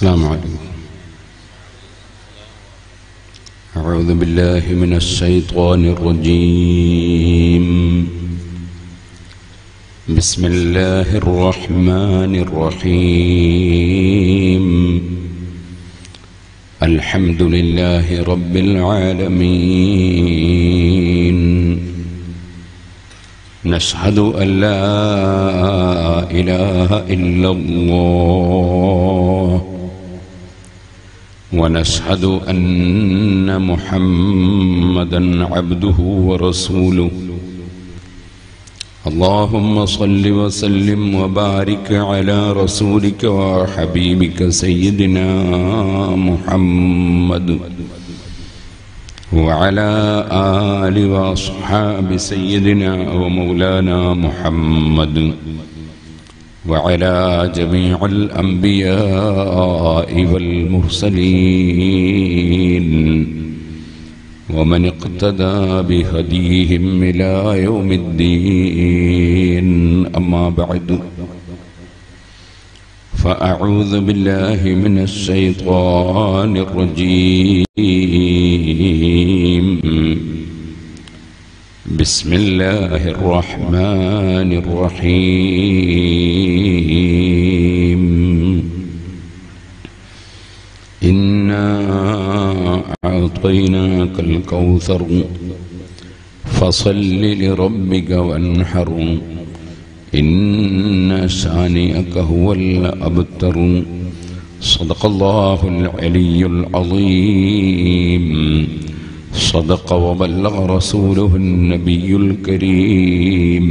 السلام عليكم. أعوذ بالله من الشيطان الرجيم. بسم الله الرحمن الرحيم. الحمد لله رب العالمين. نشهد أن لا إله إلا الله. ونشهد أن محمدا عبده ورسوله. اللهم صل وسلم وبارك على رسولك وحبيبك سيدنا محمد وعلى آل وأصحاب سيدنا ومولانا محمد. وعلى جميع الأنبياء والمرسلين. ومن اقتدى بهديهم إلى يوم الدين. أما بعد. فأعوذ بالله من الشيطان الرجيم. بسم الله الرحمن الرحيم. إنا أعطيناك الكوثر. فصل لربك وانحر. إن شانئك هو الأبتر. صدق الله العلي العظيم. صدق وبلغ رسوله النبي الكريم.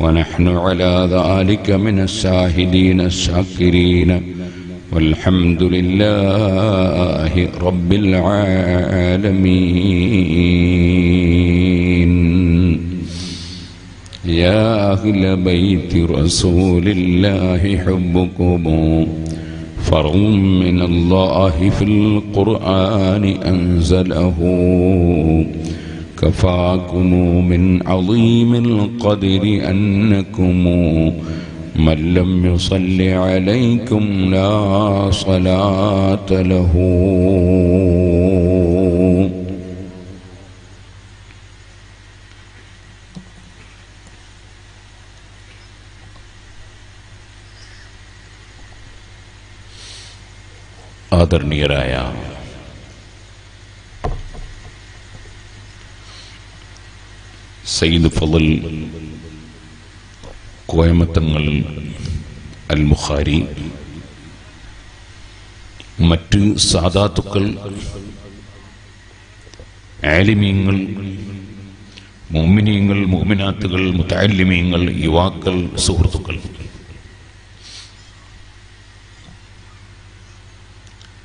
ونحن على ذلك من الشاهدين الشاكرين. والحمد لله رب العالمين. يا أهل بيت رسول الله حبكم. فرض من الله في القرآن أنزله. كفاكم من عظيم القدر أنكم من لم يصل عليكم لا صلاة له. ആദരണീയരായ സയ്യിദ് ഫൽ കോയമത്തങ്ങൾ അൽ മുഖാരി മറ്റ് സാദാത്തുക്കൾ ആലിമീങ്ങൾ മുമ്മിനീങ്ങൾ മോമിനാത്തുകൾ മുത്താലിമീങ്ങൾ യുവാക്കൾ സുഹൃത്തുക്കൾ.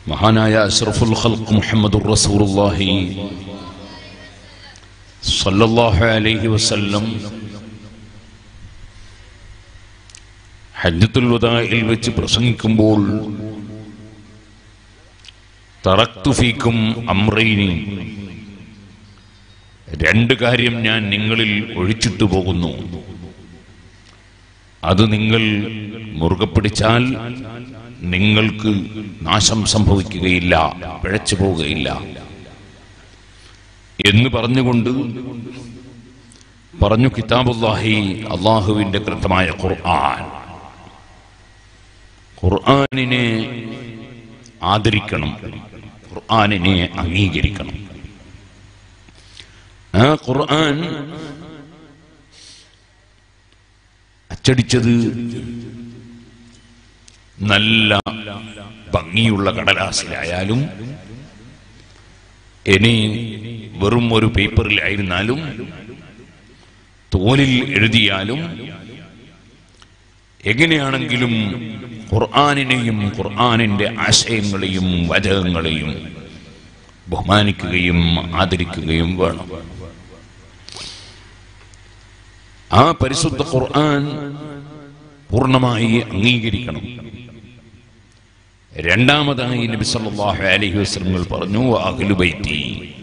മഹാനായ അഷ്റഫുൽ ഖൽഖ് മുഹമ്മദുർ റസൂലുള്ളാഹി സല്ലല്ലാഹു അലൈഹി വസല്ലം ഹജ്ജത്തുൽ വദാഇൽ വെച്ച് പ്രസംഗിക്കുമ്പോൾ തറക്തു ഫീക്കും അമ്രൈനി രണ്ട് കാര്യം ഞാൻ നിങ്ങളിൽ ഒഴിച്ചിട്ടു പോകുന്നു. അത് നിങ്ങൾ മുറുകെ പിടിച്ചാൽ നിങ്ങൾക്ക് നാശം സംഭവിക്കുകയില്ല പിഴച്ചു പോവുകയില്ല. എന്ന് പറഞ്ഞുകൊണ്ട് പറഞ്ഞു കിതാബുല്ലാഹി അള്ളാഹുവിന്റെ കൃത്യമായ ഖുർആൻ. ഖുർആാനിനെ ആദരിക്കണം ഖുർആാനിനെ അംഗീകരിക്കണം. ആ ഖുർആൻ അച്ചടിച്ചത് നല്ല ഭംഗിയുള്ള കടലാസിലായാലും ഇനി വെറും ഒരു പേപ്പറിലായിരുന്നാലും തോലിൽ എഴുതിയാലും എങ്ങനെയാണെങ്കിലും ഖുർആാനിനെയും ഖുർആാനിന്റെ ആശയങ്ങളെയും വചകങ്ങളെയും ബഹുമാനിക്കുകയും ആദരിക്കുകയും വേണം. ആ പരിശുദ്ധ ഖുർആൻ പൂർണമായി അംഗീകരിക്കണം. രണ്ടാമതായി നബി സല്ലല്ലാഹു അലൈഹി വസല്ലം പറഞ്ഞു അഹ്ലു ബൈത്തി.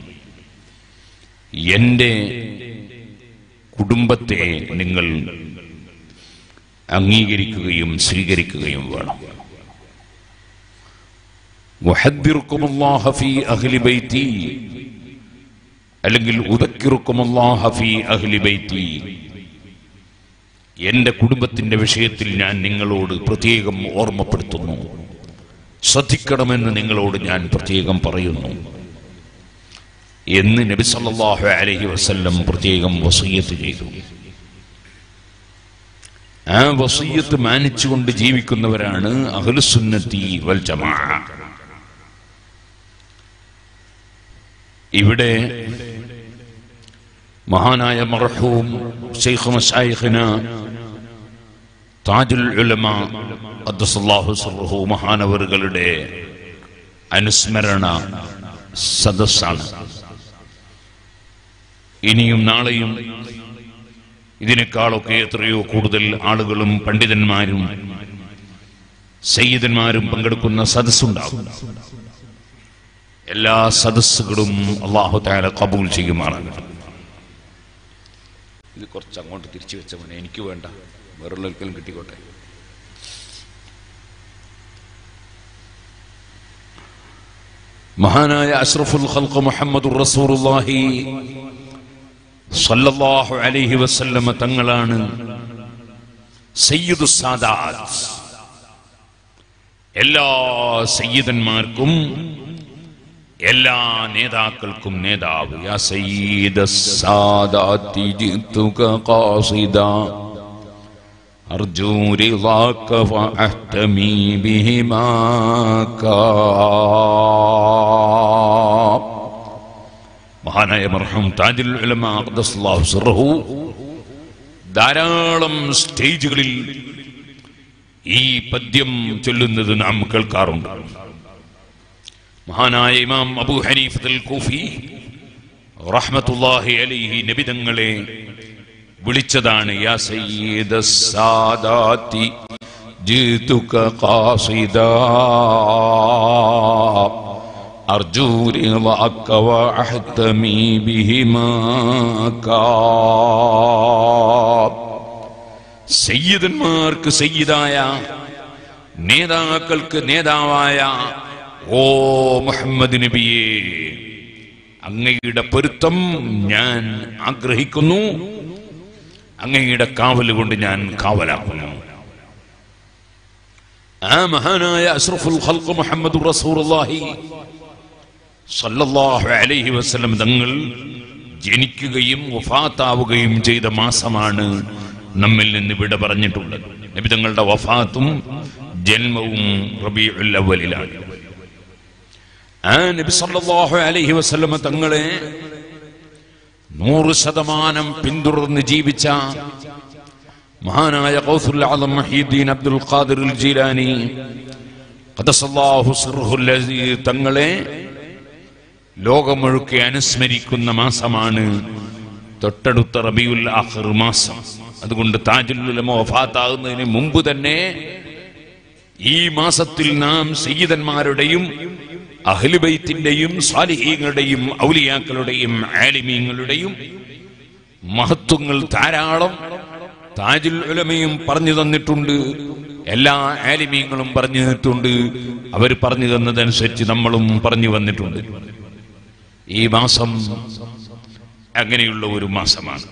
എന്റെ കുടുംബത്തെ നിങ്ങൾ അംഗീകരിക്കുകയും സ്വീകരിക്കുകയും വേണം. അല്ലെങ്കിൽ എന്റെ കുടുംബത്തിന്റെ വിഷയത്തിൽ ഞാൻ നിങ്ങളോട് പ്രത്യേകം ഓർമ്മപ്പെടുത്തുന്നു. ശ്രദ്ധിക്കണമെന്ന് നിങ്ങളോട് ഞാൻ പ്രത്യേകം പറയുന്നു. എന്ന് നബി സല്ലല്ലാഹു അലൈഹി വസല്ലം പ്രത്യേകം വസീയത്ത് ചെയ്തു. ആ വസീയത്ത് മാനിച്ചുകൊണ്ട് ജീവിക്കുന്നവരാണ് അഹ്ലുസുന്നത്തി വൽ ജമാ. ഇവിടെ മഹാനായ മർഹൂം ഷെയ്ഖ് മശായിഖിന മഹാനവറുകളുടെ അനുസ്മരണ സദസ്സാണ്. ഇനിയും നാളെയും ഇതിനേക്കാളൊക്കെ എത്രയോ കൂടുതൽ ആളുകളും പണ്ഡിതന്മാരും സയ്യിദന്മാരും പങ്കെടുക്കുന്ന സദസ്സുണ്ടാകും. എല്ലാ സദസ്സുകളും അള്ളാഹു താല കബൂൽ ചെയ്യുമാറാകട്ടെ. ഇത് കുറച്ച് അങ്ങോട്ട് തിരിച്ചു വെച്ച എനിക്ക് വേണ്ട. വേറുള്ളവർക്കെല്ലാം കിട്ടിക്കോട്ടെ. മഹാനായ അഷ്റഫുൽ ഖൽഖ് മുഹമ്മദുർ റസൂലുള്ളാഹി സല്ലല്ലാഹു അലൈഹി വസല്ലമ തങ്ങളാണ് സയ്യിദു സാദാത്ത്. എല്ലാ സയ്യിദന്മാർക്കും എല്ലാ നേതാക്കൾക്കും നേതാവ് യാ സയ്യിദ സാദാത്തി ജിത്തുക ഖാസിദ. അർജു റിളാക ഫഅഹ്തമി ബിഹിമാക മഹാനായ മർഹം താജുൽ ഉലമ ഖദ്ദസല്ലാഹു സിർറഹു ധാരാളം സ്റ്റേജുകളിൽ ഈ പദ്യം ചൊല്ലുന്നത് നാം കേൾക്കാറുണ്ട്. മഹാനായ ഇമാം അബൂ ഹനീഫ് കൂഫി റഹ്മത്തുള്ളാഹി അലൈഹി നബിതങ്ങളെ വിളിച്ചതാണ് സയ്യിദന്മാർക്ക് സയ്യിദായ നേതാക്കൾക്ക് നേതാവായ ഓ മുഹമ്മദ് നബിയെ അങ്ങയുടെ പൊരുത്തം ഞാൻ ആഗ്രഹിക്കുന്നു. അങ്ങയുടെ കാവൽ കൊണ്ട് ഞാൻ കാവലാക്കുന്നു. ആ മഹാനായ അഷ്റഫുൽ ഖൽഖ് മുഹമ്മദ് റസൂലുള്ളാഹി സല്ലല്ലാഹു അലൈഹി വസല്ലം തങ്ങൾ ജനിക്കുകയും വഫാത്താവുകയും ചെയ്ത മാസമാണ് നമ്മിൽ നിന്ന് വിട പറഞ്ഞിട്ടുള്ളത്. നബി തങ്ങളുടെ വഫാത്തും ജന്മവും റബീഉൽ അവ്വലിലാണ്. ആ നബി സല്ലല്ലാഹു അലൈഹി വസല്ലം തങ്ങളെ നൂറ് ശതമാനം പിന്തുടർന്ന് ജീവിച്ച മഹാനായ അബ്ദുൽ ഖാദിർ ജീലാനി തങ്ങളെ ലോകമൊഴുക്കെ അനുസ്മരിക്കുന്ന മാസമാണ് തൊട്ടടുത്ത റബിയുൽ മാസം. അതുകൊണ്ട് വഫാത്താകുന്നതിന് മുമ്പ് തന്നെ ഈ മാസത്തിൽ നാം സയ്യിദന്മാരുടെയും അഹ്ലുബൈത്തിന്റെയും സാലിഹീങ്ങളുടെയും ഔലിയാക്കളുടെയും ആലിമീങ്ങളുടെയും മഹത്വങ്ങൾ ധാരാളം താജുൽ ഉലമയും പറഞ്ഞു തന്നിട്ടുണ്ട്. എല്ലാ ആലിമീങ്ങളും പറഞ്ഞു തന്നിട്ടുണ്ട്. അവർ പറഞ്ഞു തന്നതനുസരിച്ച് നമ്മളും പറഞ്ഞു വന്നിട്ടുണ്ട്. ഈ മാസം അങ്ങനെയുള്ള ഒരു മാസമാണ്.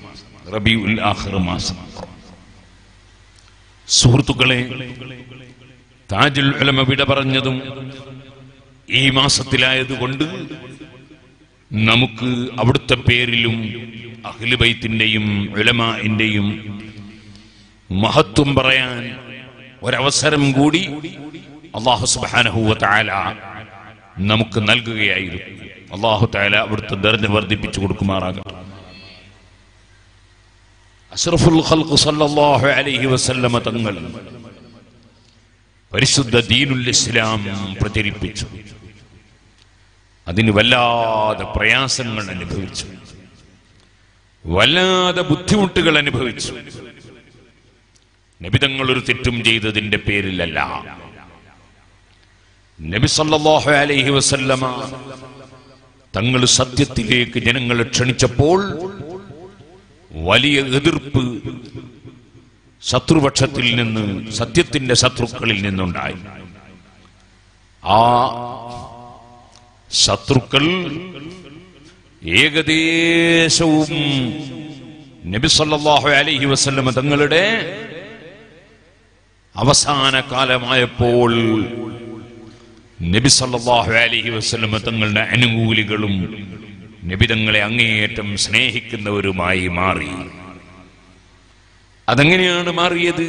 റബിഉൽ ആഖിർ മാസം. സുഹൃത്തുക്കളെ താജുൽ ഉലമ വിട പറഞ്ഞതും ഈ മാസത്തിലായതുകൊണ്ട് നമുക്ക് അവിടുത്തെ പേരിലും അഖിലുബൈത്തിന്റെയും ഉലമാന്റെയും മഹത്വം പറയാൻ ഒരവസരം കൂടി അള്ളാഹു സുബാനഹുവ താല നമുക്ക് നൽകുകയായിരുന്നു. അള്ളാഹു താല അവിടുത്തെ ദർജ വർദ്ധിപ്പിച്ചു കൊടുക്കുമാറാകട്ടെ. അഷ്റഫുൽ ഖൽഖ് സല്ലല്ലാഹു അലൈഹി വസല്ലമ തങ്ങൾ പരിശുദ്ധ ദീനുൽ ഇസ്ലാം പ്രചരിപ്പിച്ചു. അതിന് വല്ലാതെ പ്രയാസങ്ങൾ അനുഭവിച്ചു. വല്ലാതെ ബുദ്ധിമുട്ടുകൾ അനുഭവിച്ചു. നബിതങ്ങൾ ഒരു തെറ്റും ചെയ്തതിന്റെ പേരിലല്ല. നബി സല്ലല്ലാഹു അലൈഹി വസല്ലമ തങ്ങൾ സത്യത്തിലേക്ക് ജനങ്ങളെ ക്ഷണിച്ചപ്പോൾ വലിയ എതിർപ്പ് ശത്രുപക്ഷത്തിൽ നിന്ന് സത്യത്തിന്റെ ശത്രുക്കളിൽ നിന്നുണ്ടായി. ആ ശത്രുക്കൾ ഏകദേശവും നബി അലഹി വസല്ലം തങ്ങളുടെ അവസാന കാലമായപ്പോൾ നബി അലഹി വസല്ലം തങ്ങളുടെ അനുകൂലികളും നബിതങ്ങളെ അങ്ങേയറ്റം സ്നേഹിക്കുന്നവരുമായി മാറി. അതെങ്ങനെയാണ് മാറിയത്?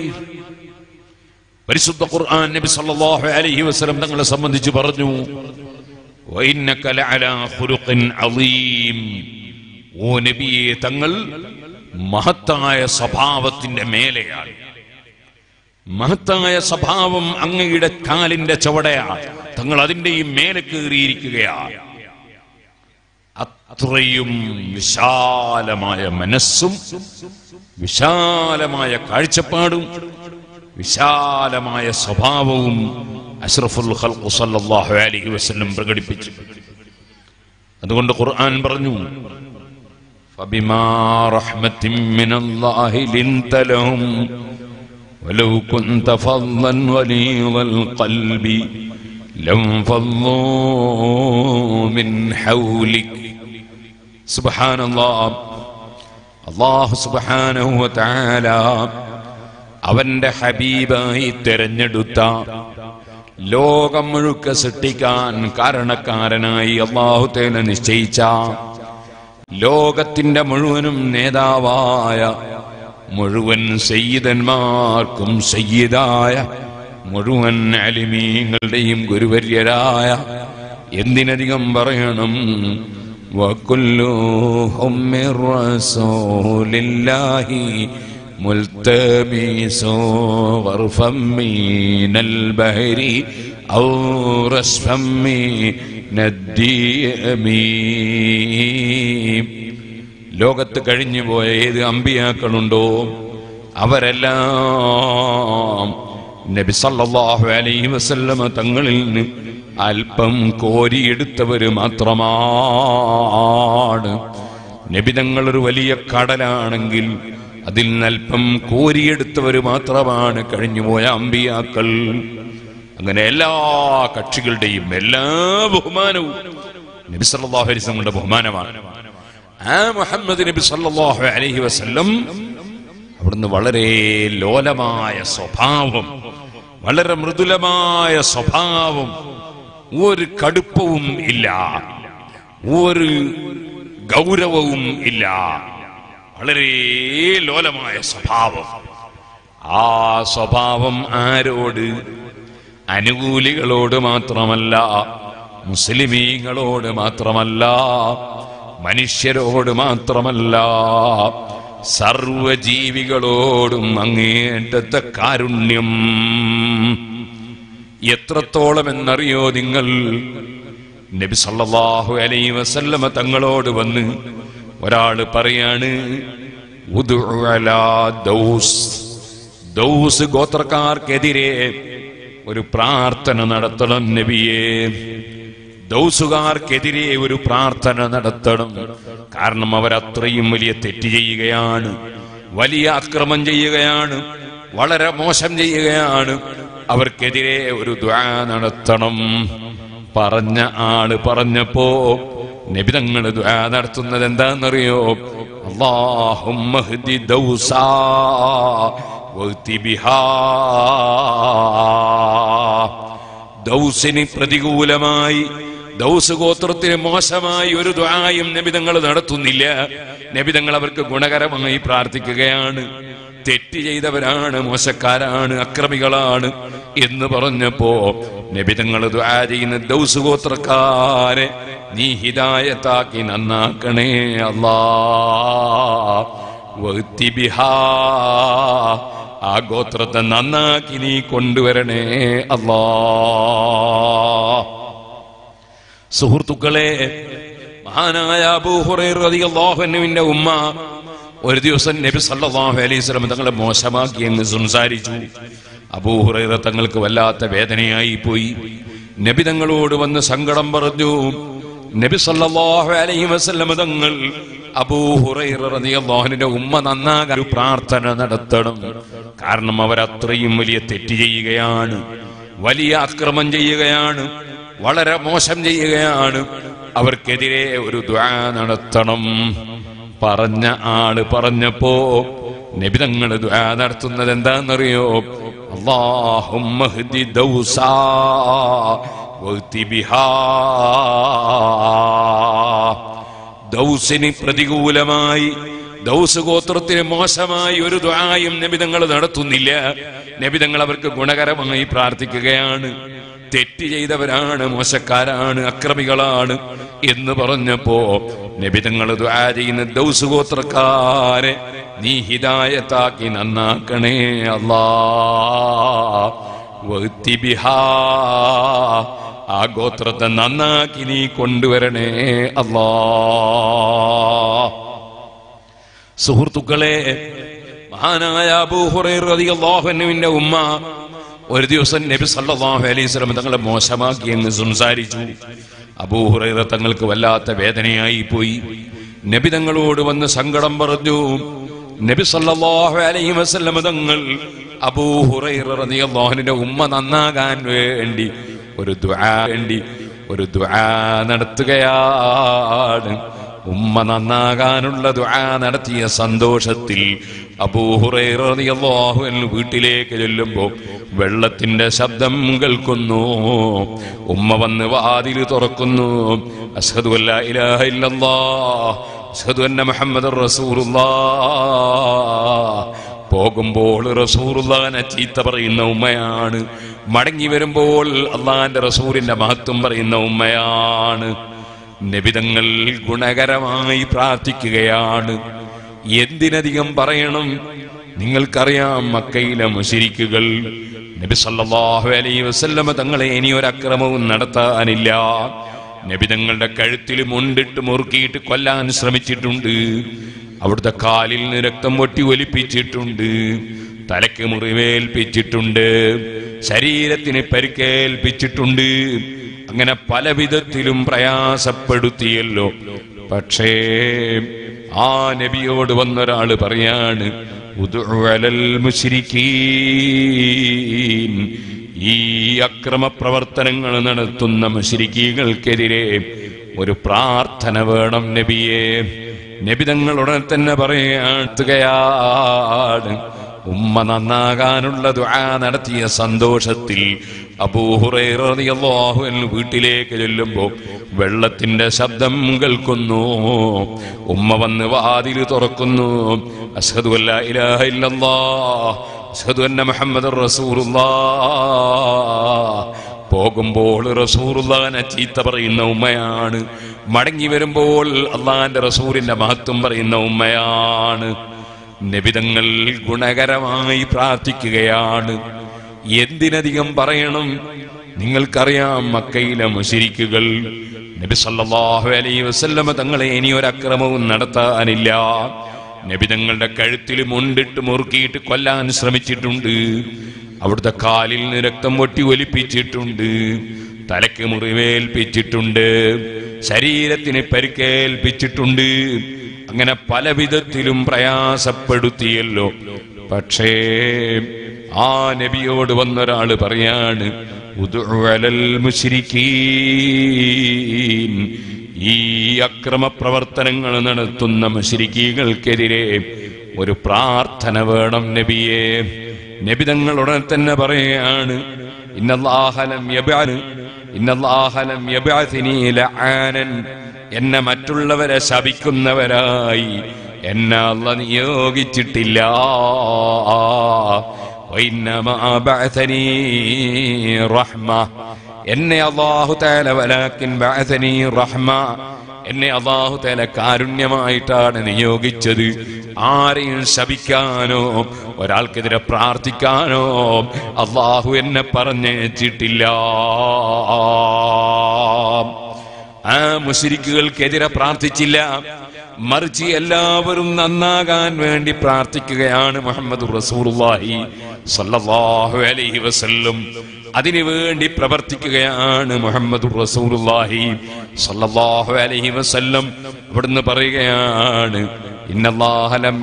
പരിശുദ്ധ ഖുർആൻ നബി സല്ലല്ലാഹു അലൈഹി വസല്ലം തങ്ങളെ സംബന്ധിച്ച് പറഞ്ഞു. ഓ നബിയെ തങ്ങൾ മഹത്തായ സ്വഭാവത്തിന്റെ മേലെയാണ്. മഹത്തായ സ്വഭാവം അങ്ങയുടെ കാലിന്റെ ചുവടയാണ്. തങ്ങൾ അതിന്റെയും മേലെ കയറിയിരിക്കുകയാണ്. അത്രയും വിശാലമായ മനസ്സും വിശാലമായ കാഴ്ചപ്പാടും വിശാലമായ സ്വഭാവവും അഷ്റഫുൽ ഖൽഖു സല്ലല്ലാഹു അലൈഹി വസല്ലം പ്രകടിപ്പിച്ചു. അതുകൊണ്ട് ഖുർആൻ പറഞ്ഞു ഫബിമാ റഹ്മത്തിൻ മിനല്ലാഹി ലിൻത ലഹും വലൗ കുൻത ഫദ്ദൻ വലിയൽ ഖൽബി ലംഫദ്ദൂ മിൻ ഹൗലിക്. സുബ്ഹാനല്ലാഹ്. അല്ലാഹു സുബ്ഹാനഹു വ അവന്റെ ഹബീബായി തിരഞ്ഞെടുത്ത ലോകം മുഴുക്ക സൃഷ്ടിക്കാൻ കാരണക്കാരനായി അള്ളാഹുത്തേനെ നിശ്ചയിച്ച ലോകത്തിന്റെ മുഴുവനും നേതാവായ മുഴുവൻ സയ്യിദന്മാർക്കും സയ്യിദായ മുഴുവൻ അലിമീങ്ങളുടെയും ഗുരുവര്യരായ എന്തിനധികം പറയണം? വക്കുല്ലു ഹുമ്മിർ റസൂലില്ലാഹി ملتمس غرفا من البحر أو رشفا من الديم ലോകത്ത് കഴിഞ്ഞു പോയ ഏത് അമ്പിയാക്കളുണ്ടോ അവരെല്ലാം നബി സല്ലല്ലാഹു അലൈഹി വസല്ലമ തങ്ങളിൽ നിന്ന് അല്പം കോരിയെടുത്തവര് മാത്രമാണ് നബിതങ്ങൾ ഒരു വലിയ കടലാണെങ്കിൽ അതിൽ നൽപ്പം കോരിയെടുത്തവർ മാത്രമാണ് കഴിഞ്ഞുപോയ അമ്പിയാക്കൾ. അങ്ങനെ എല്ലാ കക്ഷികളുടെയും എല്ലാ ബഹുമാനവും നബി സല്ലല്ലാഹു അലൈഹി വസല്ലമയുടെ ബഹുമാനമാണ്. ആ മുഹമ്മദ് നബി സല്ലല്ലാഹു അലൈഹി വസല്ലം അവിടുന്ന് വളരെ ലോലമായ സ്വഭാവം വളരെ മൃദുലമായ സ്വഭാവം ഒരു കടുപ്പവും ഇല്ല ഒരു ഗൗരവവും ഇല്ല. വളരെ ലോലമായ സ്വഭാവം. ആ സ്വഭാവം ആരോട്? അനുകൂലികളോട് മാത്രമല്ല മുസ്ലിമീങ്ങളോട് മാത്രമല്ല മനുഷ്യരോട് മാത്രമല്ല സർവജീവികളോടും അങ്ങേറ്റത്തെ കാരുണ്യം. എത്രത്തോളം എന്നറിയോ നിങ്ങൾ? നബി സല്ലല്ലാഹു അലൈഹി വസല്ലമ തങ്ങളോട് വന്ന് ഒരാൾ പറയാണ് ദൗസ്. ഗോത്രക്കാർക്കെതിരെ ഒരു പ്രാർത്ഥന നടത്തണം നബിയെ. ദൗസുകാർക്കെതിരെ ഒരു പ്രാർത്ഥന നടത്തണം. കാരണം അവർ അത്രയും വലിയ തെറ്റ് ചെയ്യുകയാണ് വലിയ അക്രമം ചെയ്യുകയാണ് വളരെ മോശം ചെയ്യുകയാണ്. അവർക്കെതിരെ ഒരു ദ്വാ നടത്തണം. പറഞ്ഞ ആൾ പറഞ്ഞപ്പോ നബിതങ്ങൾ ദുആ നടത്തുന്നത് എന്താണെന്നറിയോ? അള്ളാഹും ദൗസിന് പ്രതികൂലമായി ദൗസ് ഗോത്രത്തിന് മോശമായി ഒരു ദ്വായും നബിതങ്ങൾ നടത്തുന്നില്ല. നബിതങ്ങൾ അവർക്ക് ഗുണകരമായി പ്രാർത്ഥിക്കുകയാണ്. തെറ്റ് ചെയ്തവരാണ് മോശക്കാരാണ് അക്രമികളാണ് എന്ന് പറഞ്ഞപ്പോ നബിതങ്ങൾ ചെയ്യുന്ന ദൗസ് ഗോത്രക്കാരെ നീ ഹിതായത്താക്കി നന്നാക്കണേ അല്ലാ. ആ ഗോത്രത്തെ നന്നാക്കി നീ കൊണ്ടുവരണേ അല്ലാ. സുഹൃത്തുക്കളെ മഹാനായ അബൂഹുറൈറിന്റെ ഉമ്മ ഒരു ദിവസം നബി സല്ലല്ലാഹു അലൈഹി വസല്ലം തങ്ങളെ മോശമാക്കി എന്ന് സംസാരിച്ചു. അബൂഹുറൈറ തങ്ങൾക്ക് വല്ലാത്ത വേദനയായി പോയി. നബി തങ്ങളോട് വന്ന് സങ്കടം പറഞ്ഞു. നബി സല്ലല്ലാഹു അലൈഹി വസല്ലം തങ്ങൾ അബൂഹുറൈറ റളിയല്ലാഹുവിന്റെ ഉമ്മ നന്നാകാൻ പ്രാർത്ഥന നടത്തണം. കാരണം അവർ അത്രയും വലിയ തെറ്റ് ചെയ്യുകയാണ്. വലിയ അക്രമം ചെയ്യുകയാണ്. വളരെ മോശം ചെയ്യുകയാണ്. അവർക്കെതിരെ ഒരു ദ്വാ നടത്തണം. പറഞ്ഞ ആൾ പറഞ്ഞപ്പോ നബിതങ്ങൾ നടത്തുന്നത് എന്താണെന്നറിയോ? അള്ളാഹും. ദൗസിന് പ്രതികൂലമായി ദൗസ് ഗോത്രത്തിന് മോശമായി ഒരു ദ്വായും നബിതങ്ങൾ നടത്തുന്നില്ല. നബിതങ്ങൾ അവർക്ക് ഗുണകരമായി പ്രാർത്ഥിക്കുകയാണ്. തെറ്റ് ചെയ്തവരാണ് മോശക്കാരാണ് അക്രമികളാണ് എന്ന് പറഞ്ഞപ്പോ നബിതങ്ങൾ ചെയ്യുന്ന ദൗസ് ഗോത്രക്കാരെ നീ ഹിതായത്താക്കി നന്നാക്കണേ അല്ലാ. ആ ഗോത്രത്തെ നന്നാക്കി നീ കൊണ്ടുവരണേ അല്ലാ സുഹൃത്തുക്കളെ മഹാനായ അബൂഹുറൈ റളിയല്ലാഹു അൻഹുവിന്റെ ഉമ്മ ഒരു ദിവസം നബി സല്ലല്ലാഹു അലൈഹി വസല്ലം തങ്ങളെ മോശമാക്കി എന്ന് സംസാരിച്ചു അബൂഹുറൈറ തങ്ങൾക്ക് വല്ലാത്ത വേദനയായി പോയി. നബി തങ്ങളോട് വന്ന് സങ്കടം പറഞ്ഞു. നബി സല്ലല്ലാഹു അലൈഹി വസല്ലം തങ്ങൾ റളിയല്ലാഹുവിന്റെ ഉമ്മ നന്നാകാൻ വേണ്ടി ഒരു ദുആ വേണ്ടി ഒരു ദുആ നടത്തുകയാണ്. ഉമ്മ നന്നാകാനുള്ള ദുആ നടത്തിയ സന്തോഷത്തിൽ അബൂഹുറൈറിയാഹു വീട്ടിലേക്ക് ചെല്ലുമ്പോൾ വെള്ളത്തിന്റെ ശബ്ദം കേൾക്കുന്നു. ഉമ്മ വന്ന് വാതിൽ തുറക്കുന്നു. അഷ്ഹദു അല്ലാ ഇലാഹ ഇല്ലല്ലാഹ്. അഷ്ഹദു അന്ന മുഹമ്മദ് റസൂലുള്ളാഹ്. പോകുമ്പോൾ റസൂറുല്ലാനെ ചീത്ത പറയുന്ന ഉമ്മയാണ്. മടങ്ങി വരുമ്പോൾ അള്ളാന്റെ റസൂലിന്റെ മഹത്വം പറയുന്ന ഉമ്മയാണ്. നബിതങ്ങൾ ഗുണകരമായി പ്രാർത്ഥിക്കുകയാണ്. എന്തിനധികം പറയണം? നിങ്ങൾക്കറിയാം മക്കയിലെ മുശിരിക്കുകൾ നബി അലൈഹി വസല്ലമ തങ്ങളെ ഇനി ഒരു അക്രമവും നടത്താനില്ല. നബിതങ്ങളുടെ കഴുത്തിൽ മുണ്ടിട്ട് മുറുക്കിയിട്ട് കൊല്ലാൻ ശ്രമിച്ചിട്ടുണ്ട്. അവിടുത്തെ കാലിൽ നിന്ന് രക്തം പൊട്ടി ഒലിപ്പിച്ചിട്ടുണ്ട്. തലയ്ക്ക് മുറിവേൽപ്പിച്ചിട്ടുണ്ട്. ശരീരത്തിന് പരിക്കേൽപ്പിച്ചിട്ടുണ്ട്. അങ്ങനെ പല വിധത്തിലും പ്രയാസപ്പെടുത്തിയല്ലോ. പക്ഷേ ആ നബിയോട് വന്നൊരാൾ പറയാണ്. ഈ അക്രമ പ്രവർത്തനങ്ങൾ നടത്തുന്ന മുശിരിക്കീകൾക്കെതിരെ ഒരു പ്രാർത്ഥന വേണം നബിയെ. നബിതങ്ങൾ ഉടനെ തന്നെ പറയുകയാണ് ഉമ്മ നന്നാകാനുള്ള ദുആ നടത്തിയ സന്തോഷത്തിൽ അബൂഹുറൈറിയാഹു വീട്ടിലേക്ക് ചെല്ലുമ്പോൾ വെള്ളത്തിന്റെ ശബ്ദം കേൾക്കുന്നു. ഉമ്മ വന്ന് വാതിൽ തുറക്കുന്നു. അഷ്ഹദു അല്ലാ ഇലാഹ ഇല്ലല്ലാഹ് അഷ്ഹദു അന്ന മുഹമ്മദ് റസൂലുള്ളാ പോകുമ്പോൾ റസൂറുല്ലാനെ ചീത്ത പറയുന്ന ഉമ്മയാണ്. മടങ്ങി വരുമ്പോൾ അള്ളാന്റെ റസൂലിന്റെ മഹത്വം പറയുന്ന ഉമ്മയാണ്. നബിതങ്ങൾ ഗുണകരമായി പ്രാർത്ഥിക്കുകയാണ്. എന്തിനധികം പറയണം? നിങ്ങൾക്കറിയാം മക്കയിലെ മുശിരിക്കുകൾ നബി അലൈഹി വസല്ലമ തങ്ങളെ ഇനി ഒരു അക്രമവും നടത്താനില്ല. നബിതങ്ങളുടെ കഴുത്തിൽ മുണ്ടിട്ട് മുറുക്കിയിട്ട് കൊല്ലാൻ ശ്രമിച്ചിട്ടുണ്ട്. അവിടുത്തെ കാലിൽ നിന്ന് രക്തം പൊട്ടി ഒലിപ്പിച്ചിട്ടുണ്ട്. തലയ്ക്ക് മുറിവേൽപ്പിച്ചിട്ടുണ്ട്. ശരീരത്തിന് പരിക്കേൽപ്പിച്ചിട്ടുണ്ട്. അങ്ങനെ പല വിധത്തിലും പ്രയാസപ്പെടുത്തിയല്ലോ പക്ഷേ ആ നബിയോട് വന്നൊരാൾ പറയാണ്. ഈ അക്രമ പ്രവർത്തനങ്ങൾ നടത്തുന്ന മുശിരിക്കീകൾക്കെതിരെ ഒരു പ്രാർത്ഥന വേണം നബിയെ നബിതങ്ങൾ ഉടനെ തന്നെ പറയുകയാണ് ഇന്നല്ലാഹലം ഇന്നല്ലാഹലം എന്നെ മറ്റുള്ളവരെ ശപിക്കുന്നവരായി. എന്നെ അല്ല നിയോഗിച്ചിട്ടില്ല. റഹ്മ. എന്നെ അള്ളാഹു തആല വലാക്കിൻ ബഅഥനി റഹ്മ. എന്നെ അള്ളാഹു തല കാരുണ്യമായിട്ടാണ് നിയോഗിച്ചത്. ആരെയും ശപിക്കാനോ ഒരാൾക്കെതിരെ പ്രാർത്ഥിക്കാനോ അള്ളാഹു എന്നെ പറഞ്ഞേച്ചിട്ടില്ല ആ മുസിരിക്കുകൾക്കെതിരെ പ്രാർത്ഥിച്ചില്ല. മറിച്ച് എല്ലാവരും നന്നാകാൻ വേണ്ടി പ്രാർത്ഥിക്കുകയാണ് മുഹമ്മദ് റസൂലുള്ളാഹി സല്ലല്ലാഹു അലൈഹി വസല്ലം. അതിനു വേണ്ടി പ്രവർത്തിക്കുകയാണ് മുഹമ്മദ് റസൂലുള്ളാഹി അലൈഹി വസല്ലം. ഇവിടുന്ന് പറയുകയാണ് ഇന്നല്ലാഹ ലം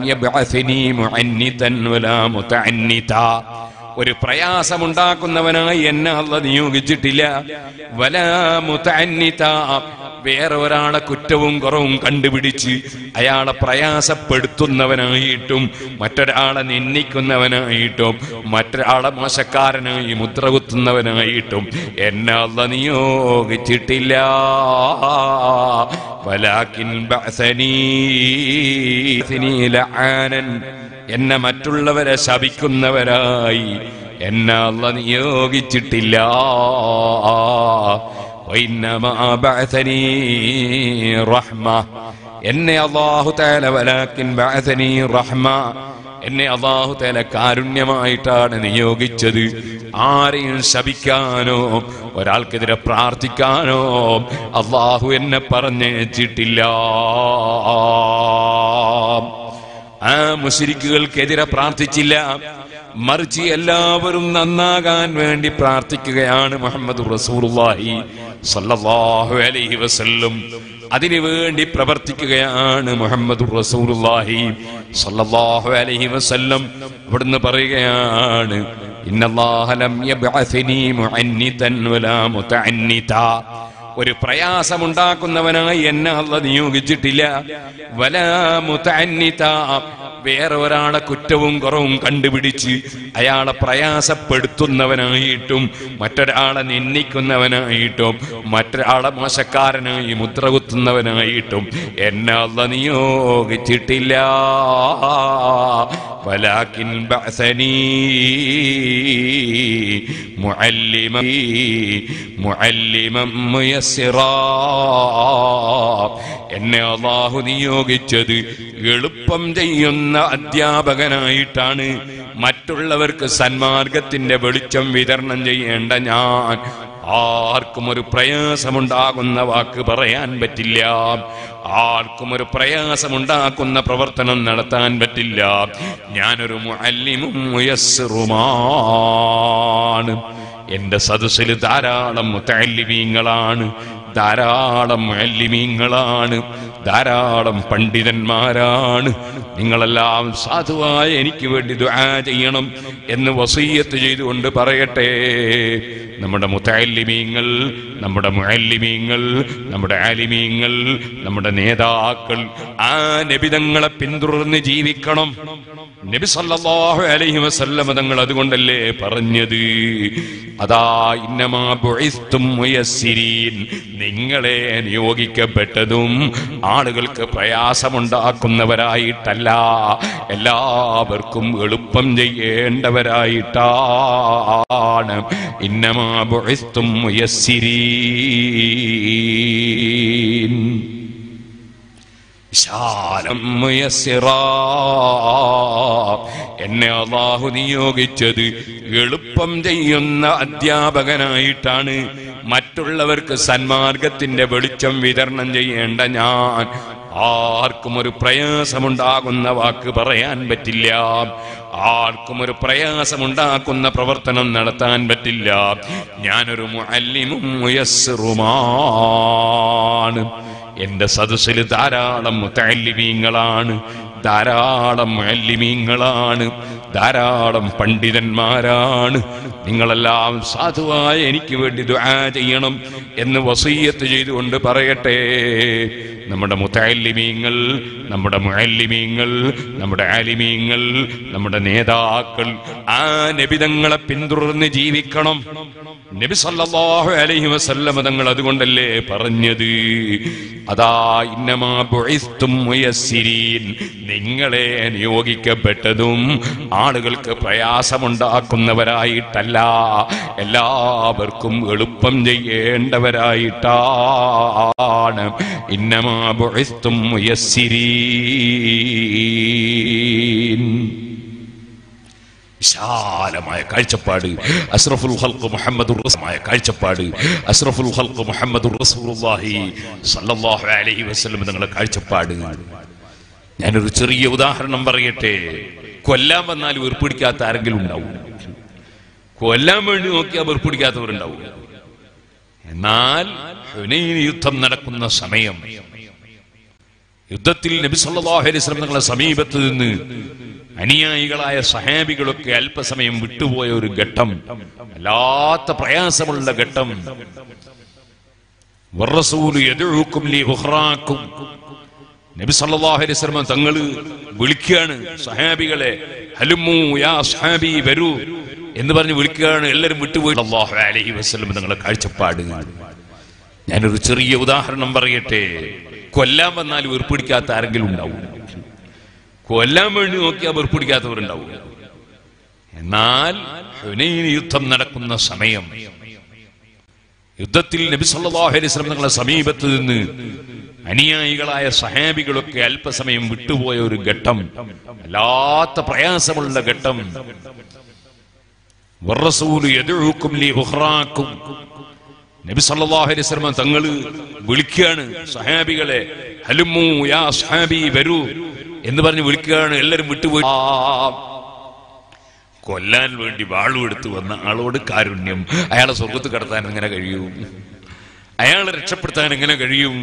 മുഅന്നിതൻ വലാ ഒരു പ്രയാസമുണ്ടാക്കുന്നവനായി എന്നെ അല്ല നിയോഗിച്ചിട്ടില്ല. വലാ വേറെ ഒരാളെ കുറ്റവും കുറവും കണ്ടുപിടിച്ച് അയാളെ പ്രയാസപ്പെടുത്തുന്നവനായിട്ടും മറ്റൊരാളെ നിന്ദിക്കുന്നവനായിട്ടും മറ്റൊരാളെ മോശക്കാരനായി മുദ്ര കുത്തുന്നവനായിട്ടും എന്നെ അല്ല നിയോഗിച്ചിട്ടില്ല. വലാക്കിൻ എന്നെ മറ്റുള്ളവരെ ശപിക്കുന്നവരായി. എന്നെ അല്ല നിയോഗിച്ചിട്ടില്ല. എന്നെ അള്ളാഹു തേല വലാക്കിൻ ബാസനി റഹ്മ. എന്നെ അള്ളാഹു തല കാരുണ്യമായിട്ടാണ് നിയോഗിച്ചത്. ആരെയും ശപിക്കാനോ ഒരാൾക്കെതിരെ പ്രാർത്ഥിക്കാനോ അള്ളാഹു എന്നെ പറഞ്ഞേച്ചിട്ടില്ല ആ മുഷിരിക്കുകൾക്കെതിരെ പ്രാർത്ഥിച്ചില്ല. മറിച്ച് എല്ലാവരും നന്നാകാൻ വേണ്ടി പ്രാർത്ഥിക്കുകയാണ് മുഹമ്മദ് റസൂലുള്ളാഹി സല്ലാഹു അലൈഹി വസല്ലം. അതിനു വേണ്ടി പ്രവർത്തിക്കുകയാണ് മുഹമ്മദ് റസൂലുള്ളാഹി സല്ലാഹു അലൈഹി വസല്ലം. അവിടുന്ന് പറയുകയാണ് ഇന്നല്ലാഹ ഒരു പ്രയാസമുണ്ടാക്കുന്നവനായി എന്നെ അല്ല നിയോഗിച്ചിട്ടില്ല. വലാ മുതഅന്നിത. വേറെ ഒരാളെ കുറ്റവും കുറവും കണ്ടുപിടിച്ച് അയാളെ പ്രയാസപ്പെടുത്തുന്നവനായിട്ടും മറ്റൊരാളെ നിന്ദിക്കുന്നവനായിട്ടും മറ്റൊരാളെ മോശക്കാരനായി മുദ്ര കുത്തുന്നവനായിട്ടും എന്നെ അല്ല നിയോഗിച്ചിട്ടില്ല. മുഅല്ലിമ മുഅല്ലിമം മുയസ്സിറാ എന്നെ അള്ളാഹു നിയോഗിച്ചത് എളുപ്പം ചെയ്യുന്ന അധ്യാപകനായിട്ടാണ്. മറ്റുള്ളവർക്ക് സന്മാർഗത്തിന്റെ വെളിച്ചം വിതരണം ചെയ്യേണ്ട ഞാൻ ആർക്കും ഒരു പ്രയാസമുണ്ടാകുന്ന വാക്ക് പറയാൻ പറ്റില്ല. ആർക്കും ഒരു പ്രയാസമുണ്ടാക്കുന്ന പ്രവർത്തനം നടത്താൻ പറ്റില്ല. ഞാനൊരു മുഅല്ലിമും മുയസ്സിറുമാണ്. എന്റെ സദസ്സിൽ ധാരാളം മുത്തല്ലിമീങ്ങളാണ് ധാരാളം അല്ലിമീങ്ങളാണ് ധാരാളം പണ്ഡിതന്മാരാണ്. നിങ്ങളെല്ലാം സാധുവായ എനിക്ക് വേണ്ടി ദുആ ചെയ്യണം എന്ന് വസീയത്ത് ചെയ്തുകൊണ്ട് പറയട്ടെ. നമ്മുടെ മുത്തല്ലിമീങ്ങൾ നമ്മുടെ മുഅല്ലിമീങ്ങൾ നമ്മുടെ ആലിമീങ്ങൾ നമ്മുടെ നേതാക്കൾ ആ നബിതങ്ങളെ പിന്തുടർന്ന് ജീവിക്കണം. നബി സല്ലല്ലാഹു അലൈഹി വസല്ലം തങ്ങൾ അതുകൊണ്ടല്ലേ പറഞ്ഞത്? അതാ ഇന്നമാ ബുഇസ്തും മുയസ്സിരീൻ. നിങ്ങളെ നിയോഗിക്കപ്പെട്ടതും ആളുകൾക്ക് പ്രയാസമുണ്ടാക്കുന്നവരായിട്ടല്ല. എല്ലാവർക്കും എളുപ്പം ചെയ്യേണ്ടവരായിട്ടാണ്. ഇന്നമാ ബുഇസ്തും മുയസ്സിരീൻ. എന്നെ അള്ളാഹു നിയോഗിച്ചത് എളുപ്പം ചെയ്യുന്ന അധ്യാപകനായിട്ടാണ്. മറ്റുള്ളവർക്ക് സന്മാർഗത്തിന്റെ വെളിച്ചം വിതരണം ചെയ്യേണ്ട ഞാൻ. ആർക്കും ഒരു പ്രയാസമുണ്ടാകുന്ന വാക്ക് പറയാൻ പറ്റില്ല. ആർക്കും ഒരു പ്രയാസമുണ്ടാക്കുന്ന പ്രവർത്തനം നടത്താൻ പറ്റില്ല. ഞാനൊരു മുഅല്ലിമും മുയസ്സിറുമാണ്. എന്റെ സദസ്സിൽ ധാരാളം മുത്തല്ലിമീങ്ങളാണ് ധാരാളം മുഅല്ലിമീങ്ങളാണ്. ധാരാളം പണ്ഡിതന്മാരാണ്. നിങ്ങളെല്ലാം സാധുവായ എനിക്ക് വേണ്ടി ദുആ ചെയ്യണം എന്ന് വസീയത്ത് ചെയ്തുകൊണ്ട് പറയട്ടെ. നമ്മുടെ മുത്തല്ലിമീങ്ങൾ നമ്മുടെ മുഅല്ലിമീങ്ങൾ നമ്മുടെ ആലിമീങ്ങൾ നമ്മുടെ നേതാക്കൾ ആ നബിതങ്ങളെ പിന്തുടർന്ന് ജീവിക്കണം. നബി സല്ലല്ലാഹു അലൈഹി വസല്ലമ തങ്ങൾ അതുകൊണ്ടല്ലേ പറഞ്ഞത്? അതാ ഇന്നമാ ബുഇസ്തും മുയസ്സിരീൻ. നിങ്ങളെ നിയോഗിക്കപ്പെട്ടതും ആളുകൾക്ക് പ്രയാസമുണ്ടാക്കുന്നവരായിട്ടല്ല. എല്ലാവർക്കും എളുപ്പം ചെയ്യേണ്ടവരായിട്ടാണ്. ഇന്നമാ ബുഇസ്തും മുയസ്സിരീൻ. വിശാലമായ കാഴ്ചപ്പാട്. അസ്രഫുൽ ഹൽക്ക് മുഹമ്മദ് മായ കാഴ്ചപ്പാട്. അസ്രഫുൽ ഹൽക്ക് മുഹമ്മദ് റസൂലുള്ളാഹി സല്ലല്ലാഹു അലൈഹി വസല്ലം നിങ്ങളുടെ കാഴ്ചപ്പാട്. ഞാനൊരു ചെറിയ ഉദാഹരണം പറയട്ടെ. കൊല്ലാൻ വന്നാൽ വെറുപ്പിടിക്കാത്ത ആരെങ്കിലും ഉണ്ടാവും. കൊല്ലാൻ വേണ്ടി നോക്കിയാൽ വെറുപ്പിടിക്കാത്തവരുണ്ടാവും എന്നാൽ യുദ്ധം നടക്കുന്ന സമയം യുദ്ധത്തിൽ നബി സല്ലല്ലാഹു അലൈഹി തങ്ങളുടെ സമീപത്ത് നിന്ന് അനുയായികളായ സഹാബികളൊക്കെ അല്പസമയം വിട്ടുപോയ ഒരു ഘട്ടം വല്ലാത്ത പ്രയാസമുള്ള ഘട്ടം. നബി സല്ലല്ലാഹു അലൈഹി വസല്ലം തങ്ങൾ വിളിക്കുകയാണ് സഹാബികളെ ഹലുമു യാ സഹാബി വരൂ എന്ന് പറഞ്ഞ് വിളിക്കുകയാണ്. എല്ലാവരും വിട്ടുപോയി. അല്ലാഹു അലൈഹി വസല്ലം തങ്ങളുടെ കാഴ്ചപ്പാട്. ഞാനൊരു ചെറിയ ഉദാഹരണം പറയട്ടെ. കൊല്ലാൻ വന്നാൽ വെറുപ്പിടിക്കാത്ത ആരെങ്കിലും ഉണ്ടാവും. കൊല്ലാൻ വേണ്ടി നോക്കിയാൽ വെറുപ്പിടിക്കാത്തവരുണ്ടാവും എന്നാൽ യുദ്ധം നടക്കുന്ന സമയം യുദ്ധത്തിൽ നബി സല്ലല്ലാഹു അലൈഹി വസല്ലം തങ്ങളെ സമീപത്ത് നിന്ന് അനുയായികളായ സഹാബികളൊക്കെ അല്പസമയം വിട്ടുപോയ ഒരു ഘട്ടം അല്ലാത്ത പ്രയാസമുള്ള ഘട്ടം. നബി സല്ലല്ലാഹു അലൈഹി തങ്ങൾ വിളിക്കുകയാണ് സഹാബികളെ ഹലുമു യാ സഹാബി വരൂ എന്ന് പറഞ്ഞ് വിളിക്കുകയാണ് എല്ലാവരും വിട്ടുപോയി. കൊല്ലാൻ വേണ്ടി വാളും എടുത്തു വന്ന ആളോട് കാരുണ്യം. അയാളെ സ്വർഗത്ത് കടത്താൻ എങ്ങനെ കഴിയും? അയാളെ രക്ഷപ്പെടുത്താൻ എങ്ങനെ കഴിയും?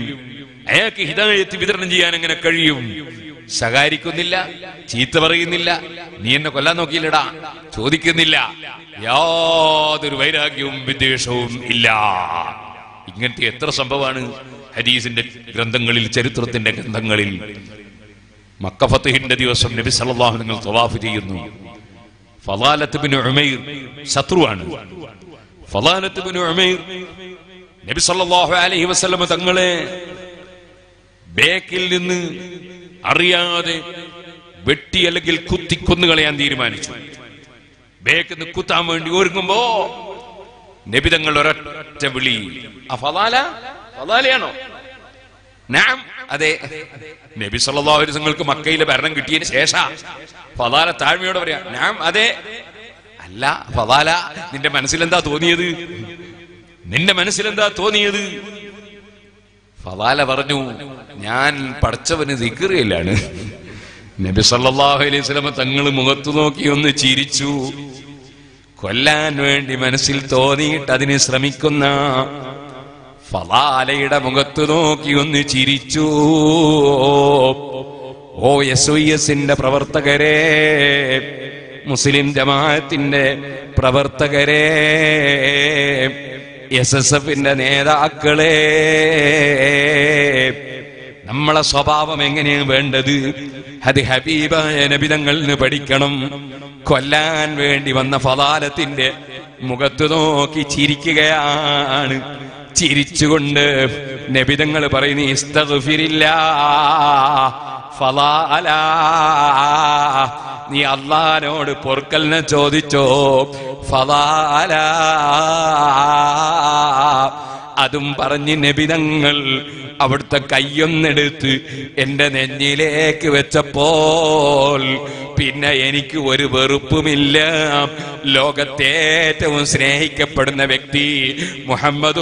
അയാൾക്ക് ഹിതായത്ത് വിതരണം ചെയ്യാൻ എങ്ങനെ കഴിയും? ശകാരിക്കുന്നില്ല ചീത്ത പറയുന്നില്ല നീ എന്നെ കൊല്ലാൻ നോക്കിയില്ലടാ ചോദിക്കുന്നില്ല. യാതൊരു വൈരാഗ്യവും വിദ്വേഷവും ഇല്ല. ഇങ്ങനത്തെ എത്ര സംഭവമാണ് ഹരീസിന്റെ ഗ്രന്ഥങ്ങളിൽ ചരിത്രത്തിന്റെ ഗ്രന്ഥങ്ങളിൽ. മക്ക ഫത്തഹിന്റെ ദിവസം നബി സല്ലല്ലാഹു നിങ്ങൾ തവാഫ് ചെയ്യുന്നു. ഫലാലത്ത് ബിൻ ഉമൈർ ശത്രുവാണ്. ഫലാലത്ത് ബിൻ ഉമൈർ നബി സല്ലല്ലാഹു അലൈഹി വസല്ലം തങ്ങളെ ബേക്കിൽ നിന്ന് അറിയാതെ വെട്ടി അല്ലെങ്കിൽ കുത്തി കൊന്നുകളയാൻ തീരുമാനിച്ചു. ബേക്ക് നിന്ന് കുത്താൻ വേണ്ടി ഒരുങ്ങുമ്പോ നബി തങ്ങൾ ഒരൊറ്റ വിളി. ആണോ ഫലാല? ഫലാലയാണോ? നാം അതെ. നബി വസല്ലങ്ങൾക്ക് മക്കയിലെ ഭരണം കിട്ടിയതിന് ശേഷം ഫലാല താഴ്മയോടെ പറയാ. നാം അതെ. അല്ല ഫലാല നിന്റെ മനസ്സിലെന്താ തോന്നിയത്? നിന്റെ മനസ്സിലെന്താ തോന്നിയത്? ഫലാല പറഞ്ഞു ഞാൻ പഠിച്ചവന് ദിക്കറിയല്ലാണ് നബി സല്ലല്ലാഹു അലൈഹി വസല്ലം തങ്ങൾ മുഖത്തു നോക്കി ഒന്ന് ചിരിച്ചു. കൊല്ലാൻ വേണ്ടി മനസ്സിൽ തോന്നിയിട്ട് അതിന് ശ്രമിക്കുന്ന ഫലാലയുടെ മുഖത്ത് നോക്കി ഒന്ന് ചിരിച്ചു. ഓ എസ് എസിന്റെ പ്രവർത്തകരെ മുസ്ലിം ജമാഅത്തിന്റെ പ്രവർത്തകരെ എസ് എസ് എഫിന്റെ നേതാക്കളെ. നമ്മളെ സ്വഭാവം എങ്ങനെയാണ് വേണ്ടത്? അത് ഹബീബായ നബിതങ്ങളിൽ നിന്ന് പഠിക്കണം. കൊല്ലാൻ വേണ്ടി വന്ന ഫലാലത്തിന്റെ മുഖത്ത് നോക്കി ചിരിക്കുകയാണ്. ചിരിച്ചുകൊണ്ട് നബിതങ്ങൾ പറയുന്നു ഇസ്തഗ്ഫിരില്ല ഫലാല നീ അള്ളഹാനോട് പൊറുക്കലിനെ ചോദിച്ചോ ഫലാല അതും പറഞ്ഞ് നബിതങ്ങൾ അവിടുത്തെ കയ്യൊന്നെടുത്ത് എന്റെ നെഞ്ഞിലേക്ക് വെച്ചപ്പോൾ പിന്നെ എനിക്ക് ഒരു വെറുപ്പുമില്ല. ലോകത്തെ ഏറ്റവും സ്നേഹിക്കപ്പെടുന്ന വ്യക്തി മുഹമ്മദ്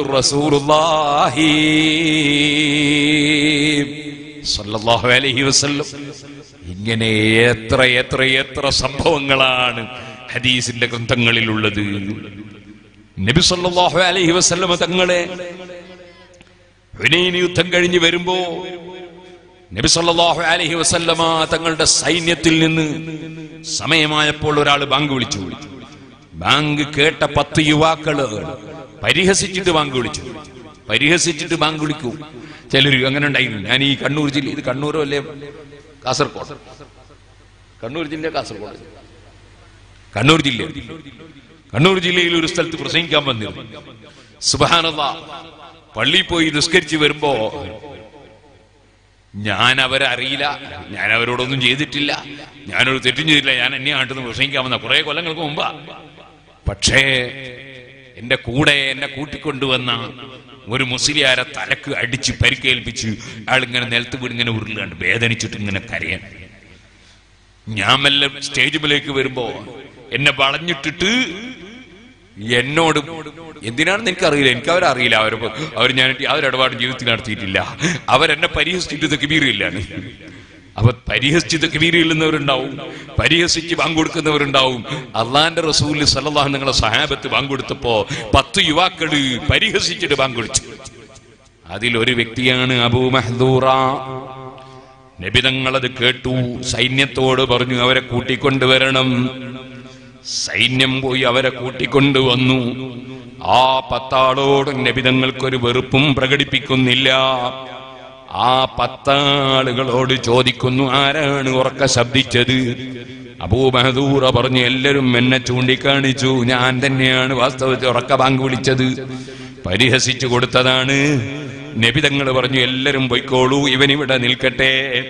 ഇങ്ങനെ എത്ര എത്ര എത്ര സംഭവങ്ങളാണ് ഹദീസിന്റെ ഗ്രന്ഥങ്ങളിലുള്ളത്. നബി സല്ലല്ലാഹു അലൈഹി വസല്ലമ തങ്ങളെ ഹുനൈൻ യുദ്ധം കഴിഞ്ഞ് വരുമ്പോ നബി സല്ലല്ലാഹു അലൈഹി വസല്ലമ തങ്ങളുടെ സൈന്യത്തിൽ നിന്ന് സമയമായപ്പോൾ ഒരാൾ ബാങ്ക് വിളിച്ചു. ബാങ്ക് കേട്ട പത്ത് യുവാക്കൾ പരിഹസിച്ചിട്ട് ബാങ്ക് വിളിച്ചു. പരിഹസിച്ചിട്ട് ബാങ്ക് വിളിക്കൂ. ചിലർ അങ്ങനെ ഉണ്ടായിരുന്നു. ഞാൻ ഈ കണ്ണൂർ ജില്ല ഇത് കണ്ണൂരോ അല്ലേ? കാസർഗോഡ്. കണ്ണൂർ ജില്ല കാസർഗോഡ്. കണ്ണൂർ ജില്ല. കണ്ണൂർ ജില്ലയിൽ ഒരു സ്ഥലത്ത് പ്രസംഗിക്കാൻ വന്നിരുന്നു സുബാനത പള്ളിയിൽ പോയി നിസ്കരിച്ച് വരുമ്പോ ഞാൻ അവരെ അറിയില്ല ഞാൻ അവരോടൊന്നും ചെയ്തിട്ടില്ല ഞാനൊരു തെറ്റും ചെയ്തില്ല ഞാൻ എന്നെ നാട്ടിൽ പ്രസംഗിക്കാൻ വന്ന കുറെ കൊല്ലങ്ങൾക്ക് മുമ്പാ. പക്ഷേ എന്റെ കൂടെ എന്നെ കൂട്ടിക്കൊണ്ടുവന്ന ഒരു മുസ്ലിയാരെ തലക്ക് അടിച്ച് പരിക്കേൽപ്പിച്ച് അയാൾ ഇങ്ങനെ നിലത്ത് വീട് ഇങ്ങനെ ഉരുളുകണ്ട് വേദനിച്ചിട്ട് ഇങ്ങനെ കരയാണ്. ഞാൻ മെല്ലെ സ്റ്റേജിലേക്ക് വരുമ്പോ എന്നെ വളഞ്ഞിട്ടിട്ട് എന്നോട്. എന്തിനാണെന്ന് എനിക്കറിയില്ല. എനിക്ക് അവരറിയില്ല അവർ അവർ ഞാൻ അവരിടപാട് ജീവിതത്തിൽ നടത്തിയിട്ടില്ല. അവരെന്നെ പരിഹസിച്ചിട്ട് തക്ബീറില്ലാണ് അപ്പൊ പരിഹസിച്ച് തക്ബീറില്ലുന്നവരുണ്ടാവും പരിഹസിച്ച് പങ്കൊടുക്കുന്നവരുണ്ടാവും. അള്ളാന്റെ റസൂൽ സല്ലല്ലാഹു നിങ്ങളെ സഹാബത്ത് പങ്കൊടുത്തപ്പോ പത്ത് യുവാക്കൾ പരിഹസിച്ചിട്ട് പങ്കൊടുത്തു. അതിലൊരു വ്യക്തിയാണ് അബൂ മഹദൂറ. നബിതങ്ങളത് കേട്ടു. സൈന്യത്തോട് പറഞ്ഞു അവരെ കൂട്ടിക്കൊണ്ടുവരണം. സൈന്യം പോയി അവരെ കൂട്ടിക്കൊണ്ടുവന്നു. ആ പത്താളോട് നബിതങ്ങൾക്കൊരു വെറുപ്പും പ്രകടിപ്പിക്കുന്നില്ല. ആ പത്താളുകളോട് ചോദിക്കുന്നു ആരാണ് ഉറക്ക ശബ്ദിച്ചത്? അബൂബഹദൂറ പറഞ്ഞു എല്ലാരും എന്നെ ചൂണ്ടിക്കാണിച്ചു ഞാൻ തന്നെയാണ് വാസ്തവത്തിൽ ഉറക്ക ബാങ്ക് വിളിച്ചത്. പരിഹസിച്ചു കൊടുത്തതാണ്. നബിതങ്ങൾ പറഞ്ഞു എല്ലാരും പൊയ്ക്കോളൂ ഇവനിവിടെ നിൽക്കട്ടെ.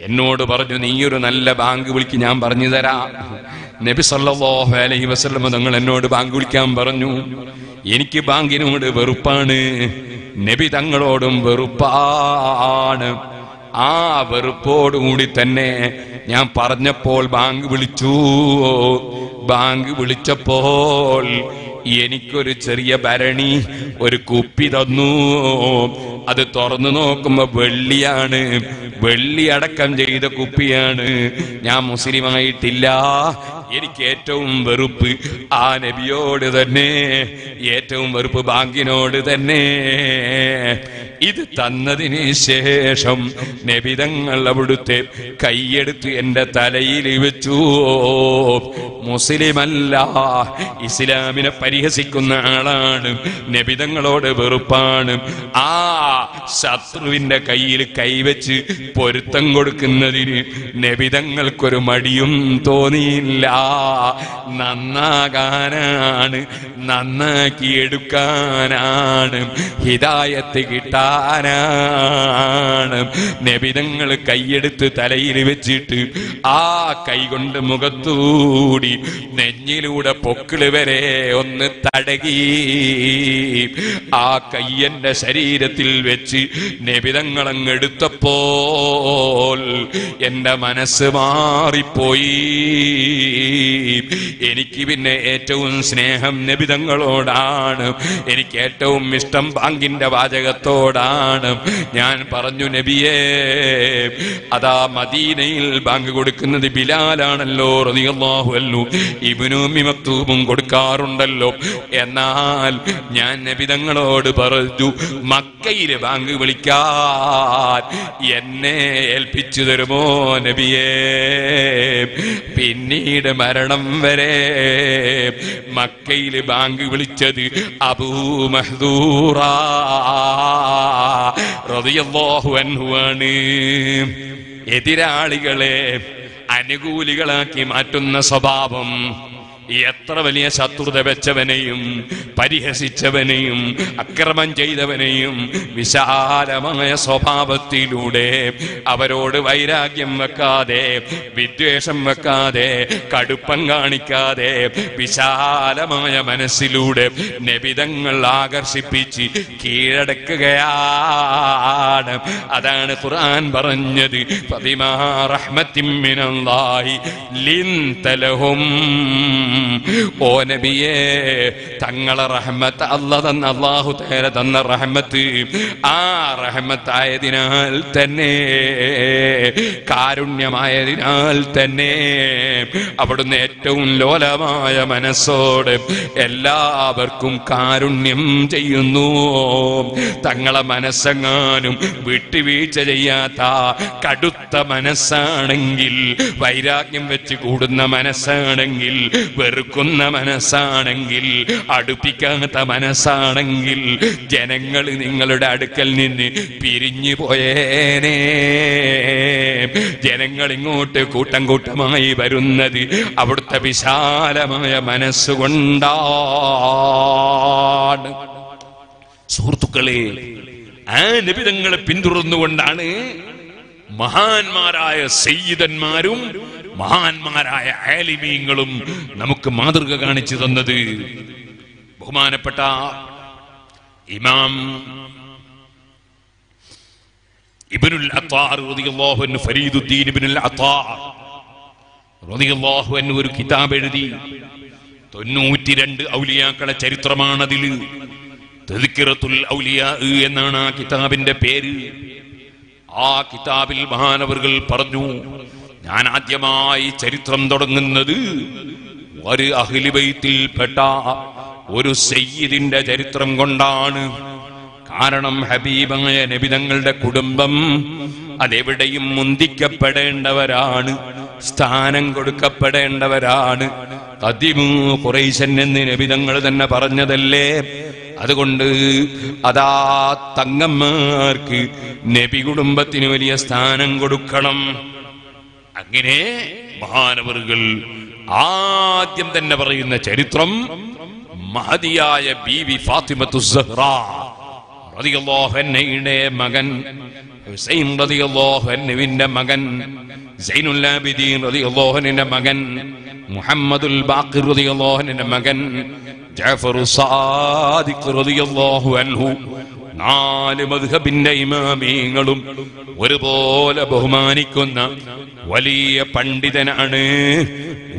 എന്നോട് പറഞ്ഞു നീ ഒരു നല്ല ബാങ്ക് വിളിക്ക് ഞാൻ പറഞ്ഞു തരാം. നബി സല്ലാഹു അലഹി വസ്ലമ നിങ്ങൾ എന്നോട് ബാങ്ക് വിളിക്കാൻ പറഞ്ഞു. എനിക്ക് ബാങ്കിനോട് വെറുപ്പാണ്. നബി തങ്ങളോടും വെറുപ്പാണ്. ആ വെറുപ്പോടുകൂടി തന്നെ ഞാൻ പറഞ്ഞപ്പോൾ ബാങ്ക് വിളിച്ചു. ബാങ്ക് വിളിച്ചപ്പോൾ എനിക്കൊരു ചെറിയ ഭരണി ഒരു കുപ്പി തന്നു. അത് തുറന്നു നോക്കുമ്പോ വെള്ളിയാണ്. വെള്ളി അടക്കം ചെയ്ത കുപ്പിയാണ്. ഞാൻ മുസ്ലിമായിട്ടില്ല. എനിക്ക് ഏറ്റവും വെറുപ്പ് ആ നബിയോട് തന്നെ. ഏറ്റവും വെറുപ്പ് ബാങ്കിനോട് തന്നെ. ഇത് തന്നതിന് ശേഷം നബിതങ്ങൾ അവിടുത്തെ കൈയെടുത്ത് എന്റെ തലയിൽ വെച്ചു. മുസ്ലിമല്ല ഇസ്ലാമിനെ പരിഹസിക്കുന്ന ആളാണ് നബിതങ്ങളോട് വെറുപ്പാണ്. ആ ശത്രുവിന്റെ കയ്യിൽ കൈവച്ച് പൊരുത്തം കൊടുക്കുന്നതിന് നബിതങ്ങൾക്കൊരു മടിയും തോന്നിയില്ല. നന്നാകാനാണ് നന്നാക്കി എടുക്കാനാണ് ഹിതായത്ത് കിട്ടാനാണ് നബിതങ്ങൾ കൈയെടുത്ത് തലയിൽ വെച്ചിട്ട് ആ കൈ കൊണ്ട് മുഖത്തൂടി നെഞ്ഞിലൂടെ പൊക്കിൾ വരെ ഒന്ന് തടകി. ആ കയ്യന്റെ ശരീരത്തിൽ വെച്ച് നബിതങ്ങളങ്ങ് എടുത്തപ്പോൾ എന്റെ മനസ്സ് മാറിപ്പോയി. എനിക്ക് പിന്നെ ഏറ്റവും സ്നേഹം നബിതങ്ങളോടാണ് എനിക്ക് ഏറ്റവും ഇഷ്ടം ബാങ്കിന്റെ വാചകത്തോടാണ് ഞാൻ പറഞ്ഞു നബിയേ അതാ മദീനയിൽ ബാങ്ക് കൊടുക്കുന്നത് ബിലാലാണല്ലോ റളിയല്ലാഹു അൻഹു. ഇബ്നു മക്തൂബും കൊടുക്കാറുണ്ടല്ലോ. എന്നാൽ ഞാൻ നബിതങ്ങളോട് പറഞ്ഞു മക്കയിലെ ബാങ്ക് വിളിക്കാൻ എന്നെ ഏൽപ്പിച്ചു തരുമോ നബിയേ? പിന്നീട് മരണം വരെ മക്കയിൽ ബാങ്ക് വിളിച്ചത് അബൂ മഹ്ദൂറ. റളിയല്ലാഹു അൻഹു എതിരാളികളെ അനുകൂലികളാക്കി മാറ്റുന്ന സ്വഭാവം എത്ര വലിയ ശത്രുത വെച്ചവനെയും പരിഹസിച്ചവനെയും അക്രമം ചെയ്തവനെയും വിശാലമായ സ്വഭാവത്തിലൂടെ അവരോട് വൈരാഗ്യം വെക്കാതെ വിദ്വേഷം വെക്കാതെ കടുപ്പം കാണിക്കാതെ വിശാലമായ മനസ്സിലൂടെ നബിതങ്ങൾ ആകർഷിപ്പിച്ച് കീഴടക്കുകയാണ്. അതാണ് ഖുർആൻ പറഞ്ഞത്. ഫബിമാ റഹ്മത്തിൻ മിനല്ലാഹി ലിൻതലഹും ഓ നബിയേ തങ്ങളെ റഹ്മത്ത് അല്ല തന്ന അള്ളാഹു തേര തന്ന റഹ്മത്ത് ആ റഹ്മത്തായതിനാൽ തന്നെ കാരുണ്യമായതിനാൽ തന്നെ അവിടുന്ന് ഏറ്റവും ലോലമായ മനസ്സോടെ എല്ലാവർക്കും കാരുണ്യം ചെയ്യുന്നു. തങ്ങളെ മനസ്സെങ്ങാനും വിട്ടുവീഴ്ച ചെയ്യാത്ത കടുത്ത മനസ്സാണെങ്കിൽ വൈരാഗ്യം വെച്ച് കൂടുന്ന മനസ്സാണെങ്കിൽ വെറുക്കുന്ന മനസ്സാണെങ്കിൽ അടുപ്പിക്കാത്ത മനസ്സാണെങ്കിൽ ജനങ്ങൾ നിങ്ങളുടെ അടുക്കൽ നിന്ന് പിരിഞ്ഞു പോയേനേ. ജനങ്ങൾ ഇങ്ങോട്ട് കൂട്ടം കൂട്ടമായി വരുന്നത് അവിടുത്തെ വിശാലമായ മനസ്സുകൊണ്ടാണ്. സുഹൃത്തുക്കളെ ആ നിബിതങ്ങളെ പിന്തുടർന്നുകൊണ്ടാണ് മഹാന്മാരായ സയ്യിദന്മാരും മഹാന്മാരായ ആലിമീങ്ങളും നമുക്ക് മാതൃക കാണിച്ചു തന്നത്. ബഹുമാനപ്പെട്ട ഇമാം ഇബ്നുൽ ഫരീദുദ്ദീൻ ഇബ്നുൽ ഒരു കിതാബ് എഴുതി. തൊണ്ണൂറ്റിരണ്ട് ഔലിയാക്കളെ ചരിത്രമാണതിൽ. തെദിക്കിറത്തുൽ ഔലിയാ എന്നാണ് ആ കിതാബിന്റെ പേര്. ആ കിതാബിൽ മഹാനവറുകൾ പറഞ്ഞു ഞാൻ ആദ്യമായി ചരിത്രം തുടങ്ങുന്നത് ഒരു അഖിലിബൈത്തിൽപ്പെട്ട ഒരു സയ്യിദിന്റെ ചരിത്രം കൊണ്ടാണ്. കാരണം ഹബീബായ നബിതങ്ങളുടെ കുടുംബം അതെവിടെയും മുന്തിക്കപ്പെടേണ്ടവരാണ് സ്ഥാനം കൊടുക്കപ്പെടേണ്ടവരാണ്. കദിമു കുറൈശൻ എന്ന് നബിതങ്ങൾ തന്നെ പറഞ്ഞതല്ലേ? അതുകൊണ്ട് അതാ തങ്ങന്മാർക്ക് നബി കുടുംബത്തിന് വലിയ സ്ഥാനം കൊടുക്കണം. അങ്ങനെ മഹാനവറുകൾ ആദ്യം തന്നെ പറയുന്ന ചരിത്രം മഹതിയായ ബീവി റളിയല്ലാഹു അൻഹയുടെ മകൻ ഹുസൈൻ മകൻ മകൻ മുഹമ്മദുൽ അൻഹുവിന്റെ മകൻ ജഅഫർ സാദിഖ് അൻഹു നാല് മധുഹബിന്റെ ഇമാമീങ്ങളും ഒരുപോലെ ബഹുമാനിക്കുന്ന വലിയ പണ്ഡിതനാണ്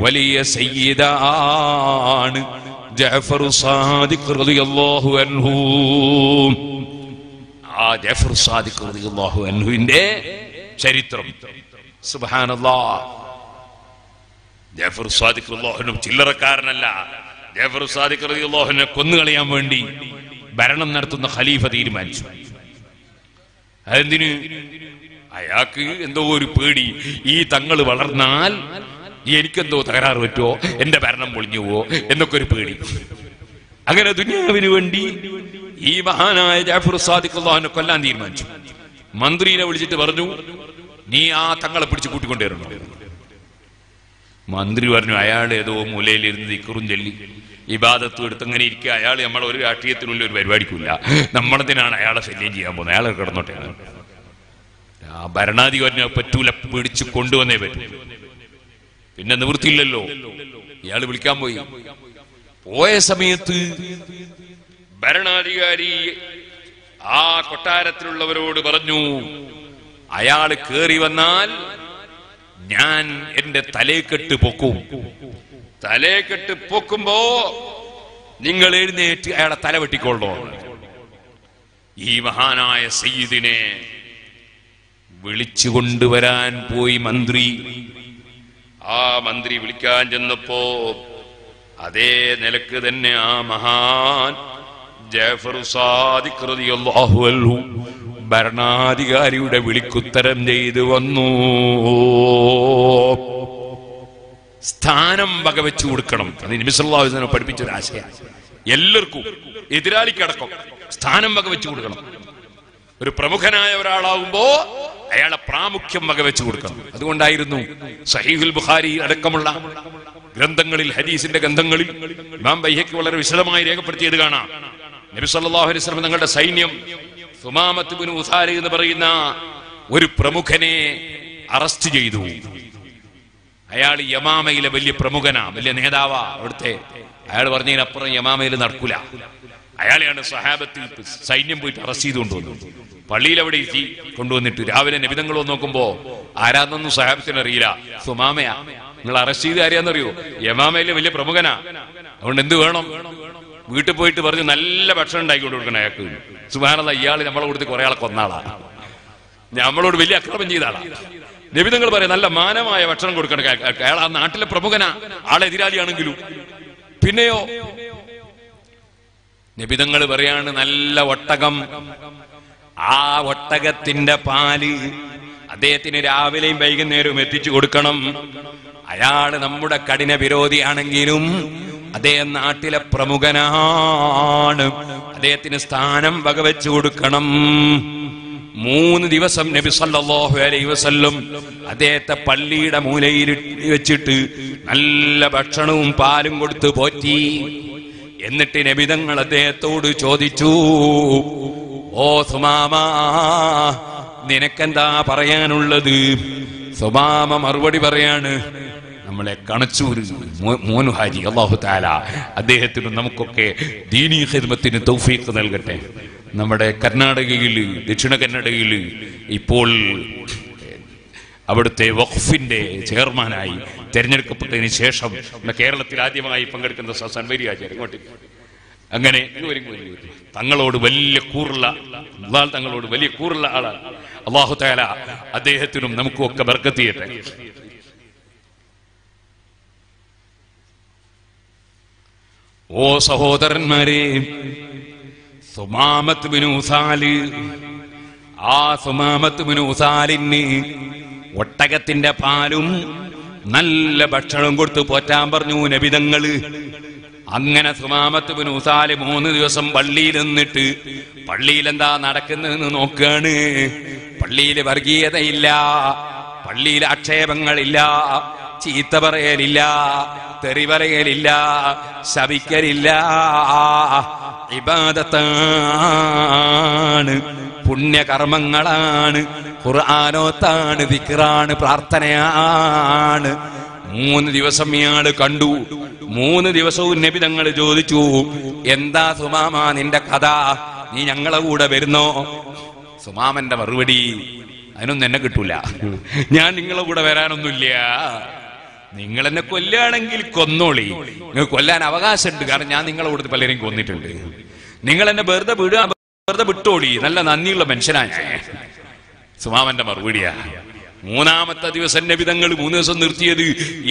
വലിയ സയ്യിദാണ് ജഅഫർ സാദിഖ് റളിയല്ലാഹു അൻഹു. ആ സാദിഖ് റളിയല്ലാഹു അൻഹുവിന്റെ ചരിത്രം. സുബ്ഹാനല്ലാഹ് സാദിഖ് അള്ളാഹുനും ചില്ലറക്കാരനല്ല. ജഫർ സാദിഖ് കൊന്നുകളയാൻ വേണ്ടി ഭരണം നടത്തുന്ന ഖലീഫ തീരുമാനിച്ചു. അതെന്തിന്? അയാൾക്ക് എന്തോ ഒരു പേടി. ഈ തങ്ങൾ വളർന്നാൽ എനിക്കെന്തോ തകരാറ് പറ്റുമോ എന്റെ ഭരണം പൊളിഞ്ഞു പോവോ എന്നൊക്കെ ഒരു പേടി. അങ്ങനെ ദുനിയാവിന് വേണ്ടി ഈ മഹാനായ ജാഫർ സാദിഖ് കൊല്ലാൻ തീരുമാനിച്ചു. മന്ത്രിനെ വിളിച്ചിട്ട് പറഞ്ഞു നീ ആ തങ്ങളെ പിടിച്ച് കൂട്ടിക്കൊണ്ടേ മന്ത്രി പറഞ്ഞു അയാൾ ഏതോ മൂലയിലിരുന്ന് ദിക്കറും ചൊല്ലി. ഇബാദത്തും എടുത്ത് അങ്ങനെ ഇരിക്കുക. അയാൾ നമ്മളെ ഒരു രാഷ്ട്രീയത്തിനുള്ളിൽ ഒരു പരിപാടിക്കില്ല നമ്മളതിനാണ് അയാളെ ശല്യം ചെയ്യാൻ പോകുന്നത്. അയാളെ കിടന്നോട്ടെ. ആ ഭരണാധികാരിനെ പറ്റൂല. പിടിച്ച് കൊണ്ടുവന്നേ പറ്റൂ. പിന്നെ നിവൃത്തിയില്ലല്ലോ. ഇയാൾ വിളിക്കാൻ പോയി. പോയ സമയത്ത് ഭരണാധികാരി ആ കൊട്ടാരത്തിലുള്ളവരോട് പറഞ്ഞു അയാൾ കേറി വന്നാൽ ഞാൻ എന്റെ തലേക്കെട്ട് പൊക്കും. തലേക്കെട്ട് പൊക്കുമ്പോ നിങ്ങൾ എഴുന്നേറ്റ് അയാളെ തല വെട്ടിക്കൊള്ളോ ഈ മഹാനായ സയ്യിദിനെ വിളിച്ചു കൊണ്ടുവരാൻ പോയി മന്ത്രി. ആ മന്ത്രി വിളിക്കാൻ ചെന്നപ്പോ അതേ നിലയ്ക്ക് തന്നെ ആ മഹാൻ ജഫർ സാദിഖ് റളിയല്ലാഹു അൻഹു ഭരണാധികാരിയുടെ വിളിക്കുത്തരം ചെയ്തു വന്നു. സ്ഥാനം വകവെച്ചു കൊടുക്കണം. അത് നിമിഷല്ലാഹുവിനെ പഠിപ്പിച്ച ഒരു ആശയമാണ് എല്ലാവർക്കും എതിരാളിക്കടക്കം സ്ഥാനം വകവെച്ചു കൊടുക്കണം. ഒരു പ്രമുഖനായ ഒരാളാവുമ്പോ അയാളെ പ്രാമുഖ്യം വകവെച്ചു കൊടുക്കണം. അതുകൊണ്ടായിരുന്നു സഹീഹുൽ ബുഖാരി അടക്കമുള്ള ഗ്രന്ഥങ്ങളിൽ ഹദീസിന്റെ ഗ്രന്ഥങ്ങളിൽ ഇമാം ബൈഹയ്ക്ക് വളരെ വിശദമായി രേഖപ്പെടുത്തിയത് കാണാം. നബി സല്ലല്ലാഹു അലൈഹി തങ്ങളുടെ സൈന്യം സുമാമത്ത് എന്ന് പറയുന്ന ഒരു പ്രമുഖനെ അറസ്റ്റ് ചെയ്തു. അയാൾ യമാമയിലെ വലിയ പ്രമുഖനാ വലിയ നേതാവാ അവിടുത്തെ. അയാൾ പറഞ്ഞതിനപ്പുറം യമാമയിൽ നടക്കൂല. അയാളെയാണ് സഹാബത്തിൽ സൈന്യം പോയിട്ട് അറസ്റ്റ് ചെയ്ത് കൊണ്ടുവന്നു പള്ളിയിൽ അവിടെ എത്തി കൊണ്ടുവന്നിട്ട് രാവിലെ നിബിധങ്ങൾ നോക്കുമ്പോ ആരാന്നൊന്നും സഹാബത്തിന് അറിയില്ല. സുമാമയാ നിങ്ങൾ അറസ്റ്റ് ചെയ്ത് ആരെയാന്നറിയോ യമാമയിലെ വലിയ പ്രമുഖനാ. അതുകൊണ്ട് എന്ത് വേണം? വീട്ടിൽ പോയിട്ട് പറഞ്ഞ് നല്ല ഭക്ഷണം ഉണ്ടാക്കി കൊടുക്കണം അയാൾക്ക്. സുമാനല്ല ഇയാൾ നമ്മളെ കൊടുത്ത് കുറെ ആളെ കൊന്നാളാ. നമ്മളോട് വലിയ അക്രമം ചെയ്ത ആളാ. നബിതങ്ങൾ പറയാം നല്ല മാനമായ ഭക്ഷണം കൊടുക്കണം. അയാൾ ആ നാട്ടിലെ പ്രമുഖനാ ആളെ എതിരാളിയാണെങ്കിലും. പിന്നെയോ നബിതങ്ങൾ പറയാണ് നല്ല ഒട്ടകം ആ ഒട്ടകത്തിന്റെ പാൽ അദ്ദേഹത്തിന് രാവിലെയും വൈകുന്നേരവും എത്തിച്ചു കൊടുക്കണം. അയാൾ നമ്മുടെ കഠിന വിരോധിയാണെങ്കിലും അദ്ദേഹം നാട്ടിലെ പ്രമുഖനാണ്. അദ്ദേഹത്തിന് സ്ഥാനം വകവെച്ചു കൊടുക്കണം. മൂന്ന് ദിവസം നബി സല്ലല്ലാഹു അലൈഹി വസല്ലം അദ്ദേഹത്തെ പള്ളിയുടെ മൂലയിൽ വെച്ചിട്ട് നല്ല ഭക്ഷണവും പാലും കൊടുത്ത് പോറ്റി. എന്നിട്ട് നബിതങ്ങൾ അദ്ദേഹത്തോട് ചോദിച്ചു ഓ സുമാമ നിനക്കെന്താ പറയാനുള്ളത്? സുമാമ മറുപടി പറയാണ് നമ്മളെ കണച്ചൂര് മോനു ഹാജി അള്ളാഹു താല അദ്ദേഹത്തിനും നമുക്കൊക്കെ ദീനീ ഹിദ്മത്തിന് തൗഫീഖ് നൽകട്ടെ. നമ്മുടെ കർണാടകയിൽ ദക്ഷിണ കന്നഡയിൽ ഇപ്പോൾ അവിടുത്തെ വഖഫിന്റെ ചെയർമാനായി തെരഞ്ഞെടുക്കപ്പെട്ടതിന് ശേഷം കേരളത്തിൽ ആദ്യമായി പങ്കെടുക്കുന്ന സൻവരി ആചാര്യ ഇങ്ങോട്ട് അങ്ങനെ. തങ്ങളോട് വലിയ കൂറുള്ള അള്ളാഹ് തങ്ങളോട് വലിയ കൂറുള്ള ആളാണ് അള്ളാഹു താല അദ്ദേഹത്തിനും നമുക്കും ഒക്കെ ബർക്കത്ത് ചെയ്യട്ടെ ഓ സഹോദരന്മാരെ സുമാമത്ത് ബിനുസാൽ ആ സുമാമത്ത് ബിനുസാലിന് ഒട്ടകത്തിന്റെ പാലും നല്ല ഭക്ഷണവും കൊടുത്തു പോറ്റാൻ പറഞ്ഞു നബിതങ്ങൾ. അങ്ങനെ സുമാമത്ത് ബിനുസാൽ മൂന്ന് ദിവസം പള്ളിയിൽ നിന്നിട്ട് പള്ളിയിൽ എന്താ നടക്കുന്നതെന്ന് നോക്കുകയാണ് പള്ളിയിൽ വർഗീയതയില്ല പള്ളിയിൽ ആക്ഷേപങ്ങളില്ല ചീത്ത പറയലില്ല തെറി പറയലില്ല ശവിക്കലില്ല ഇബാദത്താണ് പുണ്യകർമ്മങ്ങളാണ് ഖുർആാനോത്താണ് ദിക്റാണ് പ്രാർത്ഥനയാണ്. മൂന്ന് ദിവസം ഇയാൾ കണ്ടു. മൂന്ന് ദിവസവും നബി തങ്ങൾ ചോദിച്ചു എന്താ സുമാമ നിന്റെ കഥ? നീ ഞങ്ങളെ കൂടെ വരുന്നോ? സുമാമന്റെ മറുപടി അതിനൊന്നും എന്നെ കിട്ടൂല. ഞാൻ നിങ്ങളെ കൂടെ വരാനൊന്നുമില്ല. നിങ്ങൾ എന്നെ കൊല്ലുകയാണെങ്കിൽ കൊന്നോളി. നിങ്ങൾ കൊല്ലാൻ അവകാശമുണ്ട്. കാരണം ഞാൻ നിങ്ങളെ കൂടെ പലരെയും കൊന്നിട്ടുണ്ട്. നിങ്ങൾ എന്നെ വെറുതെ വിടുക വെറുതെ വിട്ടോളി. നല്ല നന്ദിയുള്ള മനുഷ്യനായ സുമാമന്റെ മറുപടിയാ. മൂന്നാമത്തെ ദിവസം നബിതങ്ങൾ മൂന്ന് ദിവസം നിർത്തിയത്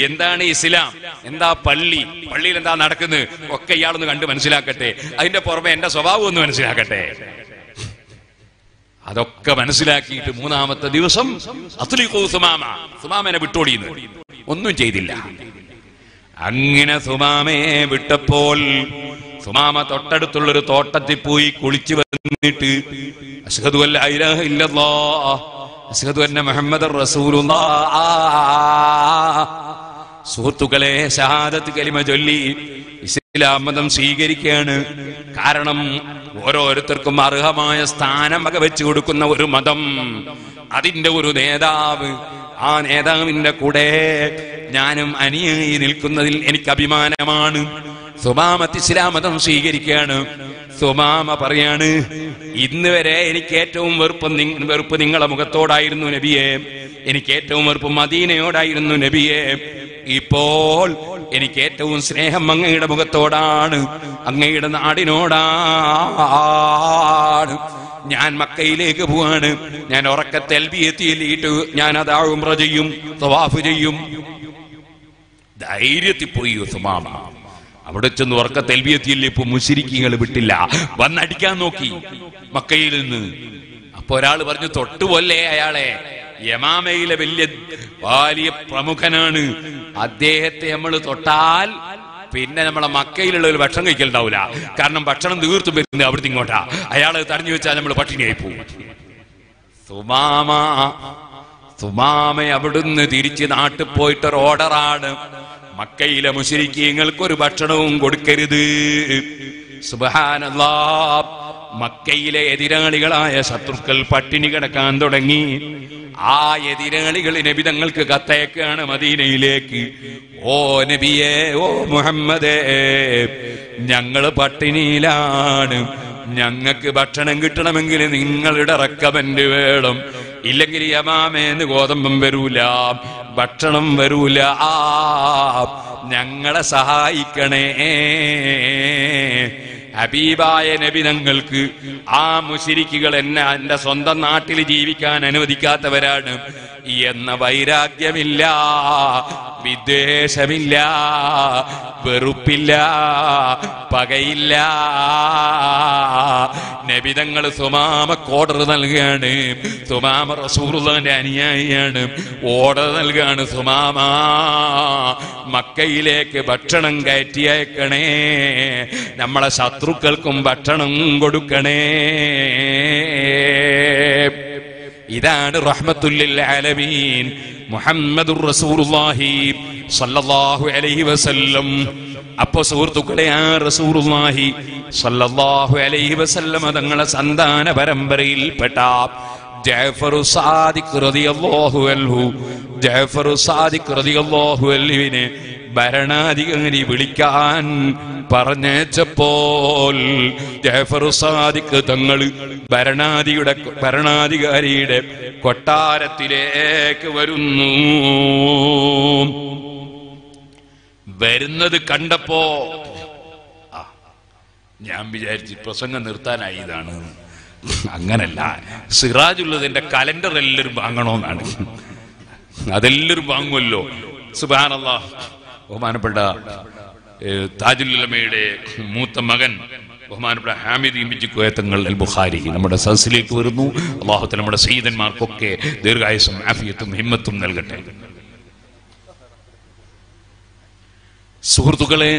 എന്താണ് ഇസ്ലാം? എന്താ പള്ളി? പള്ളിയിൽ എന്താ നടക്കുന്നത്? ഒക്കെ ഇയാളൊന്ന് കണ്ട് മനസ്സിലാക്കട്ടെ. അതിന്റെ പുറമെ എന്റെ സ്വഭാവം ഒന്ന് മനസ്സിലാക്കട്ടെ. അതൊക്കെ മനസ്സിലാക്കിയിട്ട് മൂന്നാമത്തെ ദിവസം അത്തുലിഖു സുമാമ സുമാമനെ വിട്ടോടിയുന്നു. ഒന്നും ചെയ്തില്ല. അങ്ങനെ സുമാമയെ വിട്ടപ്പോൾ സുമാമ തൊട്ടടുത്തുള്ളൊരു തോട്ടത്തിൽ പോയി കുളിച്ചു വന്നിട്ട് അഷ്ഹദു അല്ല ഇലാഹ ഇല്ലല്ലാഹ് അഷ്ഹദു അന്ന മുഹമ്മദ് സുഹൃത്തുക്കളെ ഷഹാദത്ത് കലിമ ചൊല്ലി ഇസ്ലാം മതം സ്വീകരിക്കുകയാണ്. കാരണം ഓരോരുത്തർക്കും അർഹമായ സ്ഥാനം ഒക്കെ വെച്ചു കൊടുക്കുന്ന ഒരു മതം. അതിന്റെ ഒരു നേതാവ് ആ നേതാവിന്റെ കൂടെ ഞാനും അനിയായി നിൽക്കുന്നതിൽ എനിക്ക് അഭിമാനമാണ്. സുമാമത്ത് ഇസ്ലാമതം സ്വീകരിക്കുകയാണ്. സുമാമ പറയാണ് ഇന്ന് വരെ എനിക്ക് ഏറ്റവും വെറുപ്പ് വെറുപ്പ് നിങ്ങളെ മുഖത്തോടായിരുന്നു നബിയെ. എനിക്ക് ഏറ്റവും വെറുപ്പ് മദീനയോടായിരുന്നു നബിയെ. ഇപ്പോൾ എനിക്ക് ഏറ്റവും സ്നേഹം അങ്ങയുടെ മുഖത്തോടാണ് അങ്ങയുടെ നാടിനോടാണ്. ഞാൻ മക്കയിലേക്ക് പോവാണ്. ഞാൻ ഉറക്കത്തെ എത്തിയിലിട്ട് ഞാൻ അതാ ഉംറ ചെയ്യും തവാഫ് ചെയ്യും. ധൈര്യത്തിൽ പോയി സുമാമ അവിടെ ചെന്ന് ഉറക്ക എത്തിയില്ല ഇപ്പൊ മുശിരിക്കിങ്ങൾ വിട്ടില്ല? വന്നടിക്കാൻ നോക്കി മക്കയിൽ നിന്ന്. അപ്പൊ ഒരാൾ പറഞ്ഞു തൊട്ടുപോലെ അയാളെ യമാമയിലെ വലിയ വലിയ പ്രമുഖനാണ്. അദ്ദേഹത്തെ നമ്മൾ തൊട്ടാൽ പിന്നെ നമ്മളെ മക്കയിലുള്ള ഒരു ഭക്ഷണം കഴിക്കലുണ്ടാവില്ല കാരണം ഭക്ഷണം തീർത്തും വരുന്നത് അവിടുത്തെ ഇങ്ങോട്ടാ. അയാൾ തടഞ്ഞു വെച്ചാൽ നമ്മൾ പട്ടിണിയായി പോകും സുമാമ സുമാമ അവിടുന്ന് തിരിച്ച് നാട്ടിൽ പോയിട്ടൊരു ഓർഡറാണ്. മക്കയിലെ മുശരിക്കീങ്ങൾക്ക് ഒരു ഭക്ഷണവും കൊടുക്കരുത്. സുബഹാനല്ലാ മക്കയിലെ എതിരാളികളായ ശത്രുക്കൾ പട്ടിണി കിടക്കാൻ തുടങ്ങി. ആ എതിരാളികൾ നബി തങ്ങൾക്ക് കത്തയക്കാണ് മദീനയിലേക്ക്. ഓ നബിയേ ഓ മുഹമ്മദേ ഞങ്ങൾ പട്ടിണിയിലാണ്. ഞങ്ങൾക്ക് ഭക്ഷണം കിട്ടണമെങ്കിൽ നിങ്ങളുടെ റെക്കമെന്റ് വേണം. ഇല്ലെങ്കിൽ യമാമേന്ന് ഗോതമ്പം വരൂല. ഭക്ഷണം വരൂല. ആ ഞങ്ങളെ സഹായിക്കണേ. ഹബീബായ നബി ഞങ്ങൾക്ക് ആ മുശിരിക്കുകൾ എന്നെ എന്റെ സ്വന്തം നാട്ടിൽ ജീവിക്കാൻ അനുവദിക്കാത്തവരാണ്. എന്ന വൈരാഗ്യമില്ല വിദ്വേഷമില്ല വെറുപ്പില്ല പകയില്ല. നബിതങ്ങൾ സുമാമ ഓർഡർ നൽകുകയാണ് സുമാമ റസൂറുള്ളവന്റെ അനുയായിയാണ് ഓർഡർ നൽകുകയാണ് സുമാമ. മക്കയിലേക്ക് ഭക്ഷണം കയറ്റി അയക്കണേ നമ്മളെ ശത്രുക്കൾക്കും ഭക്ഷണം കൊടുക്കണേ. ഇതാണ് റഹ്മത്തുല്ലിൽ ആലമീൻ. മുഹമ്മദുർ റസൂലുള്ളാഹി സല്ലല്ലാഹു അലൈഹി വസല്ലം. അപ്പൊ സുഹൃത്തുക്കളെ ആ റസൂലുള്ളാഹി സല്ലല്ലാഹു അലൈഹി വസല്ലം തങ്ങളെ സന്താന പരമ്പരയിൽപ്പെട്ട ജഅഫർ സാദിഖ് റളിയല്ലാഹു അൻഹു. ജഅഫർ സാദിഖ് റളിയല്ലാഹു അൻഹുവിനെ ഭരണാധികാരി വിളിക്കാൻ പറഞ്ഞപ്പോൾ ജഫർ തങ്ങൾ ഭരണാധിയുടെ ഭരണാധികാരിയുടെ കൊട്ടാരത്തിലേക്ക് വരുന്നു. വരുന്നത് കണ്ടപ്പോ ഞാൻ വിചാരിച്ചു പ്രസംഗം നിർത്താനായി ഇതാണ്. അങ്ങനല്ല സിറാജുള്ളതിന്റെ കലണ്ടർ എല്ലാവരും വാങ്ങണമെന്നാണ് അതെല്ലാവരും വാങ്ങുമല്ലോ. സുബാനല്ലാ ബഹുമാനപ്പെട്ട താജുലുലമയുടെ മൂത്ത മകൻ ബഹുമാനപ്പെട്ട ഹാമിദ് ഇമ്പിജി കുയത്തങ്ങൾ അൽ ബുഖാരി നമ്മുടെ സദസ്സിലേക്ക് വരുന്നു. അള്ളാഹുത്തല നമ്മുടെ സയ്യിദന്മാർക്കൊക്കെ ദീർഘായുസും ആഫിയത്തും ഹിമ്മത്തും നൽകട്ടെ. സുഹൃത്തുക്കളെ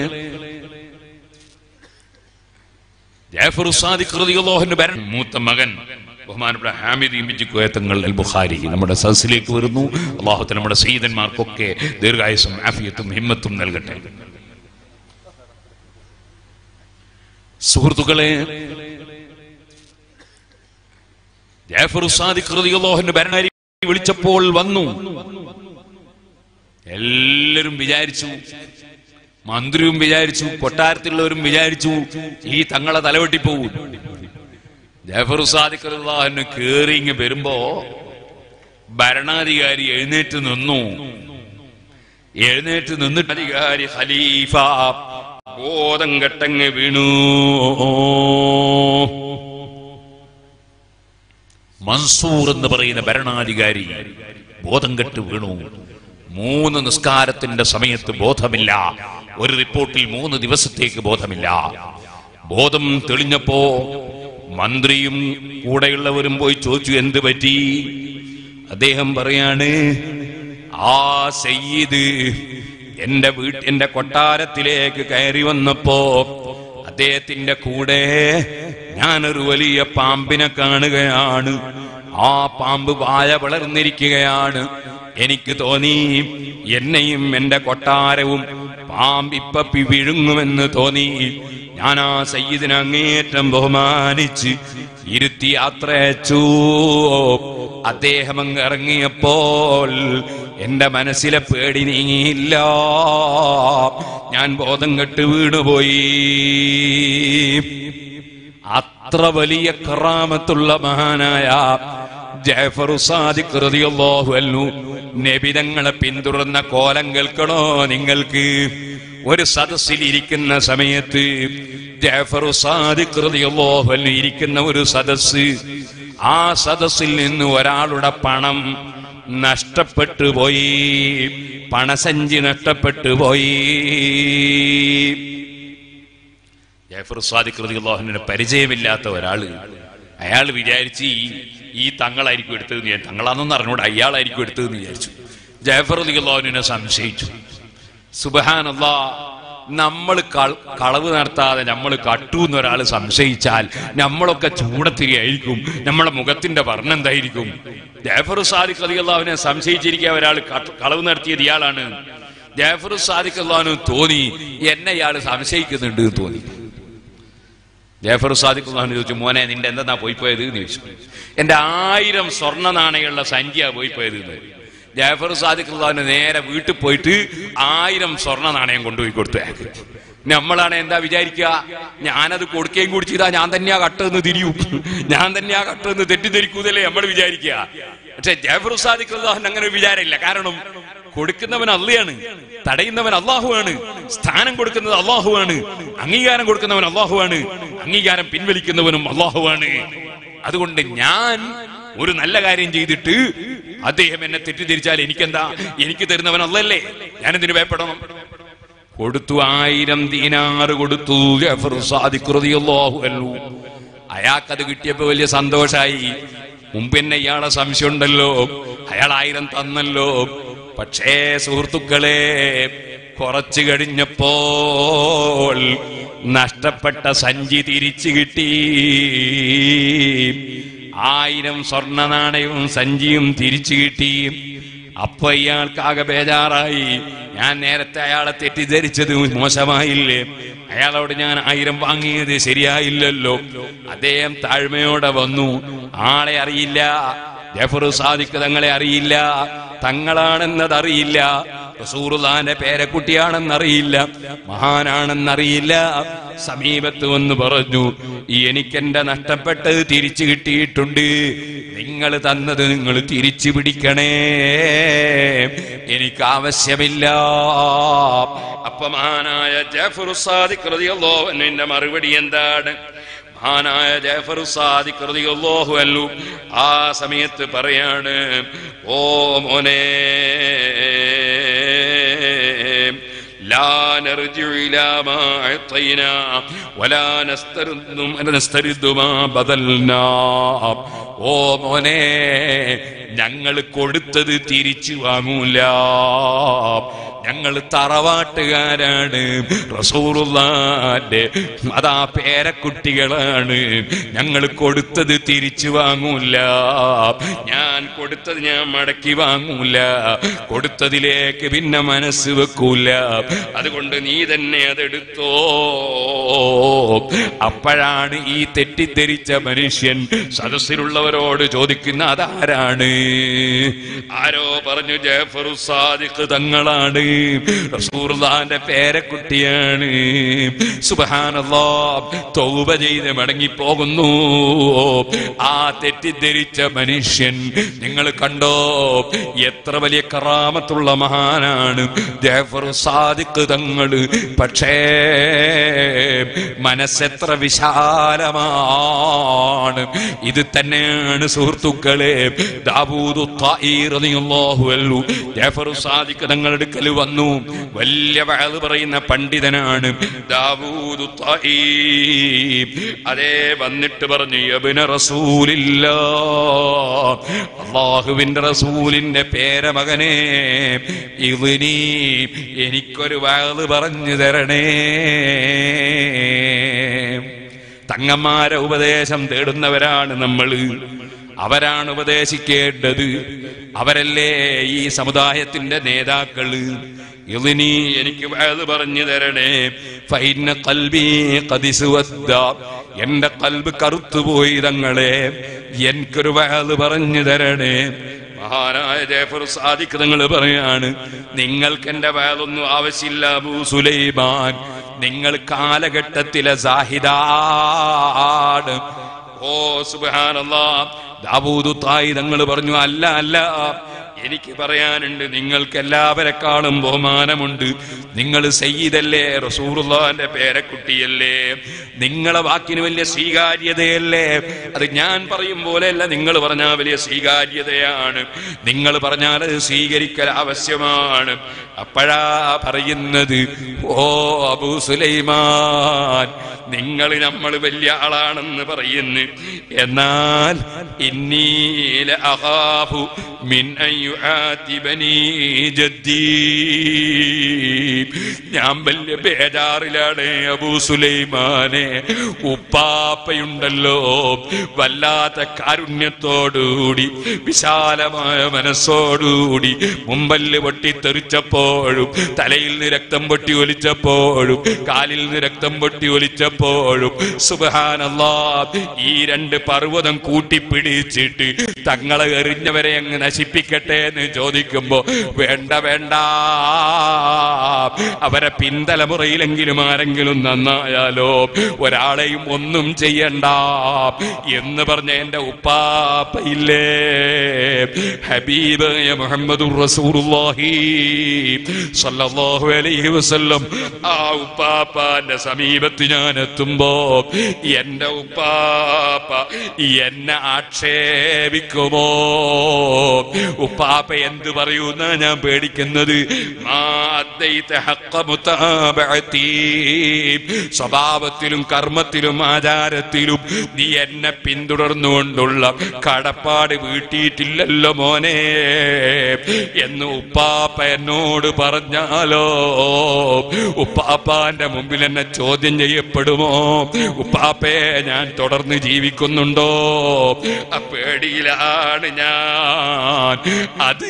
ജാഫർ സാദിഖ് റളിയല്ലാഹുവിന്റെ മൂത്ത മകൻ ബഹുമാനപ്പെട്ട ഹാമിദ് ഇമിജി കോയത്തങ്ങൾ അൽ ബുഖാരി നമ്മുടെ സദസ്സിലേക്ക് വരുന്നു. അള്ളാഹുത്തല നമ്മുടെ സയ്യിദന്മാർക്കൊക്കെ ദീർഘായുസും ആഫിയത്തും ഹിമ്മത്തും നൽകട്ടെ. സുഹൃത്തുക്കളെ ജാഫർ സാദിഖ് റളിയല്ലാഹുവിന്റെ ഭരണാരി വിളിച്ചപ്പോൾ വന്നു. എല്ലാരും വിചാരിച്ചു മന്ത്രിയും വിചാരിച്ചു കൊട്ടാരത്തിലുള്ളവരും വിചാരിച്ചു ഈ തങ്ങളെ തലവെട്ടിപ്പോവും ജാഫർ കേറി ഇങ്ങ് വരുമ്പോ ഭരണാധികാരി എഴുന്നേറ്റ് നിന്നു. എഴുന്നേറ്റ് നിന്നിട്ട് അധികാരി ഖലീഫ ബോധം കെട്ടങ്ങ് വീണു. മൻസൂർ എന്ന് പറയുന്ന ഭരണാധികാരി ബോധം കെട്ട് വീണു. മൂന്ന് നിസ്കാരത്തിന്റെ സമയത്ത് ബോധമില്ല. ഒരു റിപ്പോർട്ടിൽ മൂന്ന് ദിവസത്തേക്ക് ബോധമില്ല. ബോധം തെളിഞ്ഞപ്പോ മന്ത്രിയും കൂടെയുള്ളവരും പോയി ചോദിച്ചു എന്ത് പറ്റി? അദ്ദേഹം പറയാണ് ആ സയ്യിദ് എന്റെ വീട്ട് എന്റെ കൊട്ടാരത്തിലേക്ക് കയറി വന്നപ്പോ അദ്ദേഹത്തിന്റെ കൂടെ ഞാനൊരു വലിയ പാമ്പിനെ കാണുകയാണ്. ആ പാമ്പ് വായ വളർന്നിരിക്കുകയാണ്. എനിക്ക് തോന്നി എന്നെയും എന്റെ കൊട്ടാരവും പാമ്പിപ്പപ്പി വിഴുങ്ങുമെന്ന് തോന്നി. ആ സയ്യിദിനെ അങ്ങേറ്റം ബഹുമാനിച്ച് ഇരുത്തി യാത്ര അയച്ചു അദ്ദേഹം അങ്ങ് ഇറങ്ങിയപ്പോൾ എന്റെ മനസ്സിലെ പേടി നീങ്ങിയില്ല. ഞാൻ ബോധം കെട്ട് വീണുപോയി. അത്ര വലിയ കറാമത്തുള്ള മഹാനായ ജയഫറു സാദിഖ് അൻഹു. നബിതങ്ങളെ പിന്തുടർന്ന കോലം കേൾക്കണോ നിങ്ങൾക്ക്? ഒരു സദസ്സിൽ ഇരിക്കുന്ന സമയത്ത് സാദിഖ് ഇരിക്കുന്ന ഒരു സദസ്സ് ആ സദസ്സിൽ നിന്ന് ഒരാളുടെ പണം നഷ്ടപ്പെട്ടു പോയി. പണസഞ്ചി നഷ്ടപ്പെട്ടു പോയി. ജാഫർ സാദിഖ് പരിചയമില്ലാത്ത ഒരാൾ. അയാൾ വിചാരിച്ച് ഈ ഈ തങ്ങളായിരിക്കും എടുത്തതെന്ന് തങ്ങളാണെന്ന് അറിഞ്ഞൂടെ അയാളായിരിക്കും എടുത്തതെന്ന് വിചാരിച്ചു. ജാഫർ റളിയല്ലാഹുവിനെ സംശയിച്ചു. സുബഹാനല്ലാ നമ്മൾ കളവ് നടത്താതെ നമ്മൾ കട്ടു എന്നൊരാൾ സംശയിച്ചാൽ നമ്മളൊക്കെ ചൂടത്തിരിയായിരിക്കും. നമ്മളെ മുഖത്തിന്റെ വർണം എന്തായിരിക്കും? ജാഫർ സാദിഖ് റളിയല്ലാഹുവിനെ സംശയിച്ചിരിക്കുക ഒരാൾ കളവ് നടത്തിയത് ഇയാളാണ്. ജാഫർ സാദിഖ് അള്ളാഹുവിന് തോന്നി എന്നെ ഇയാൾ സംശയിക്കുന്നുണ്ട് എന്ന് തോന്നി. ജാഫർ സാദിഖ് അള്ളാഹുവിന് ചോദിച്ചു മോനെ നിന്റെ എന്താ പോയി പോയത് എന്ന് ചോദിച്ചു. എന്റെ ആയിരം സ്വർണ നാണയുള്ള സംഖ്യ പോയി പോയത് എന്ന്. ജാഫർ സാദിഖ് നേരെ വീട്ടിൽ പോയിട്ട് ആയിരം സ്വർണ നാണയം കൊണ്ടുപോയി കൊടുത്തു. നമ്മളാണ് എന്താ വിചാരിക്കുക? ഞാനത് കൊടുക്കുകയും കൂടി ചെയ്താ ഞാൻ തന്നെയാ കട്ടെന്ന് തിരിയൂ. ഞാൻ തന്നെയാ കട്ടെന്ന് തെറ്റിദ്ധരിക്കൂതല്ലേ നമ്മൾ വിചാരിക്കുക. പക്ഷെ ജാഫർ സാദിഖ് അങ്ങനെ വിചാരമില്ല. കാരണം കൊടുക്കുന്നവൻ അള്ളയാണ് തടയുന്നവൻ അള്ളാഹുവാണ് സ്ഥാനം കൊടുക്കുന്നത് അള്ളാഹുവാണ് അംഗീകാരം കൊടുക്കുന്നവൻ അള്ളാഹുവാണ് അംഗീകാരം പിൻവലിക്കുന്നവനും അള്ളാഹുവാണ്. അതുകൊണ്ട് ഞാൻ ഒരു നല്ല കാര്യം ചെയ്തിട്ട് അദ്ദേഹം എന്നെ തെറ്റിദ്ധരിച്ചാൽ എനിക്കെന്താ? എനിക്ക് തരുന്നവൻ അല്ലല്ലേ ഞാനെന്തിനു ഭയപ്പെടണം? കൊടുത്തു ആയിരം ദീനാറ് കൊടുത്തു അയാൾക്കത് കിട്ടിയപ്പോ വലിയ സന്തോഷായി. മുമ്പ് എന്നെ ഇയാളെ സംശയം ഉണ്ടല്ലോ അയാൾ ആയിരം തന്നല്ലോ. പക്ഷേ സുഹൃത്തുക്കളെ കുറച്ചു കഴിഞ്ഞപ്പോൾ നഷ്ടപ്പെട്ട സഞ്ചി തിരിച്ചു കിട്ടി. ആയിരം സ്വർണ നാണയവും സഞ്ചിയും തിരിച്ചു കിട്ടി. അപ്പൊ ഇയാൾക്കാകെ ബേജാറായി. ഞാൻ നേരത്തെ അയാളെ തെറ്റിദ്ധരിച്ചത് മോശമായില്ലേ? അയാളോട് ഞാൻ ആയിരം വാങ്ങിയത് ശരിയായില്ലല്ലോ. അദ്ദേഹം താഴ്മയോടെ വന്നു. ആളെ അറിയില്ല. ജഫറു സാദിഖ് തങ്ങളെ അറിയില്ല. തങ്ങളാണെന്നതറിയില്ല റസൂറുല്ലാന്റെ പേരക്കുട്ടിയാണെന്നറിയില്ല. മഹാനാണെന്നറിയില്ല. സമീപത്ത് വന്ന് പറഞ്ഞു എനിക്കെന്റെ നഷ്ടപ്പെട്ടത് തിരിച്ചു കിട്ടിയിട്ടുണ്ട്. നിങ്ങൾ തന്നത് നിങ്ങൾ തിരിച്ചു പിടിക്കണേ. എനിക്ക് ആവശ്യമില്ല. അപ്പൊ മഹാനായ ജഫർ സാദിഖ് റളിയല്ലാഹു അൻഹുവിന്റെ മറുപടി എന്താണ്? മഹാനായ ജാഫർ സാദിഖ് റളിയല്ലാഹു അൻഹു ആ സമയത്ത് പറയാണ് ഓ മോനെ لا نرجع إلى ما أعطينا വലാ നസ്തരുദ്ദു നസ്തരിദ്ദു മാ ബദൽനാ. ഓ മോനെ ഞങ്ങൾ കൊടുത്തത് തിരിച്ചു വാങ്ങൂല ഞങ്ങൾ തറവാട്ടുകാരാണ്. റസൂറുള്ളാന്റെ അതാ പേരക്കുട്ടികളാണ്. ഞങ്ങൾ കൊടുത്തത് തിരിച്ചു വാങ്ങൂല. ഞാൻ കൊടുത്തത് ഞാൻ മടക്കി വാങ്ങൂല. കൊടുത്തതിലേക്ക് പിന്നെ മനസ്സ് വെക്കൂല. അതുകൊണ്ട് നീ തന്നെ അതെടുത്തോ. അപ്പോഴാണ് ഈ തെറ്റിദ്ധരിച്ച മനുഷ്യൻ സദസ്സിലുള്ളവരോട് ചോദിക്കുന്ന അതാരാണ്? ആരോ പറഞ്ഞു ജയഫറു സാദിഖ് തങ്ങളാണ്. റസൂർദാന്റെ പേരക്കുട്ടിയാണ്. സുബഹാനല്ലോ തൗബ ചെയ്ത് മടങ്ങിപ്പോകുന്നു. ആ തെറ്റിദ്ധരിച്ച മനുഷ്യൻ നിങ്ങൾ കണ്ടോ? എത്ര വലിയ കറാമത്തുള്ള മഹാനാണ്. സാദിഖ് തങ്ങൾ. പക്ഷേ മനസ്സെത്ര വിശാലമാണ്. ഇത് തന്നെയാണ് സുഹൃത്തുക്കളെ. ദാബൂദു തങ്ങളുടെ അടുക്കൽ വന്നു. വലിയ വഴത് പറയുന്ന പണ്ഡിതനാണ് അതേ വന്നിട്ട് പറഞ്ഞു യബിന റസൂലില്ല. അള്ളാഹുവിന്റെ റസൂലിന്റെ പേരമകനെ ഇതിനി എനിക്കൊരു വഴത് പറഞ്ഞു തരണേ. തങ്ങന്മാരെ ഉപദേശം തേടുന്നവരാണ് നമ്മൾ അവരാണ് ഉപദേശിക്കേണ്ടത്. അവരല്ലേ ഈ സമുദായത്തിന്റെ നേതാക്കൾ? ഇതിനി എനിക്ക് വയത് പറഞ്ഞു തരണേ. ഫൈന കൽബി കതിസുവദ്ദ എന്റെ കൽബ് കറുത്തുപോയി തങ്ങളെ. എനിക്കൊരു വയത് പറഞ്ഞു തരണേ. മഹാനായ ജയഫർ സാദിഖ് നിങ്ങൾ പറയാണ് നിങ്ങൾക്ക് എന്റെ വയലൊന്നും ആവശ്യമില്ല അബൂ സുലൈമാൻ. നിങ്ങൾ കാലഘട്ടത്തിലെ സാഹിദാണ്. ഓ സുബാനല്ലാ ദാവൂദു തായി തങ്ങൾ പറഞ്ഞു അല്ല അല്ല. എനിക്ക് പറയാനുണ്ട് നിങ്ങൾക്ക് എല്ലാവരെക്കാളും ബഹുമാനമുണ്ട്. നിങ്ങൾ സയ്യിദല്ലേ റസൂറുള്ളാന്റെ പേരക്കുട്ടിയല്ലേ. നിങ്ങളെ വാക്കിന് വലിയ സ്വീകാര്യതയല്ലേ. അത് ഞാൻ പറയും പോലെയല്ല നിങ്ങൾ പറഞ്ഞാൽ വലിയ സ്വീകാര്യതയാണ്. നിങ്ങൾ പറഞ്ഞാൽ അത് സ്വീകരിക്കൽ ആവശ്യമാണ്. അപ്പോഴാ പറയുന്നത് ഓ അബൂ സുലൈമാൻ നിങ്ങൾ നമ്മൾ വലിയ ആളാണെന്ന് പറയുന്നു. എന്നാൽ ഇന്നീല അഹാഫു മിൻ അൻ യുആതിബനി ജദ്ദീ ഞാൻ വലിയ ബേജാറിലാണ് അബൂ സുലൈമാനെ. ഉപ്പാപ്പയുണ്ടല്ലോ. വല്ലാത്ത കാരുണ്യത്തോടുകൂടി വിശാലമായ മനസ്സോടുകൂടി മുമ്പല്ല് പൊട്ടിത്തെറിച്ചപ്പോഴും തലയിൽ നിന്ന് രക്തം പൊട്ടി ഒലിച്ചപ്പോഴും കാലിൽ നിന്ന് രക്തം പൊട്ടി ഒലിച്ചപ്പോഴും സുബഹാനല്ലാ ഈ രണ്ട് പർവതം കൂട്ടിപ്പിടിച്ചിട്ട് തങ്ങളെ എറിഞ്ഞവരെ അങ്ങ് നശിപ്പിക്കട്ടെ എന്ന് ചോദിക്കുമ്പോ വേണ്ട വേണ്ട. അവരെ പിന്തലമുറയിലെങ്കിലും ആരെങ്കിലും നന്നായാലോ ഒരാളെയും ഒന്നും ചെയ്യണ്ട. എന്ന് പറഞ്ഞ എന്റെ ഉപ്പാപ്പയില്ലേ ഹബീബ് മുഹമ്മദ് ആ ഉപ്പാപ്പാന്റെ സമീപത്ത് ഞാൻ എത്തുമ്പോ എന്റെ ഉപ്പാപ്പ എന്നെ ആക്ഷേപിക്കുമോ? ഉപ്പാപ്പ എന്ത് പറയൂന്ന ഞാൻ പേടിക്കുന്നത്. സ്വഭാവത്തിലും കർമ്മത്തിലും ആചാരത്തിലും നീ എന്നെ പിന്തുടർന്നുകൊണ്ടുള്ള കടപ്പാട് വീട്ടിയിട്ടില്ലല്ലോ മോനെ. എന്ന് ഉപ്പാപ്പ എന്നോട് പറഞ്ഞാലോ? ഉപ്പാപ്പാന്റെ മുമ്പിൽ എന്നെ ചോദ്യം ചെയ്യപ്പെടുമോ? ഉപ്പാപ്പയെ ഞാൻ തുടർന്ന് ജീവിക്കുന്നുണ്ടോ? ആ പേടിയിലാണ് ഞാൻ. അത്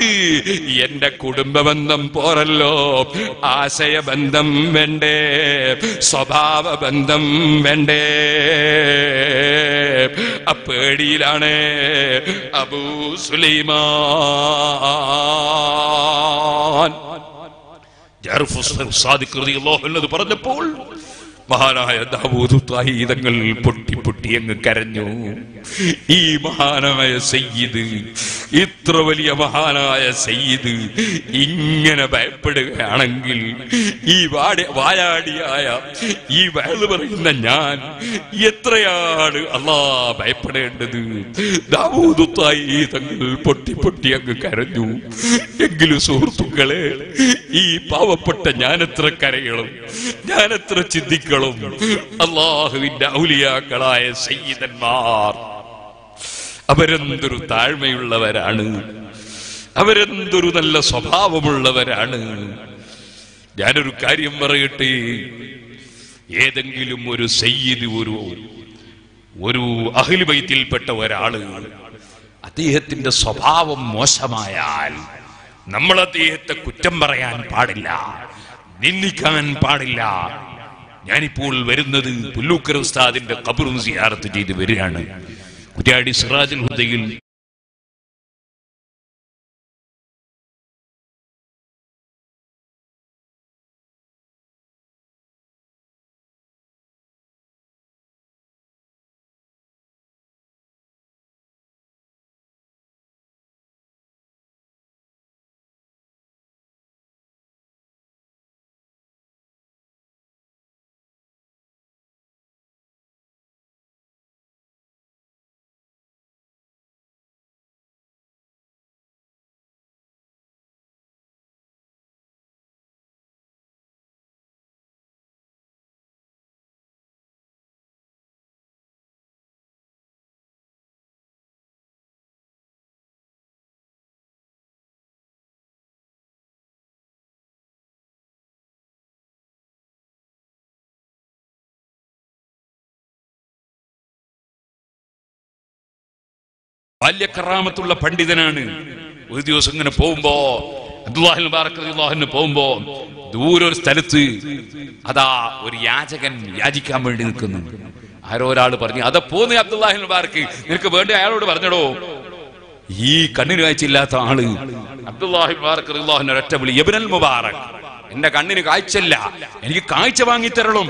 എന്റെ കുടുംബ ബന്ധം പോരല്ലോ. ആശയബന്ധം വേണ്ടേ. സ്വഭാവ ബന്ധം വേണ്ടേ. ആ പേടിയിലാണ് അബൂ സുലൈമാൻ. പറഞ്ഞപ്പോൾ മഹാനായ ദാവൂദ് താഹീതങ്ങൾ പൊട്ടി പൊട്ടി അങ്ങ് കരഞ്ഞു. ഈ മഹാനായ സയ്യിദ് ഇത്ര വലിയ മഹാനായ സയ്യിദ് ഇങ്ങനെ ഭയപ്പെടുകയാണെങ്കിൽ ഈ വാടി വായാടിയായ ഈ വയൽ പറയുന്ന ഞാൻ എത്രയാണ് അല്ലാ ഭയപ്പെടേണ്ടത്? ദാവൂദ് താഹീതങ്ങൾ പൊട്ടി പൊട്ടി അങ്ങ് കരഞ്ഞു. എങ്കിലും സുഹൃത്തുക്കളെ ഈ പാവപ്പെട്ട ഞാനെത്ര കരയണം? ഞാനെത്ര ചിന്തിക്കണം? സാദാത്തുക്കളും അള്ളാഹുവിന്റെ ഔലിയാക്കളായ സയ്യിദന്മാർ. അവരെന്തൊരു താഴ്മയുള്ളവരാണ്. അവരെന്തൊരു നല്ല സ്വഭാവമുള്ളവരാണ്. ഞാനൊരു കാര്യം പറയട്ടെ. ഏതെങ്കിലും ഒരു സയ്യിദ് ഒരു ഒരു അഖിൽബൈത്തിൽപ്പെട്ട ഒരാൾ അദ്ദേഹത്തിന്റെ സ്വഭാവം മോശമായാൽ നമ്മൾ അദ്ദേഹത്തെ കുറ്റം പറയാൻ പാടില്ല. നിന്ദിക്കാൻ പാടില്ല. ഞാനിപ്പോൾ വരുന്നത് പുല്ലൂക്കർ ഉസ്താദിന്റെ കബറും സിയാറത്ത് ചെയ്ത് വരികയാണ്. കുറ്റാടി സിറാജുൽ ഹുദയിൽ ബാല്യക്കറാമത്തുള്ള പണ്ഡിതനാണ്. ഒരു ദിവസം ഇങ്ങനെ പോകുമ്പോ അബ്ദുല്ലാഹിൻ ബാറക്കല്ലാഹിന് പോകുമ്പോ ദൂരെ ഒരു സ്ഥലത്ത് അതാ ഒരു യാചകൻ യാചിക്കാൻ വേണ്ടി നിൽക്കുന്നു. ആരോ ഒരാൾ പറഞ്ഞു അതാ പോന്ന് അബ്ദുല്ലാഹിൻ ബാർക്ക് നിനക്ക് വേണ്ടി? അയാളോട് പറഞ്ഞടോ ഈ കണ്ണിന് കാഴ്ചയില്ലാത്ത ആൾ അബ്ദുല്ലാഹിൻ മുബാറക് ഒരൊറ്റ വിളി യബ്നൽ മുബാറക്. എന്റെ കണ്ണിന് കാഴ്ചയില്ല എനിക്ക് കാഴ്ച വാങ്ങി തരണം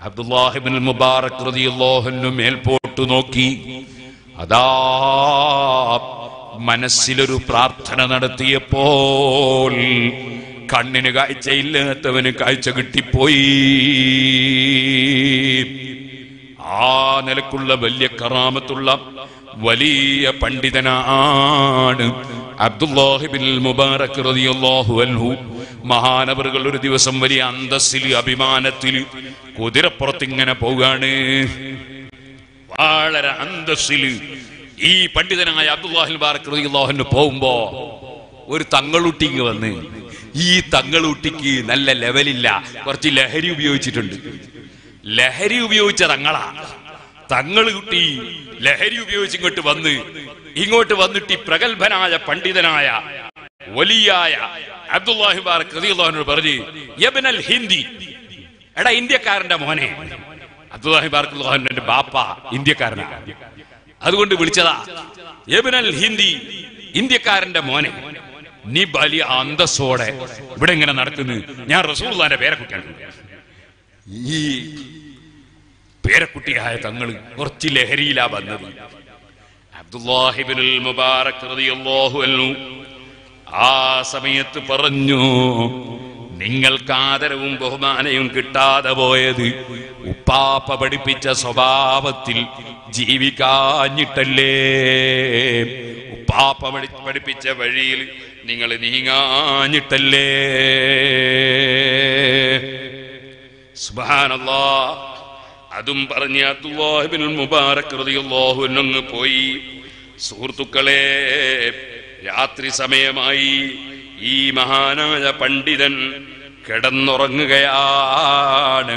അബ്ദുല്ലാഹിബിൻ മുബാറക് മേൽപോട്ട് നോക്കി അതാ മനസ്സിലൊരു പ്രാർത്ഥന നടത്തിയപ്പോൾ കണ്ണിന് കാഴ്ചയില്ലാത്തവന് കാഴ്ച കിട്ടിപ്പോയി. ആ നിലക്കുള്ള വലിയ കറാമത്തുള്ള വലിയ പണ്ഡിതനാണ് അബ്ദുല്ലാഹിബിൻ മുബാറക് റളിയല്ലാഹു അൻഹു. മഹാനവറുകൾ ഒരു ദിവസം വലിയ അന്തസ്സിൽ അഭിമാനത്തിൽ കുതിരപ്പുറത്തിങ്ങനെ പോവുകയാണ് വളരെ അന്തസ്സിൽ ഈ പണ്ഡിതനായ അബ്ദുല്ലാഹിൽ ബാറക് പോകുമ്പോ ഒരു തങ്ങളുട്ടിക്ക് വന്ന് ഈ തങ്ങളുട്ടിക്ക് നല്ല ലെവലില്ല. കുറച്ച് ലഹരി ഉപയോഗിച്ചിട്ടുണ്ട്. ലഹരി ഉപയോഗിച്ച തങ്ങളാ. തങ്ങൾ കുട്ടി ലഹരി ഉപയോഗിച്ച് ഇങ്ങോട്ട് വന്ന് ഇങ്ങോട്ട് വന്നിട്ട് ഈ പ്രഗത്ഭനായ പണ്ഡിതനായ വലിയായ അബ്ദുല്ലാഹിബാർ കൃതിയുള്ളവനോട് പറഞ്ഞു യബ്നൽ ഹിന്ദി. എടാ ഇന്ത്യക്കാരന്റെ മോനെ. അബ്ദുല്ലാഹി ബാറക് റളിയല്ലാഹുവിന്റെ ബാപ്പ ഇന്ത്യക്കാരനാണ്. അതുകൊണ്ട് വിളിച്ചതാ എബിനൽ ഹിന്ദി ഇന്ത്യക്കാരന്റെ മോനെ നീ വലിയ അന്തസ്സോടെ ഇവിടെ ഇങ്ങനെ നടക്കുന്നു. ഞാൻ റസൂള്ളാന്റെ പേരക്കുട്ടിയാണ്. ഈ പേരക്കുട്ടിയായ തങ്ങൾ കുറച്ച് ലഹരിയിലാ വന്നത്. അബ്ദുല്ലാഹിബിനുൽ മുബാറക് റളിയല്ലാഹു അൻഹു ആ സമയത്ത് പറഞ്ഞു നിങ്ങൾക്ക് ആദരവും ബഹുമാനയും കിട്ടാതെ പോയത് ഉപ്പാപ്പ പഠിപ്പിച്ച സ്വഭാവത്തിൽ ജീവിക്കാഞ്ഞിട്ടല്ലേ? ഉപ്പാപ്പ പഠി- പഠിപ്പിച്ച വഴിയിൽ നിങ്ങൾ നീങ്ങാഞ്ഞിട്ടല്ലേ? സുബ്ഹാനല്ലാ. അതും പറഞ്ഞ് അബ്ദുല്ലാഹിബിൻ മുബാറക് റളിയല്ലാഹു അൻഹു പോയി. സുഹൃത്തുക്കളെ രാത്രി സമയമായി. ഈ മഹാനായ പണ്ഡിതൻ കിടന്നുറങ്ങുകയാണ്.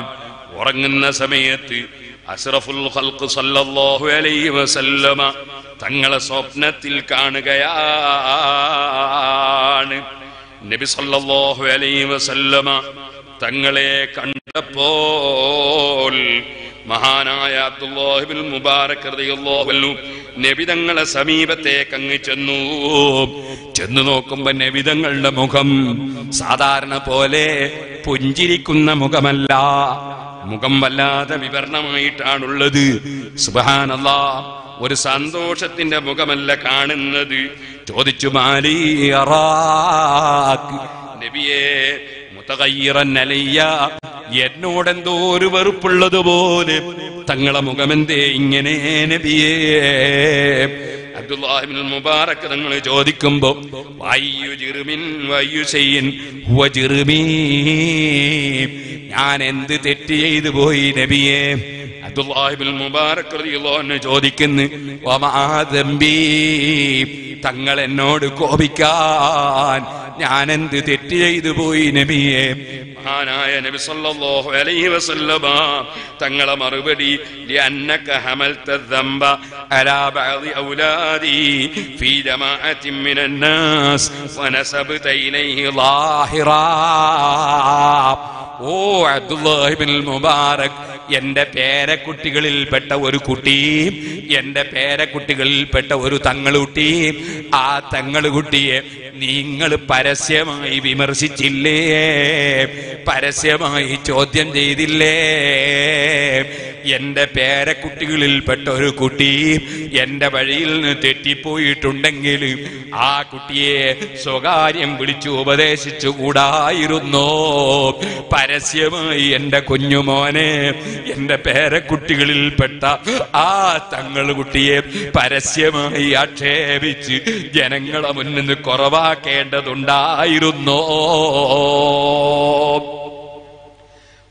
ഉറങ്ങുന്ന സമയത്ത് അഷ്റഫുൽ ഹൽക്ക് സല്ലല്ലാഹു അലൈഹി വസല്ലമ തങ്ങളെ സ്വപ്നത്തിൽ കാണുകയാണ്. നബി സല്ലല്ലാഹു അലൈഹി വസല്ലമ തങ്ങളെ കണ്ടപ്പോൾ മഹാനായ അബ്ദുല്ലാഹിബിൻ മുബാറക് റളിയല്ലാഹു അൻഹു നബി തങ്ങളെ സമീപത്തേക്ക് അങ്ങ് ചെന്നു. ചെന്നു നോക്കുമ്പോ നബി തങ്ങളുടെ മുഖം സാധാരണ പോലെ പുഞ്ചിരിക്കുന്ന മുഖമല്ല. മുഖം വല്ലാതെ വിവരണമായിട്ടാണുള്ളത്. സുബ്ഹാനല്ലാഹ് ഒരു സന്തോഷത്തിന്റെ മുഖമല്ല കാണുന്നത്. ചോദിച്ചു മാലി നബിയേ എന്നോടെന്തോ ഒരു വെറുപ്പുള്ളത് പോലെ തങ്ങളെ മുഖമെന്തേ ഇങ്ങനെ നബിയേ. മുബാറക് തങ്ങൾ ചോദിക്കുമ്പോ വയ്യു വയ്യു ഹുവ ഞാൻ എന്ത് തെറ്റ് ചെയ്തു പോയി നബിയെ? മുബാറക് ചോദിക്കുന്നു വമാ തങ്ങൾ എന്നോട് കോപിക്കാൻ ഞാനെന്ത് തെറ്റ് ചെയ്തു പോയി നബിയെ? മഹാനായ നബി സല്ലല്ലാഹു അലൈഹി വസല്ലമ തങ്ങളെ മറുപടി ലിഅന്നക ഹമൽത ദംബ അലാ ബഅദി ഔലാദി ഫീ ജമാഅത്തിൻ മിനൻ നാസ് വനസബ്ത ഇലൈഹി ലാഹിറാ. ഓ അബ്ദുല്ലാഹിബ്നുൽ മുബാറക് എന്റെ പേരക്കുട്ടികളിൽപ്പെട്ട ഒരു കുട്ടി എന്റെ പേരക്കുട്ടികളിൽപ്പെട്ട ഒരു തങ്ങളുട്ടി ആ തങ്ങളുകുട്ടിയെ നിങ്ങൾ പരസ്യമായി വിമർശിച്ചില്ലേ? പരസ്യമായി ചോദ്യം ചെയ്തില്ലേ? എന്റെ പേരക്കുട്ടികളിൽപ്പെട്ട ഒരു കുട്ടി എന്റെ വഴിയിൽ നിന്ന് തെറ്റിപ്പോയിട്ടുണ്ടെങ്കിൽ ആ കുട്ടിയെ സ്വകാര്യം വിളിച്ചു ഉപദേശിച്ചു കൂടായിരുന്നോ. പരസ്യമായി എന്റെ കുഞ്ഞുമോനെ എന്റെ പേരക്കുട്ടികളിൽപ്പെട്ട ആ തങ്ങൾ കുട്ടിയെ പരസ്യമായി ആക്ഷേപിച്ച് ജനങ്ങളെ മുന്നിൽ നിന്ന് കുറവാക്കേണ്ടതുണ്ടായിരുന്നോ.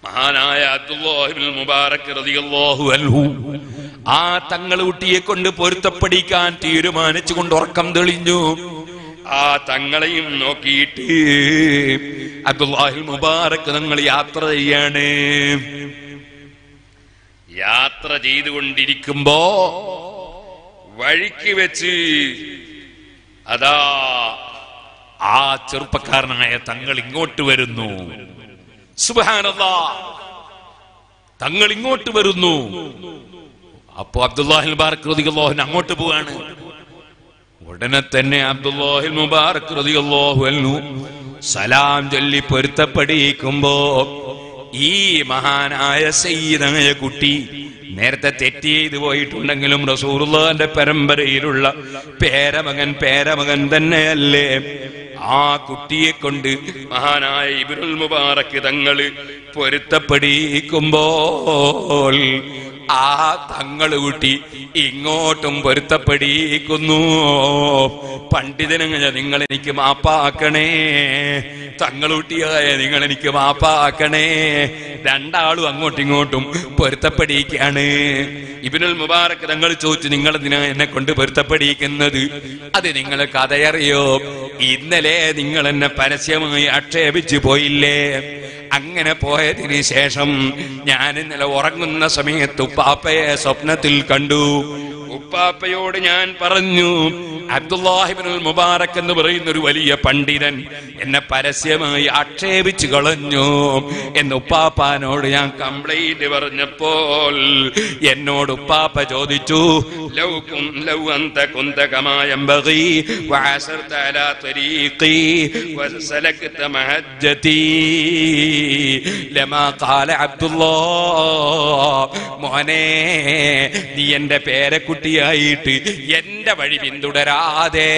മഹാനായ അബ്ദുല്ലാഹിബ്നുൽ മുബാറക് റളിയല്ലാഹു അൻഹു ആ തങ്ങൾ കുട്ടിയെ കൊണ്ട് പൊരുത്തപ്പെടിക്കാൻ തീരുമാനിച്ചു കൊണ്ട് ഉറക്കം തെളിഞ്ഞു. ആ തങ്ങളെയും നോക്കിയിട്ട് അബ്ദുല്ലാഹിൽ മുബാറക് തങ്ങൾ യാത്ര ചെയ്യാണ്. യാത്ര ചെയ്തുകൊണ്ടിരിക്കുമ്പോ വഴിക്ക് വെച്ച് അതാ ആ ചെറുപ്പക്കാരനായ തങ്ങൾ ഇങ്ങോട്ട് വരുന്നു. തങ്ങൾ ഇങ്ങോട്ട് വരുന്നു. അപ്പോ അബ്ദുല്ലാഹിൽ മുബാറക് റളിയല്ലാഹു അങ്ങോട്ട് പോവാണ്. ഉടനെ തന്നെ അബ്ദുല്ലാഹിൽ മുബാറക് റളിയല്ലാഹു അൻഹു സലാം ചൊല്ലി പൊരുത്തപ്പെടിയിക്കുമ്പോ ഈ മഹാനായ സയ്യിദായ കുട്ടി നേരത്തെ തെറ്റ് ചെയ്ത് പോയിട്ടുണ്ടെങ്കിലും റസൂറുള്ളാന്റെ പരമ്പരയിലുള്ള പേരമകൻ പേരമകൻ തന്നെയല്ലേ? ആ കുട്ടിയെ കൊണ്ട് മഹാനായ ഇബിരുൽ മുബാറക്ക് തങ്ങൾ പൊരുത്തപ്പെടിയിക്കുമ്പോൾ ആ തങ്ങൾ കുട്ടി ഇങ്ങോട്ടും പൊരുത്തപ്പെടിയിക്കുന്നു പണ്ഡിതനങ്ങനെ നിങ്ങൾ എനിക്ക് മാപ്പാക്കണേ. തങ്ങളുട്ടിയായ നിങ്ങൾ എനിക്ക് മാപ്പാക്കണേ. രണ്ടാളും അങ്ങോട്ടും ഇങ്ങോട്ടും പൊരുത്തപ്പെടിയിക്കാണ് ഇബിനുൽ മുബാറക് തങ്ങൾ ചോദിച്ചു നിങ്ങൾ എന്നെ കൊണ്ട് പൊരുത്തപ്പെടിയിക്കുന്നത് അത് നിങ്ങൾ കഥയറിയോ? ഇന്നലെ നിങ്ങൾ എന്നെ പരസ്യമായി ആക്ഷേപിച്ചു പോയില്ലേ? അങ്ങനെ പോയതിന് ശേഷം ഞാൻ ഇന്നലെ ഉറങ്ങുന്ന സമയത്ത് ഉപ്പാപ്പയെ സ്വപ്നത്തിൽ കണ്ടു. ഉപ്പാപ്പയോട് ഞാൻ പറഞ്ഞു അബ്ദുല്ലാഹിബിനുൽ മുബാറക് എന്ന് പറയുന്ന ഒരു വലിയ പണ്ഡിതൻ എന്നെ പരസ്യമായി ആക്ഷേപിച്ചു കളഞ്ഞു എന്ന് ഉപ്പാപ്പാനോട് ഞാൻ കംപ്ലൈന്റ് പറഞ്ഞപ്പോൾ എന്നോട് ഉപ്പാപ്പ ചോദിച്ചു ലൗ ലൗ അന്ത അലാ വസലക്ത മഹജ്ജതി ലമാ ഖാല മോനെ നീ എന്റെ പേരക്കുട്ടിയായിട്ട് എന്റെ വഴി പിന്തുടരാതെ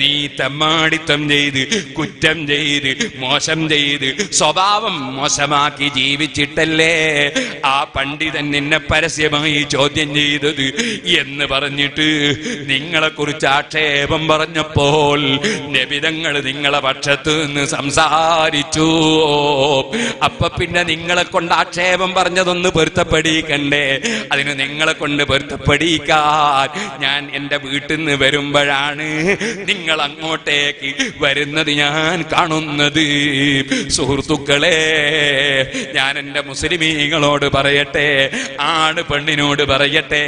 നീ തെമ്മാടിത്തം ചെയ്ത് കുറ്റം ചെയ്ത് മോശം ചെയ്ത് സ്വഭാവം മോശമാക്കി ജീവിച്ചിട്ടല്ലേ ആ പണ്ഡിതൻ നിന്നെ പരസ്യമായി ചോദ്യം ചെയ്തത് എന്ന് പറഞ്ഞിട്ട് നിങ്ങളെ കുറിച്ച് ആക്ഷേപം പറഞ്ഞപ്പോൾ നബിതങ്ങൾ നിങ്ങളെ പക്ഷത്ത് നിന്ന് സംസാരിച്ചു. അപ്പൊ പിന്നെ നിങ്ങളെ കൊണ്ട് ആക്ഷേപം പറഞ്ഞതൊന്ന് പൊരുത്തപ്പെടിക്കണ്ടേ? അതിന് നിങ്ങളെ കൊണ്ട് പൊരുത്തപ്പെടിക്കാൻ ഞാൻ എന്റെ വീട്ടിൽ നിന്ന് വരുമ്പോഴാണ് നിങ്ങൾ അങ്ങോട്ടേക്ക് വരുന്നത് ഞാൻ കാണുന്നത്. സുഹൃത്തുക്കളെ ഞാൻ എന്റെ മുസ്ലിമീങ്ങളോട് പറയട്ടെ ആണ് പെണ്ണിനോട് പറയട്ടെ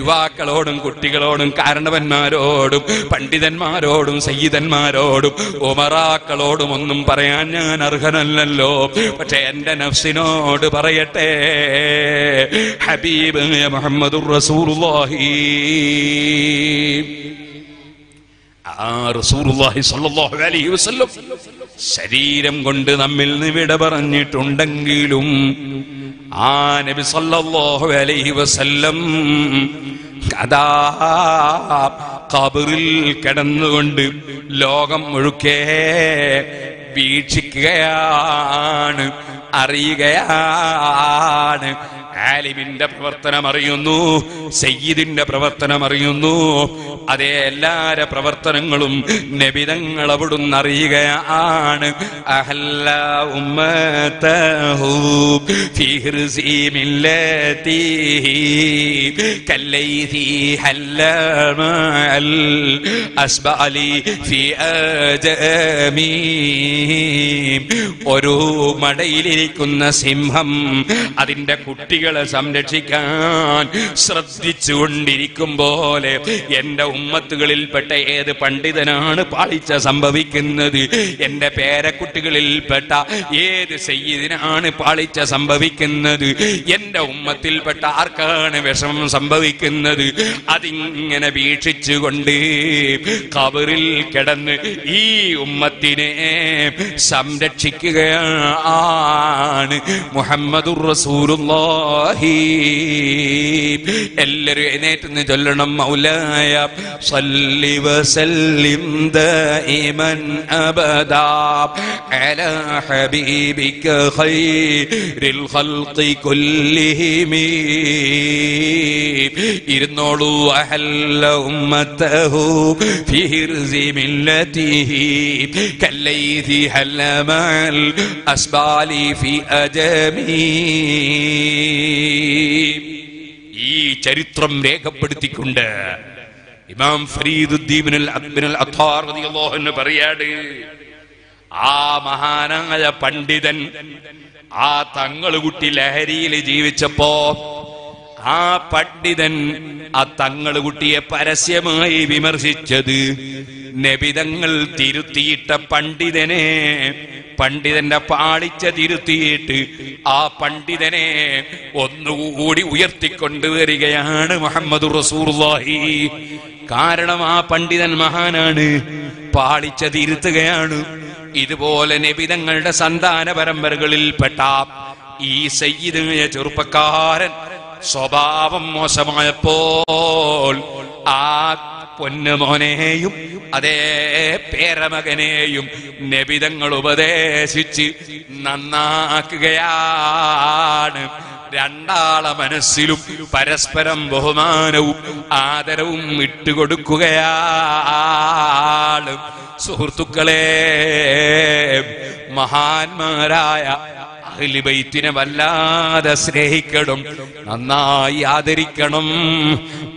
യുവാക്കളോടും കുട്ടികളോടും കാരണവന്മാരോടും പണ്ഡിതന്മാരോടും സയ്യിദന്മാരോടും ഉമറാക്കളോടും ഒന്നും പറയാൻ ഞാൻ അർഹനല്ലല്ലോ. പക്ഷെ എന്റെ നഫ്സിനോട് പറയട്ടെ ഹബീബ് മുഹമ്മദുർ റസൂലുള്ളാഹി. ആ റസൂലുള്ളാഹി സ്വല്ലല്ലാഹു അലൈഹി വസല്ലം ശരീരം കൊണ്ട് നമ്മിൽ നിന്ന് വിട പറഞ്ഞിട്ടുണ്ടെങ്കിലും ആ നബി സല്ലല്ലാഹു അലൈഹി വസല്ലം കഥാ കബറിൽ കിടന്നുകൊണ്ട് ലോകം മുഴുക്കെ വീക്ഷിക്കുകയാണ് അറിയുകയാണ്. ആലിമിന്റെ പ്രവർത്തനം അറിയുന്നു സയ്യിദിന്റെ പ്രവർത്തനം അറിയുന്നു അതേ എല്ലാര പ്രവർത്തനങ്ങളും നബിതങ്ങൾ അവിടുന്ന് അറിയുകയാണ് ഒരു മടയിലിരിക്കുന്ന സിംഹം അതിന്റെ കുട്ടികളെ സംരക്ഷിക്കാൻ ശ്രദ്ധിച്ചുകൊണ്ടിരിക്കും പോലെ എന്റെ ഉമ്മത്തുകളിൽപ്പെട്ട ഏത് പണ്ഡിതനാണ് പാളിച്ച സംഭവിക്കുന്നത്? എന്റെ പേരക്കുട്ടികളിൽപ്പെട്ട ഏത് സയ്യിദിനാണ് പാളിച്ച സംഭവിക്കുന്നത്? എന്റെ ഉമ്മത്തിൽപ്പെട്ട ആർക്കാണ് വിഷമം സംഭവിക്കുന്നത്? അതിങ്ങനെ വീക്ഷിച്ചുകൊണ്ട് കബറിൽ കിടന്ന് ഈ ഉമ്മത്തിനെ സംരക്ഷിക്കുകയാണ് മുഹമ്മദുർ റസൂലുള്ളാഹി എല്ലാവരും എഴുന്നേറ്റ് ചൊല്ലണം മൗലായ സല്ലി വസല്ലിം ദായിമൻ അബദാ അലാ ഹബീബിക ഖൈറിൽ ഖൽഖി കുല്ലിഹിം ഇരുന്നോളൂ അഹല്ല ഉമ്മത്തഹു ഫി ഹിർസി മില്ലതിഹി കല്ലൈതി ഹല്ല മഅൽ അസ്ബാലി ഫി അജമീ ഈ ചരിത്രം രേഖപ്പെടുത്തിക്കൊണ്ട് ഇമാം റളിയല്ലാഹു അൻഹു പറയാട് ആ മഹാനായ പണ്ഡിതൻ ആ തങ്ങളുകുട്ടി ലഹരിയിൽ ജീവിച്ചപ്പോ ആ പണ്ഡിതൻ ആ തങ്ങളുകുട്ടിയെ പരസ്യമായി വിമർശിച്ചത്. നബിതങ്ങൾ തിരുത്തിയിട്ട പണ്ഡിതനെ പണ്ഡിതന്റെ പാളിച്ച തിരുത്തിയിട്ട് ആ പണ്ഡിതനെ ഒന്നുകൂടി ഉയർത്തിക്കൊണ്ടുവരികയാണ് മുഹമ്മദ് റസൂർഹി കാരണം ആ പണ്ഡിതൻ മഹാനാണ് പാളിച്ച തിരുത്തുകയാണ്. ഇതുപോലെ നബിതങ്ങളുടെ സന്താന പരമ്പരകളിൽപ്പെട്ട ഈ സയ്യിദായ ചെറുപ്പക്കാരൻ സ്വഭാവം മോശമായപ്പോൾ ആ പൊന്നുമോനെയും അതേ പേരമകനെയും നബിതങ്ങൾ ഉപദേശിച്ച് നന്നാക്കുകയാണ്. രണ്ടാള മനസ്സിലും പരസ്പരം ബഹുമാനവും ആദരവും ഇട്ടുകൊടുക്കുകയാണ്. സുഹൃത്തുക്കളെ മഹാന്മാരായ അഹ്ലിബൈത്തിനെ വല്ലാതെ സ്നേഹിക്കണം. നന്നായി ആദരിക്കണം.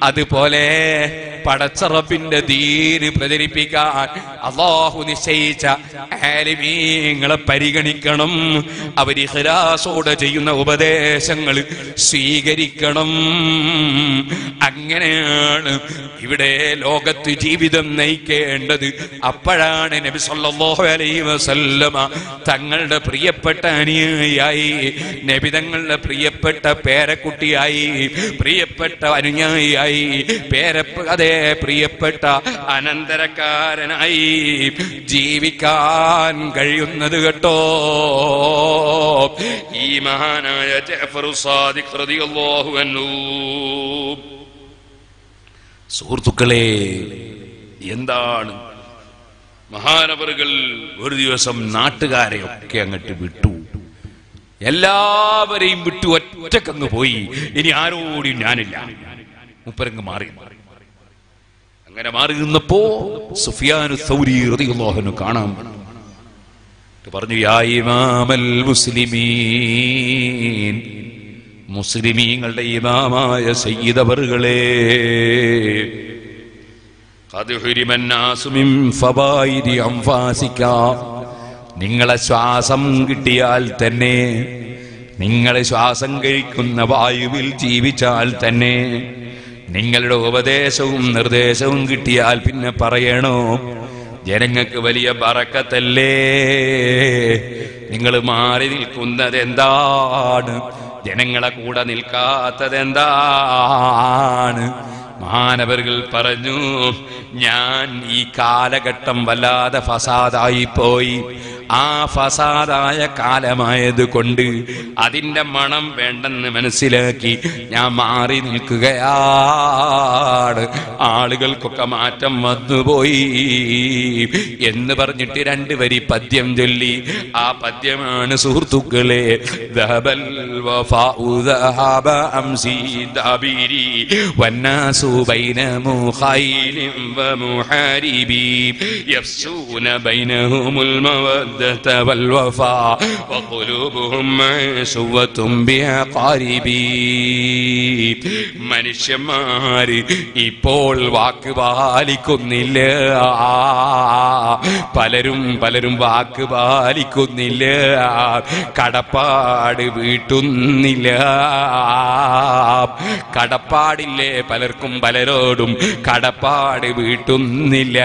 അതുപോലെ പടച്ചറപ്പിന്റെ ദീന് പ്രചരിപ്പിക്കാൻ അള്ളാഹു നിശ്ചയിച്ച ആലിമീങ്ങളെ പരിഗണിക്കണം. അവർ ഹിരാസോടെ ചെയ്യുന്ന ഉപദേശങ്ങൾ സ്വീകരിക്കണം. അങ്ങനെയാണ് ഇവിടെ ലോകത്ത് ജീവിതം നയിക്കേണ്ടത്. അപ്പോഴാണ് നബി സല്ലല്ലാഹു അലൈഹി വസല്ലമ തങ്ങളുടെ പ്രിയപ്പെട്ട അനുയായിയായി നബി തങ്ങളുടെ പ്രിയപ്പെട്ട പേരക്കുട്ടിയായി പ്രിയപ്പെട്ട അനുയായിയായി പേര അതെ പ്രിയപ്പെട്ട അനന്തരക്കാരനായി ജീവിക്കാൻ കഴിയുന്നത് കേട്ടോ. ഈ മഹാനായ റളിയല്ലാഹു അൻഹു. സുഹൃത്തുക്കളെ എന്താണ്? മഹാനവറുകൾ ഒരു ദിവസം നാട്ടുകാരെ ഒക്കെ അങ്ങോട്ട് വിട്ടു. എല്ലാവരെയും വിട്ടു ഒറ്റക്കങ്ങ് പോയി. ഇനി ആരോടും ഞാനില്ല. മുപ്പരങ്ങ് മാറി. അങ്ങനെ മാറി നിന്നപ്പോ സുഫിയാനു സൗരി കാണാൻ. പറഞ്ഞു ഇമാമൽ മുസ്ലിമീൻ മുസ്ലിമീങ്ങളുടെ ഇമാമായ സയ്യിദവറുകളെ അത് ഹുരിമന്നാസുമിം ഫബായിരി അൻഫാസിക നിങ്ങളെ ശ്വാസം കിട്ടിയാൽ തന്നെ. നിങ്ങളെ ശ്വാസം കഴിക്കുന്ന വായുവിൽ ജീവിച്ചാൽ തന്നെ. നിങ്ങളുടെ ഉപദേശവും നിർദ്ദേശവും കിട്ടിയാൽ പിന്നെ പറയണോ? ജനങ്ങൾക്ക് വലിയ പറക്കത്തല്ലേ നിങ്ങൾ മാറി നിൽക്കുന്നത് എന്താണ്? ജനങ്ങളെ കൂടെ നിൽക്കാത്തത് എന്താണ്? മാനവர்கள் പറഞ്ഞു ഞാൻ ഈ കാലഘട്ടം വല്ലാതെ ഫസാദായി പോയി ആ ഫസാദായ കാലമായത് കൊണ്ട് അതിന്റെ മണം വേണ്ടെന്ന് മനസ്സിലാക്കി ഞാൻ മാറി നിൽക്കുകയാണ്. ആളുകൾക്കൊക്കെ മാറ്റം വന്നുപോയി എന്ന് പറഞ്ഞിട്ട് രണ്ട് വരി പദ്യം ചൊല്ലി. ആ പദ്യമാണ് സുഹൃത്തുക്കളെ ൂഹൈലിം الوفاء ذهب أمسي دابيري والناس بين مخيل ومحارب يفسون بينهم المودة والوفاء وقلوبهم معشوة بعقارب മനുഷ്യന്മാര് ഇപ്പോൾ വാക്ക് പാലിക്കുന്നില്ല പലരും പലരും വാക്ക് പാലിക്കുന്നില്ല കടപ്പാട് വീട്ടുന്നില്ല കടപ്പാടില്ലേ പലർക്കും പലരോടും കടപ്പാട് വീട്ടുന്നില്ല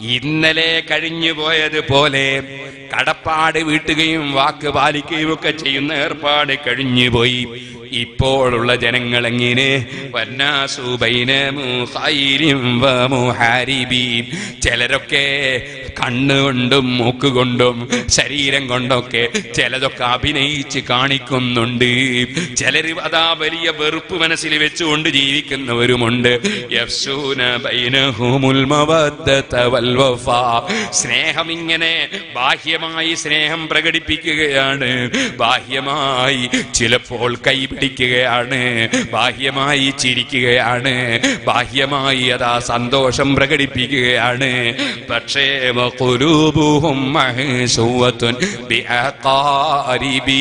ഇന്നലെ കഴിഞ്ഞു പോയതുപോലെ കടപ്പാട് വീട്ടുകയും വാക്ക് പാലിക്കുകയും ഒക്കെ ചെയ്യുന്ന ഏർപ്പാട് കഴിഞ്ഞുപോയി ഇപ്പോഴുള്ള ജനങ്ങൾ എങ്ങനെ ചിലരൊക്കെ കണ്ണുകൊണ്ടും മൂക്കുകൊണ്ടും ശരീരം കൊണ്ടൊക്കെ ചിലതൊക്കെ അഭിനയിച്ച് കാണിക്കുന്നുണ്ട്. ചിലര് അതാ വലിയ വെറുപ്പ് മനസ്സിൽ വെച്ചുകൊണ്ട് ജീവിക്കുന്നവരുമുണ്ട്. സ്നേഹം ഇങ്ങനെ ബാഹ്യമായി സ്നേഹം പ്രകടിപ്പിക്കുകയാണ്. ബാഹ്യമായി ചിലപ്പോൾ കൈപിടിക്കുകയാണ് ബാഹ്യമായി ചിരിക്കുകയാണ്. ബാഹ്യമായി അതാ സന്തോഷം പ്രകടിപ്പിക്കുകയാണ്. പക്ഷേ വഖുലൂബുഹും മഹ്സൂവത്തുൻ بأقاربي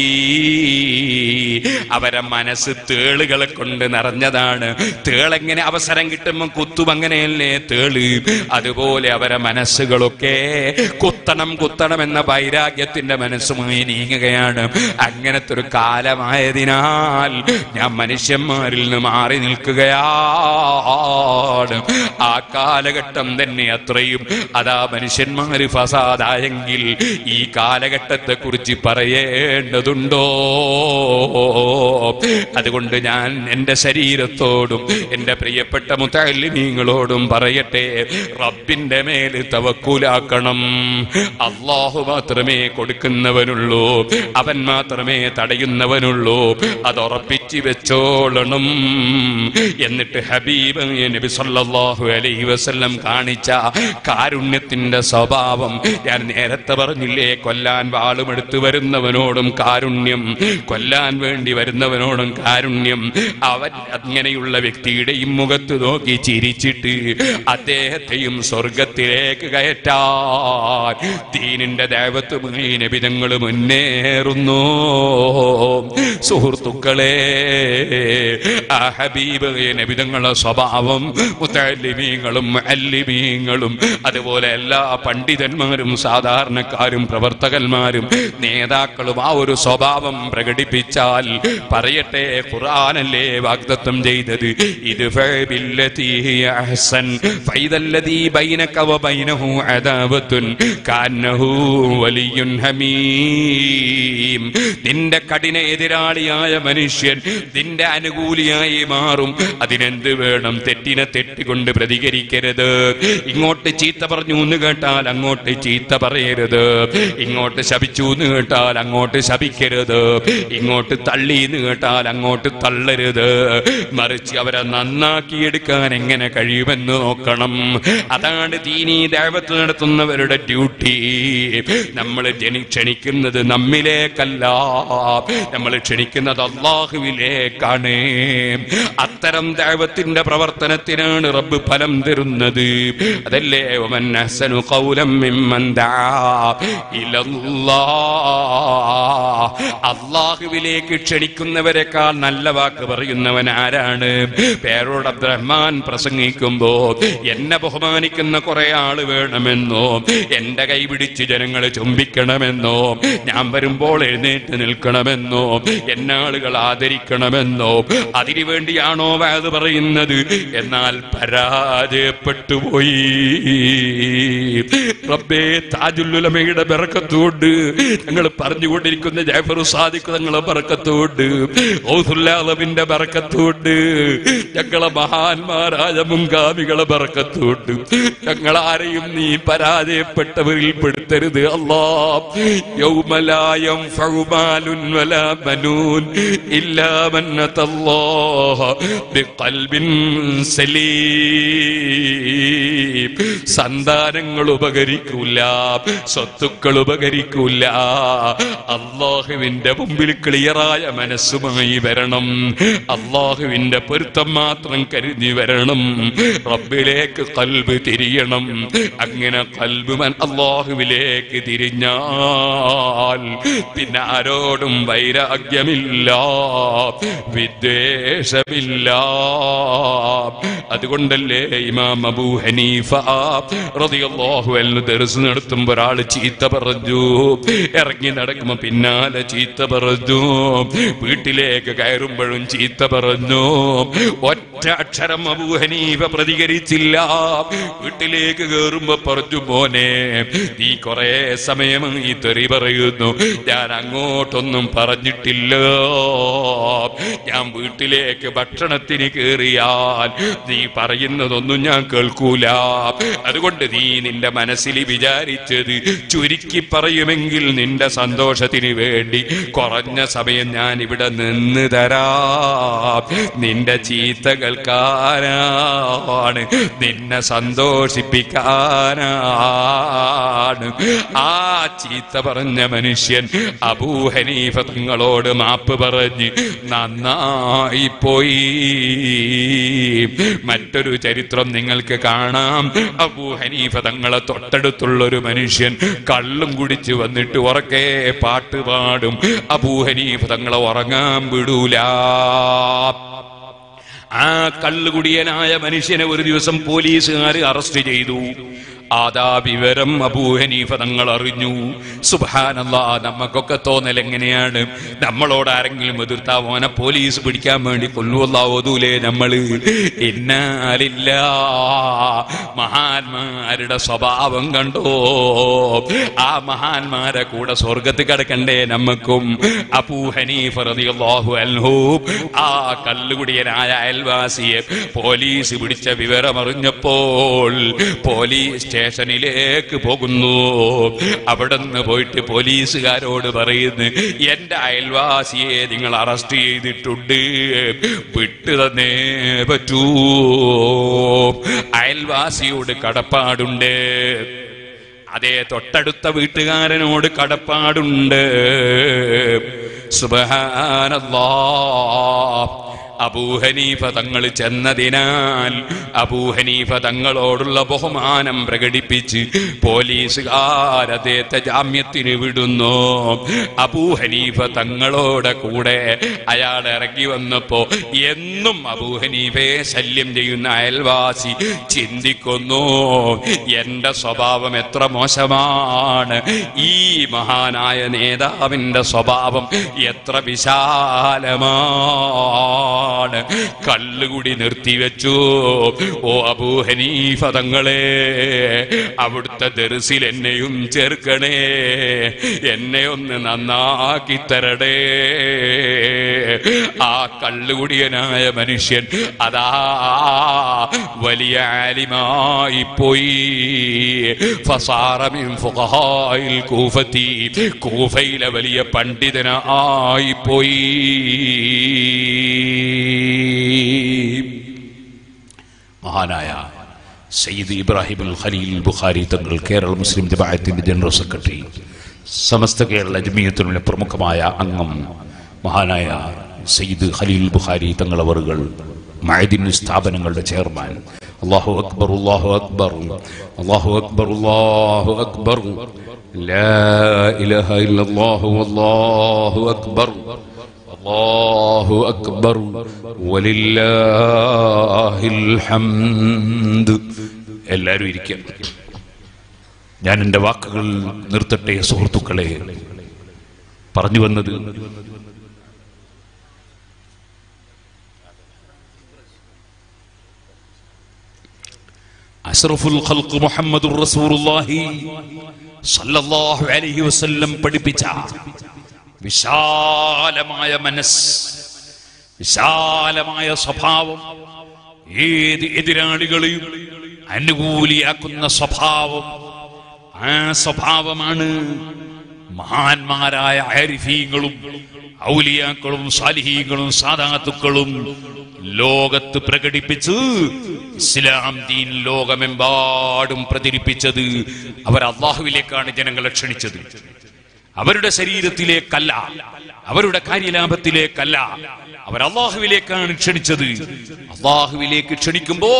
അവരെ മനസ്സ് തേളുകളെ കൊണ്ട് നിറഞ്ഞതാണ്. തേളെങ്ങനെ അവസരം കിട്ടുമ്പോൾ കുത്തും അങ്ങനെയല്ലേ തേൾ? അതുപോലെ അവരെ മനസ്സുകളൊക്കെ കുത്തണം കുത്തണം എന്ന വൈരാഗ്യത്തിന്റെ മനസ്സുമായി നീങ്ങുകയാണ്. അങ്ങനത്തെ ഒരു കാലമായതിനാൽ ഞാൻ മനുഷ്യന്മാരിൽ നിന്ന് മാറി നിൽക്കുകയാണ്. ആ കാലഘട്ടം തന്നെ അത്രയും. അതാ മനുഷ്യന്മാര് ഫസാദായെങ്കിൽ ഈ കാലഘട്ടത്തെ കുറിച്ച് പറയേണ്ടതുണ്ടോ? അതുകൊണ്ട് ഞാൻ എന്റെ ശരീരത്തോടും എന്റെ പ്രിയപ്പെട്ട മുത്തല്ലിമീങ്ങളോടും പറയട്ടെ റബ്ബിന്റെ മേൽ തവക്കൂലാക്കണം. അള്ളാഹു മാത്രമേ കൊടുക്കുന്നവനുള്ളൂ അവൻ മാത്രമേ തടയുന്നവനുള്ളൂ അത് ഉറപ്പിച്ച് വെച്ചോളണം. എന്നിട്ട് ഹബീബ് നബി സല്ലല്ലാഹു അലൈഹി വസല്ലം കാണിച്ച കാരുണ്യത്തിന്റെ സ്വഭാവം. ഞാൻ നേരത്തെ പറഞ്ഞില്ലേ കൊല്ലാൻ വാളുമെടുത്ത് വരുന്നവനോടും കാരുണ്യം. കൊല്ലാൻ വേണ്ടി വരുന്നവനോടും കാരുണ്യം. അവൻ അങ്ങനെയുള്ള വ്യക്തിയുടെയും മുഖത്ത് നോക്കി ചിരിച്ചിട്ട് അദ്ദേഹത്തെയും സ്വർഗത്തിലേക്ക് കയറ്റാൻ ദീനിന്റെ ദേവത്വമായി നബിതങ്ങൾ മുന്നേറുന്നു. സുഹൃത്തുക്കളെ ഹബീബ് നബിതങ്ങളുടെ സ്വഭാവം മുത്തല്ലിമീങ്ങളും അല്ലിമീങ്ങളും അതുപോലെ എല്ലാ പണ്ഡിതന്മാരും സാധാരണക്കാരും പ്രവർത്തകന്മാരും നേതാക്കളും ആ ഒരു സ്വഭാവം പ്രകടിപ്പിച്ചാൽ പറയട്ടെ ഖുറാനല്ലേ വാഗ്ദത്തം ചെയ്തത്? ഇത് നിന്റെ കഠിന എതിരാളിയായ മനുഷ്യൻ നിന്റെ അനുകൂലിയായി മാറും. അതിനെന്ത് വേണം? തെറ്റിനെ തെറ്റുകൊണ്ട് പ്രതികരിക്കരുത്. ഇങ്ങോട്ട് ചീത്ത പറഞ്ഞു എന്ന് കേട്ടാൽ അങ്ങോട്ട് ചീത്ത പറയരുത്. ഇങ്ങോട്ട് ശപിച്ചു എന്ന് കേട്ടാൽ അങ്ങോട്ട് ശപിക്കരുത്. ഇങ്ങോട്ട് തള്ളി എന്ന് കേട്ടാൽ അങ്ങോട്ട് തള്ളരുത്. മറിച്ച് അവരെ നന്നാക്കിയെടുക്കാൻ എങ്ങനെ കഴിയുമെന്ന് നോക്കണം. അതാണ് ദീനി ദേവത്ത് നടത്തുന്നവരുടെ ഡ്യൂട്ടി. നമ്മൾ ജനി ക്ഷണിക്കുന്നത് നമ്മിലേക്കല്ല. നമ്മൾ ക്ഷണിക്കുന്നത് അള്ളാഹുവിലേക്കാണ് അത്തരം ദൈവത്തിന്റെ പ്രവർത്തനത്തിനാണ് റബ്ബ് ഫലം തരുന്നത്. അതല്ലേ? ഒമൻ അഹ്സനു ഖൗലം ഇലല്ലാഹ് അള്ളാഹുവിലേക്ക് ക്ഷണിക്കുന്നവരെക്കാൾ നല്ല വാക്ക് പറയുന്നവൻ ആരാണ്? പേരോട് അബ്ദുറഹ്മാൻ പ്രസംഗിക്കുമ്പോ എന്നെ ബഹുമാനിക്കുന്ന കുറെ ആൾ വേണമെന്നോ എന്റെ കൈ പിടിച്ച് ജനങ്ങളെ ചുംബിക്കണമെന്നോ ഞാൻ വരുമ്പോൾ എഴുന്നേറ്റ് നിൽക്കണമെന്നോ എന്നാളുകൾ ആദരിക്കണമെന്നോ അതിനു വേണ്ടിയാണോ അത് പറയുന്നത്? എന്നാൽ പരാജയപ്പെട്ടു പോയി. റബ്ബേ താജുല്ലുലമയുടെ പിറക്കത്തോട് ഞങ്ങൾ പറഞ്ഞുകൊണ്ടിരിക്കുന്ന ജാഫർ സാദിഖ് തങ്ങളെ പിറക്കത്തോട് ഔസുല്ലാലമിന്റെ പിറക്കത്തോട് ഞങ്ങളെ മഹാന്മാരായ മുൻഗാമികളെ പിറക്കത്തോട് ഞങ്ങൾ ആരെയും നീ പരാജയപ്പെട്ടവരിൽ പെടുത്തരുത് അല്ലാ. യൗമലായം ഫൗമാലുൻ വലാ മനൂൻ ഇല്ലാ മന്നതല്ലാഹ ബിഖൽബിൻ സലീം. സന്താനങ്ങൾ ഉപകരിക്കൂല. സ്വത്തുക്കൾ ഉപകരിക്കൂല. അള്ളാഹുവിന്റെ മുമ്പിൽ ക്ലിയറായ മനസ്സുമായി വരണം. അള്ളാഹുവിന്റെ പൊരുത്തം മാത്രം കരുതി വരണം. റബ്ബിലേക്ക് കൽബ് തിരിയണം. അങ്ങനെ കൽബ് അള്ളാഹുവിലേക്ക് തിരിഞ്ഞാൽ പിന്നെ ആരോടും വൈരാഗ്യമില്ല. വിദ്വേഷമില്ല. അതുകൊണ്ടല്ലേ ഇമാം അബൂ ഹനീഫ അൻഹു ദർസ് നടത്തുമ്പോൾ ഒരാൾ ചീത്ത പറഞ്ഞു. ഇറങ്ങി നടക്കുമ്പോ പിന്നാലെ ചീത്ത പറഞ്ഞു. വീട്ടിലേക്ക് കയറുമ്പോഴും ചീത്ത പറഞ്ഞു. ഒറ്റ അക്ഷരം അബൂഹനീവ പ്രതികരിച്ചില്ല. വീട്ടിലേക്ക് കയറുമ്പോ പറഞ്ഞു മോനെ നീ കൊറേ ഈ തെറി പറയുന്നു. ഞാൻ അങ്ങോട്ടൊന്നും പറഞ്ഞിട്ടില്ല. ഞാൻ വീട്ടിലേക്ക് ഭക്ഷണത്തിന് കയറിയാൽ നീ പറയുന്നതൊന്നും ഞാൻ കേൾക്കൂല. അതുകൊണ്ട് നീ നിന്റെ മനസ്സിൽ വിചാരിച്ചത് ചുരുക്കി പറയുമെങ്കിൽ നിന്റെ സന്തോഷത്തിന് വേണ്ടി കുറഞ്ഞ സമയം ഞാൻ ഇവിടെ നിന്ന് തരാം. നിന്റെ ചീത്തകൾക്കാനാണ് നിന്നെ സന്തോഷിപ്പിക്കാനാണ്. ആ ചീത്ത പറഞ്ഞ മനുഷ്യൻ അബൂ ഹനീഫ തങ്ങളോട് മാപ്പ് പറഞ്ഞ് നന്നായി പോയി. മറ്റൊരു ചരിത്രം നിങ്ങൾക്ക് കാണാം. അബൂ ഹനീഫ തങ്ങളെ തൊട്ടടുത്തുള്ള ഒരു മനുഷ്യൻ കള്ളും കുടിച്ച് വന്നിട്ട് ഉറക്കെ പാട്ട് പാടും. അബൂ ഹനീഫ തങ്ങളെ ഉറങ്ങാൻ വിടൂല. ആ കള്ളുകുടിയനായ മനുഷ്യനെ ഒരു ദിവസം പോലീസുകാർ അറസ്റ്റ് ചെയ്തു. അതാ വിവരം അബൂഹനീഫ തങ്ങൾ അറിഞ്ഞു. സുബാനല്ല നമ്മക്കൊക്കെ തോന്നൽ എങ്ങനെയാണ്? നമ്മളോട് ആരെങ്കിലും എതിർത്താ മോനെ പോലീസ് പിടിക്കാൻ വേണ്ടി കൊല്ലുവല്ല ഓതൂലേ നമ്മൾ. എന്നാലില്ല മഹാന്മാരുടെ സ്വഭാവം കണ്ടോ? ആ മഹാന്മാരെ കൂടെ സ്വർഗത്ത് കിടക്കണ്ടേ നമുക്കും അബൂഹനീഫ് ഹനീഫ റളിയല്ലാഹു അൻഹു ആ കല്ലുകുടിയനായ അയൽവാസിയെ പോലീസ് പിടിച്ച വിവരമറിഞ്ഞപ്പോൾ പോലീസ് സ്റ്റേഷനിലേക്ക് പോകുന്നു. അവിടെ നിന്ന് പോയിട്ട് പോലീസുകാരോട് പറയുന്നു എന്റെ അയൽവാസിയെ നിങ്ങൾ അറസ്റ്റ് ചെയ്തിട്ടുണ്ട്. വിട്ടു തന്നേ പറ്റൂ. അയൽവാസിയോട് കടപ്പാടുണ്ട്. അതേ തൊട്ടടുത്ത വീട്ടുകാരനോട് കടപ്പാടുണ്ട്. സുബഹാനല്ലാ അബൂഹനീഫ തങ്ങൾ ചെന്നതിനാൽ അബൂഹനീഫ തങ്ങളോടുള്ള ബഹുമാനം പ്രകടിപ്പിച്ച് പോലീസുകാർ അദ്ദേഹത്തെ ജാമ്യത്തിന് വിടുന്നു. അബൂഹനീഫ തങ്ങളോടെ കൂടെ അയാൾ ഇറങ്ങി വന്നപ്പോ എന്നും അബൂഹനീഫയെ ശല്യം ചെയ്യുന്ന അയൽവാസി ചിന്തിക്കുന്നു എന്റെ സ്വഭാവം എത്ര മോശമാണ്. ഈ മഹാനായ നേതാവിന്റെ സ്വഭാവം എത്ര വിശാലമാണ് കല്ലുകൂടി നിർത്തിവെച്ചു. ഓ അബൂഹനീഫ തങ്ങളെ അവിടുത്തെ ദർസിൽ എന്നെയും ചേർക്കണേ. എന്നെ ഒന്ന് നന്നാക്കി തരടേ ആ കള്ളുകുടിയനായ മനുഷ്യൻ അതാ വലിയ ആലിമായി പോയി. കൂഫത്തി കൂഫയിലെ വലിയ പണ്ഡിതനായി പോയി. മഹാനായ സയ്യിദ് ഇബ്രാഹിം അൽ ഖലീൽ ബുഖാരി തങ്ങൾ കേരള മുസ്ലിം ജമാഅത്തിന്റെ ജനറൽ സെക്രട്ടറി സമസ്ത കേരള ജമീയത്തിനുള്ള പ്രമുഖമായ അംഗം മഹാനായ സയ്യിദ് ഖലീൽ ബുഖാരി തങ്ങളവറുകൾ മഴദിൻ സ്ഥാപനങ്ങളുടെ ചെയർമാൻ അള്ളാഹു അക്ബർ അള്ളാഹു അക്ബർ അള്ളാഹു അക്ബർ അള്ളാഹു അക്ബർ لا إله إلا الله والله أكبر അള്ളാഹു അക്ബർ എല്ലാവരും ഇരിക്കുക. ഞാൻ എന്റെ വാക്കുകൾ നിർത്തട്ടെ സുഹൃത്തുക്കളെ. പറഞ്ഞു വന്നത് അഷ്റഫുൽ ഖൽഖ് മുഹമ്മദുർ റസൂലുള്ളാഹി സ്വല്ലല്ലാഹു അലൈഹി വസല്ലം പഠിപ്പിച്ച വിശാലമായ മനസ് വിശാലമായ സ്വഭാവം ഏത് എതിരാളികളെയും അനുകൂലിയാക്കുന്ന സ്വഭാവം. ആ സ്വഭാവമാണ് മഹാന്മാരായ ആരിഫീങ്ങളും ഔലിയാക്കളും സാലിഹീങ്ങളും സാധാത്തുക്കളും ലോകത്ത് പ്രകടിപ്പിച്ച് ഇസ്ലാം ദീൻ ലോകമെമ്പാടും പ്രചരിപ്പിച്ചത് അവർ അള്ളാഹുവിലേക്കാണ് ജനങ്ങളെ ക്ഷണിച്ചത്. അവരുടെ ശരീരത്തിലേക്കല്ല അവരുടെ കാര്യലാഭത്തിലേക്കല്ല. അവർ അള്ളാഹുവിലേക്കാണ് ക്ഷണിച്ചത്. അള്ളാഹുവിലേക്ക് ക്ഷണിക്കുമ്പോ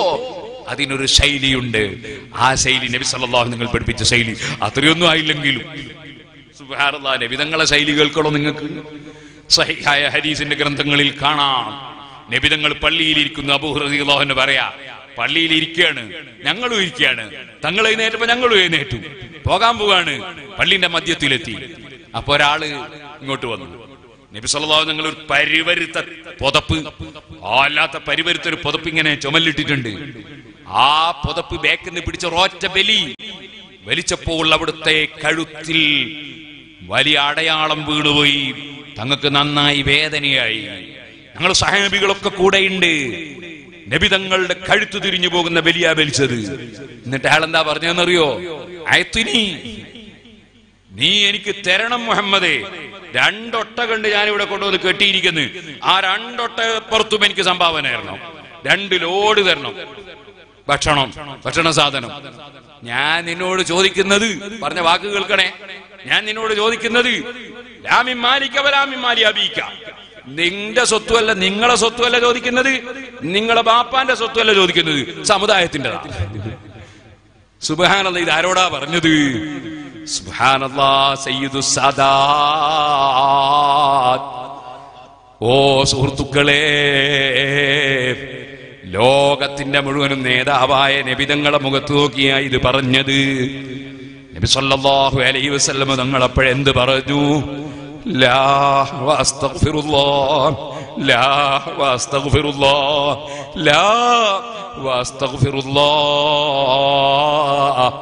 അതിനൊരു ശൈലിയുണ്ട്. ആ ശൈലി നബി സല്ലാഹു നിങ്ങൾ പഠിപ്പിച്ച ശൈലി. അത്രയൊന്നും ആയില്ലെങ്കിലും. തങ്ങളെ ശൈലി കേൾക്കണോ നിങ്ങൾക്ക്? സഹിഹായ ഹരീസിന്റെ ഗ്രന്ഥങ്ങളിൽ കാണാം. നബിതങ്ങൾ പള്ളിയിലിരിക്കുന്നു. അബൂഹ്റദിള്ളാഹുവിന് പറയാ പള്ളിയിൽ ഇരിക്കുകയാണ് ഞങ്ങളും ഇരിക്കുകയാണ് തങ്ങൾ എഴുന്നേറ്റപ്പോ ഞങ്ങളും എഴുന്നേറ്റു. പോകാൻ പോവാണ്. പള്ളിന്റെ മധ്യത്തിലെത്തി. അപ്പൊ ഒരാൾ ഇങ്ങോട്ട് വന്നു. നബി സല്ലല്ലാഹു നിങ്ങൾ ഒരു പരിവരുത്ത പുതപ്പ്. അല്ലാത്ത പരിവരുത്ത ഒരു പുതപ്പ് ഇങ്ങനെ ചുമലിട്ടിട്ടുണ്ട്. ആ പുതപ്പ് ബേക്കിന്ന് പിടിച്ച റോറ്റ ബലി വലിച്ചപ്പോൾ അവിടുത്തെ കഴുത്തിൽ വലിയ അടയാളം വീണുപോയി. തങ്ങൾക്ക് നന്നായി വേദനയായി. ഞങ്ങൾ സഹാബികളൊക്കെ കൂടെയുണ്ട്. നബി തങ്ങളുടെ കഴുത്ത് തിരിഞ്ഞു പോകുന്ന ബലിയാ ബലിച്ചത്. എന്നിട്ട് അയാൾ എന്താ പറഞ്ഞതെന്നറിയോ? അയത്തിനി നീ എനിക്ക് തരണം മുഹമ്മദേ. രണ്ടൊട്ട കണ്ട് ഞാൻ ഇവിടെ കൊണ്ടുവന്ന് കെട്ടിയിരിക്കുന്നു. ആ രണ്ടൊട്ട പുറത്തും എനിക്ക് സംഭാവന തരണം. രണ്ട് ലോഡ് തരണം. ഭക്ഷണം ഭക്ഷണ സാധനം. ഞാൻ നിന്നോട് ചോദിക്കുന്നത് പറഞ്ഞ വാക്ക് കേൾക്കണേ. ഞാൻ നിന്നോട് ചോദിക്കുന്നത് ലാമി മാലിക്കവലാമി മാലി അബീക്ക നിന്റെ സ്വത്തുമല്ല നിങ്ങളെ സ്വത്തുമല്ല ചോദിക്കുന്നത്? നിങ്ങളെ ബാപ്പാന്റെ സ്വത്തുമല്ല ചോദിക്കുന്നത്? സമുദായത്തിന്റെതാണ് സുബാനല്ല ഇത് ആരോടാ പറഞ്ഞത് ഓ സുഹൃത്തുക്കളെ ലോകത്തിന്റെ മുഴുവനും നേതാവായ നബിതങ്ങളെ മുഖത്ത് നോക്കിയാ ഇത് പറഞ്ഞത്. നബി സല്ലല്ലാഹു തങ്ങളപ്പോഴെന്ത് വസല്ലം തങ്ങൾ അപ്പോഴെന്ത് പറഞ്ഞു ലാ വസ്തഗ്ഫിറുല്ലാഹ് ലാ വസ്തഗ്ഫിറുല്ലാഹ് ലാ വസ്തഗ്ഫിറുല്ലാഹ്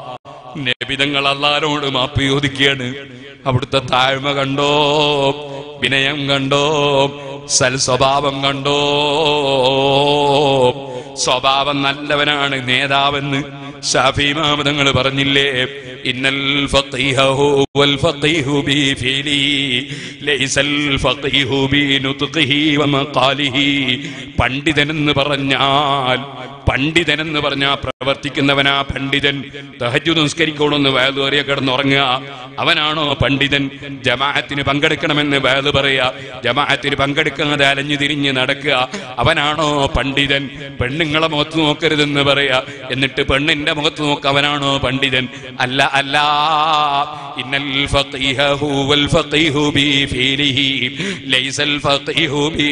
നബിതങ്ങൾ അല്ലാരോട് മാപ്പ് ചോദിക്കുകയാണ്. അവിടുത്തെ താഴ്മ കണ്ടോ? വിനയം കണ്ടോ? സൽസ്വഭാവം കണ്ടോ? സ്വഭാവം നല്ലവനാണ് നേതാവെന്ന് ഷാഫി മാമതങ്ങൾ പറഞ്ഞില്ലേ? ഇന്നൽ ലൈസൽ മഖാലിഹി. പറഞ്ഞാൽ പണ്ഡിതൻ എന്ന് പറഞ്ഞാ പ്രവർത്തിക്കുന്നവനാ പണ്ഡിതൻ. തഹജു നിസ്കരിക്കണമെന്ന് വയലു കയറിയ കിടന്നുറങ്ങുക. അവനാണോ പണ്ഡിതൻ? ജമാഅത്തിന് പങ്കെടുക്കണമെന്ന് വയലു പറയാ ജമാഅത്തിന് പങ്കെടുക്കാതെ അലഞ്ഞു തിരിഞ്ഞ് നടക്കുക. അവനാണോ പണ്ഡിതൻ? പെണ്ണുങ്ങളെ മുഖത്ത് നോക്കരുതെന്ന് പറയാ എന്നിട്ട് പെണ്ണിന്റെ മുഖത്ത് നോക്ക അവനാണോ പണ്ഡിതൻ? അല്ല അല്ല. ഇന്നൽ ഫഖീഹ ഹുവൽ ഫഖീഹു ബി ഫീലിഹി. ലൈസൽ ഫഖീഹു ബി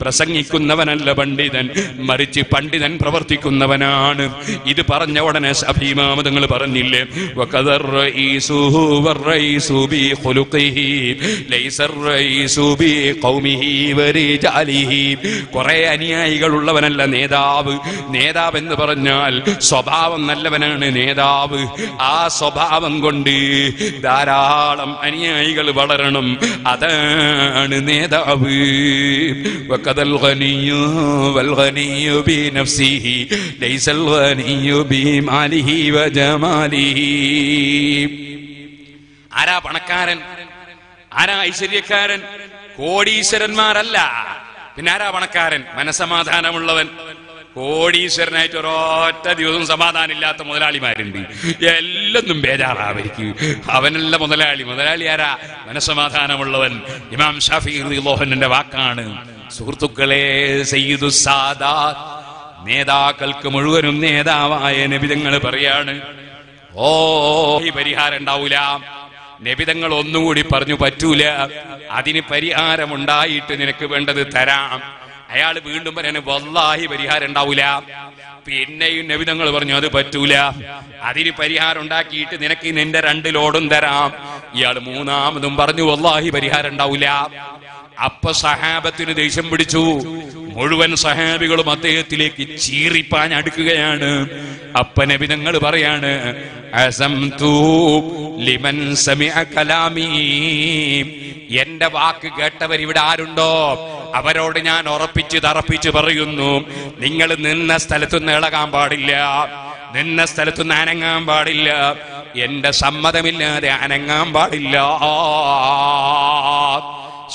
പ്രസംഗിക്കുന്നവനല്ല പണ്ഡിതൻ. മറിച്ച് പണ്ഡിതൻ പ്രവർത്തിക്കുന്നവനാണ്. ഇത് പറഞ്ഞ ഉടനെ സഭീമാമതങ്ങൾ പറഞ്ഞില്ലേ കുറെ അനുയായികളുള്ളവനല്ല നേതാവ്. നേതാവ് എന്ന് പറഞ്ഞാൽ സ്വഭാവം നല്ലവനാണ് നേതാവ്. ആ സ്വഭാവം കൊണ്ട് ധാരാളം അനുയായികൾ വളരണം. അതാണ് നേതാവ്. വക്കതൽ بنفسه വൽ الغني മാലിഹി വജമാലിഹി ആരാ പണക്കാരൻ? ആരാ ഐശ്വര്യക്കാരൻ? കോടീശ്വരന്മാരല്ല. പിന്നെ ആരാ പണക്കാരൻ? മനസമാധാനമുള്ളവൻ. കോടീശ്വരനായിട്ട് ഒരൊറ്റ ദിവസം സമാധാനമില്ലാത്ത മുതലാളിമാരുണ്ട്. എല്ലൊന്നും ബേജാറാവരിക്ക് അവനല്ല മുതലാളി. മുതലാളി ആരാ? മനസമാധാനമുള്ളവൻ. ഇമാം ഷാഫി ലോഹനന്റെ വാക്കാണ്. സുഹൃത്തുക്കളെ സയ്യിദു സാദാ നേതാക്കൾക്ക് മുഴുവനും നേതാവായ നബിതങ്ങൾ പറയാണ് ഓ ഈ പരിഹാരം ഉണ്ടാവൂല. നബിതങ്ങൾ ഒന്നുകൂടി പറഞ്ഞു പറ്റൂല. അതിന് പരിഹാരം ഉണ്ടായിട്ട് നിനക്ക് വേണ്ടത് തരാം. അയാൾ വീണ്ടും പറയാൻ വല്ലാഹി പരിഹാരം ഉണ്ടാവൂല. പിന്നെയും നബിതങ്ങൾ പറഞ്ഞു അത് പറ്റൂല. അതിന് പരിഹാരം ഉണ്ടാക്കിയിട്ട് നിനക്ക് നിന്റെ രണ്ട് ലോഡും തരാം. ഇയാൾ മൂന്നാമതും പറഞ്ഞു വല്ലാഹി പരിഹാരം ഉണ്ടാവൂല. അപ്പൊ സഹാബത്തിന് ദേഷ്യം പിടിച്ചു. മുഴുവൻ സഹാബികളും അദ്ദേഹത്തിലേക്ക് ചീറിപ്പാൻ അടുക്കുകയാണ് പറയാണ് അസംതു ലിമൻ സമിഅ കലാമീ. എന്റെ വാക്ക് കേട്ടവർ ഇവിടെ ആരുണ്ടോ? അവരോട് ഞാൻ ഉറപ്പിച്ച് തറപ്പിച്ച് പറയുന്നു നിങ്ങൾ നിന്ന സ്ഥലത്തുനിന്ന് ഇളകാൻ പാടില്ല. നിന്ന സ്ഥലത്തുനിന്ന് അനങ്ങാൻ പാടില്ല. എന്റെ സമ്മതമില്ലാതെ അനങ്ങാൻ പാടില്ല.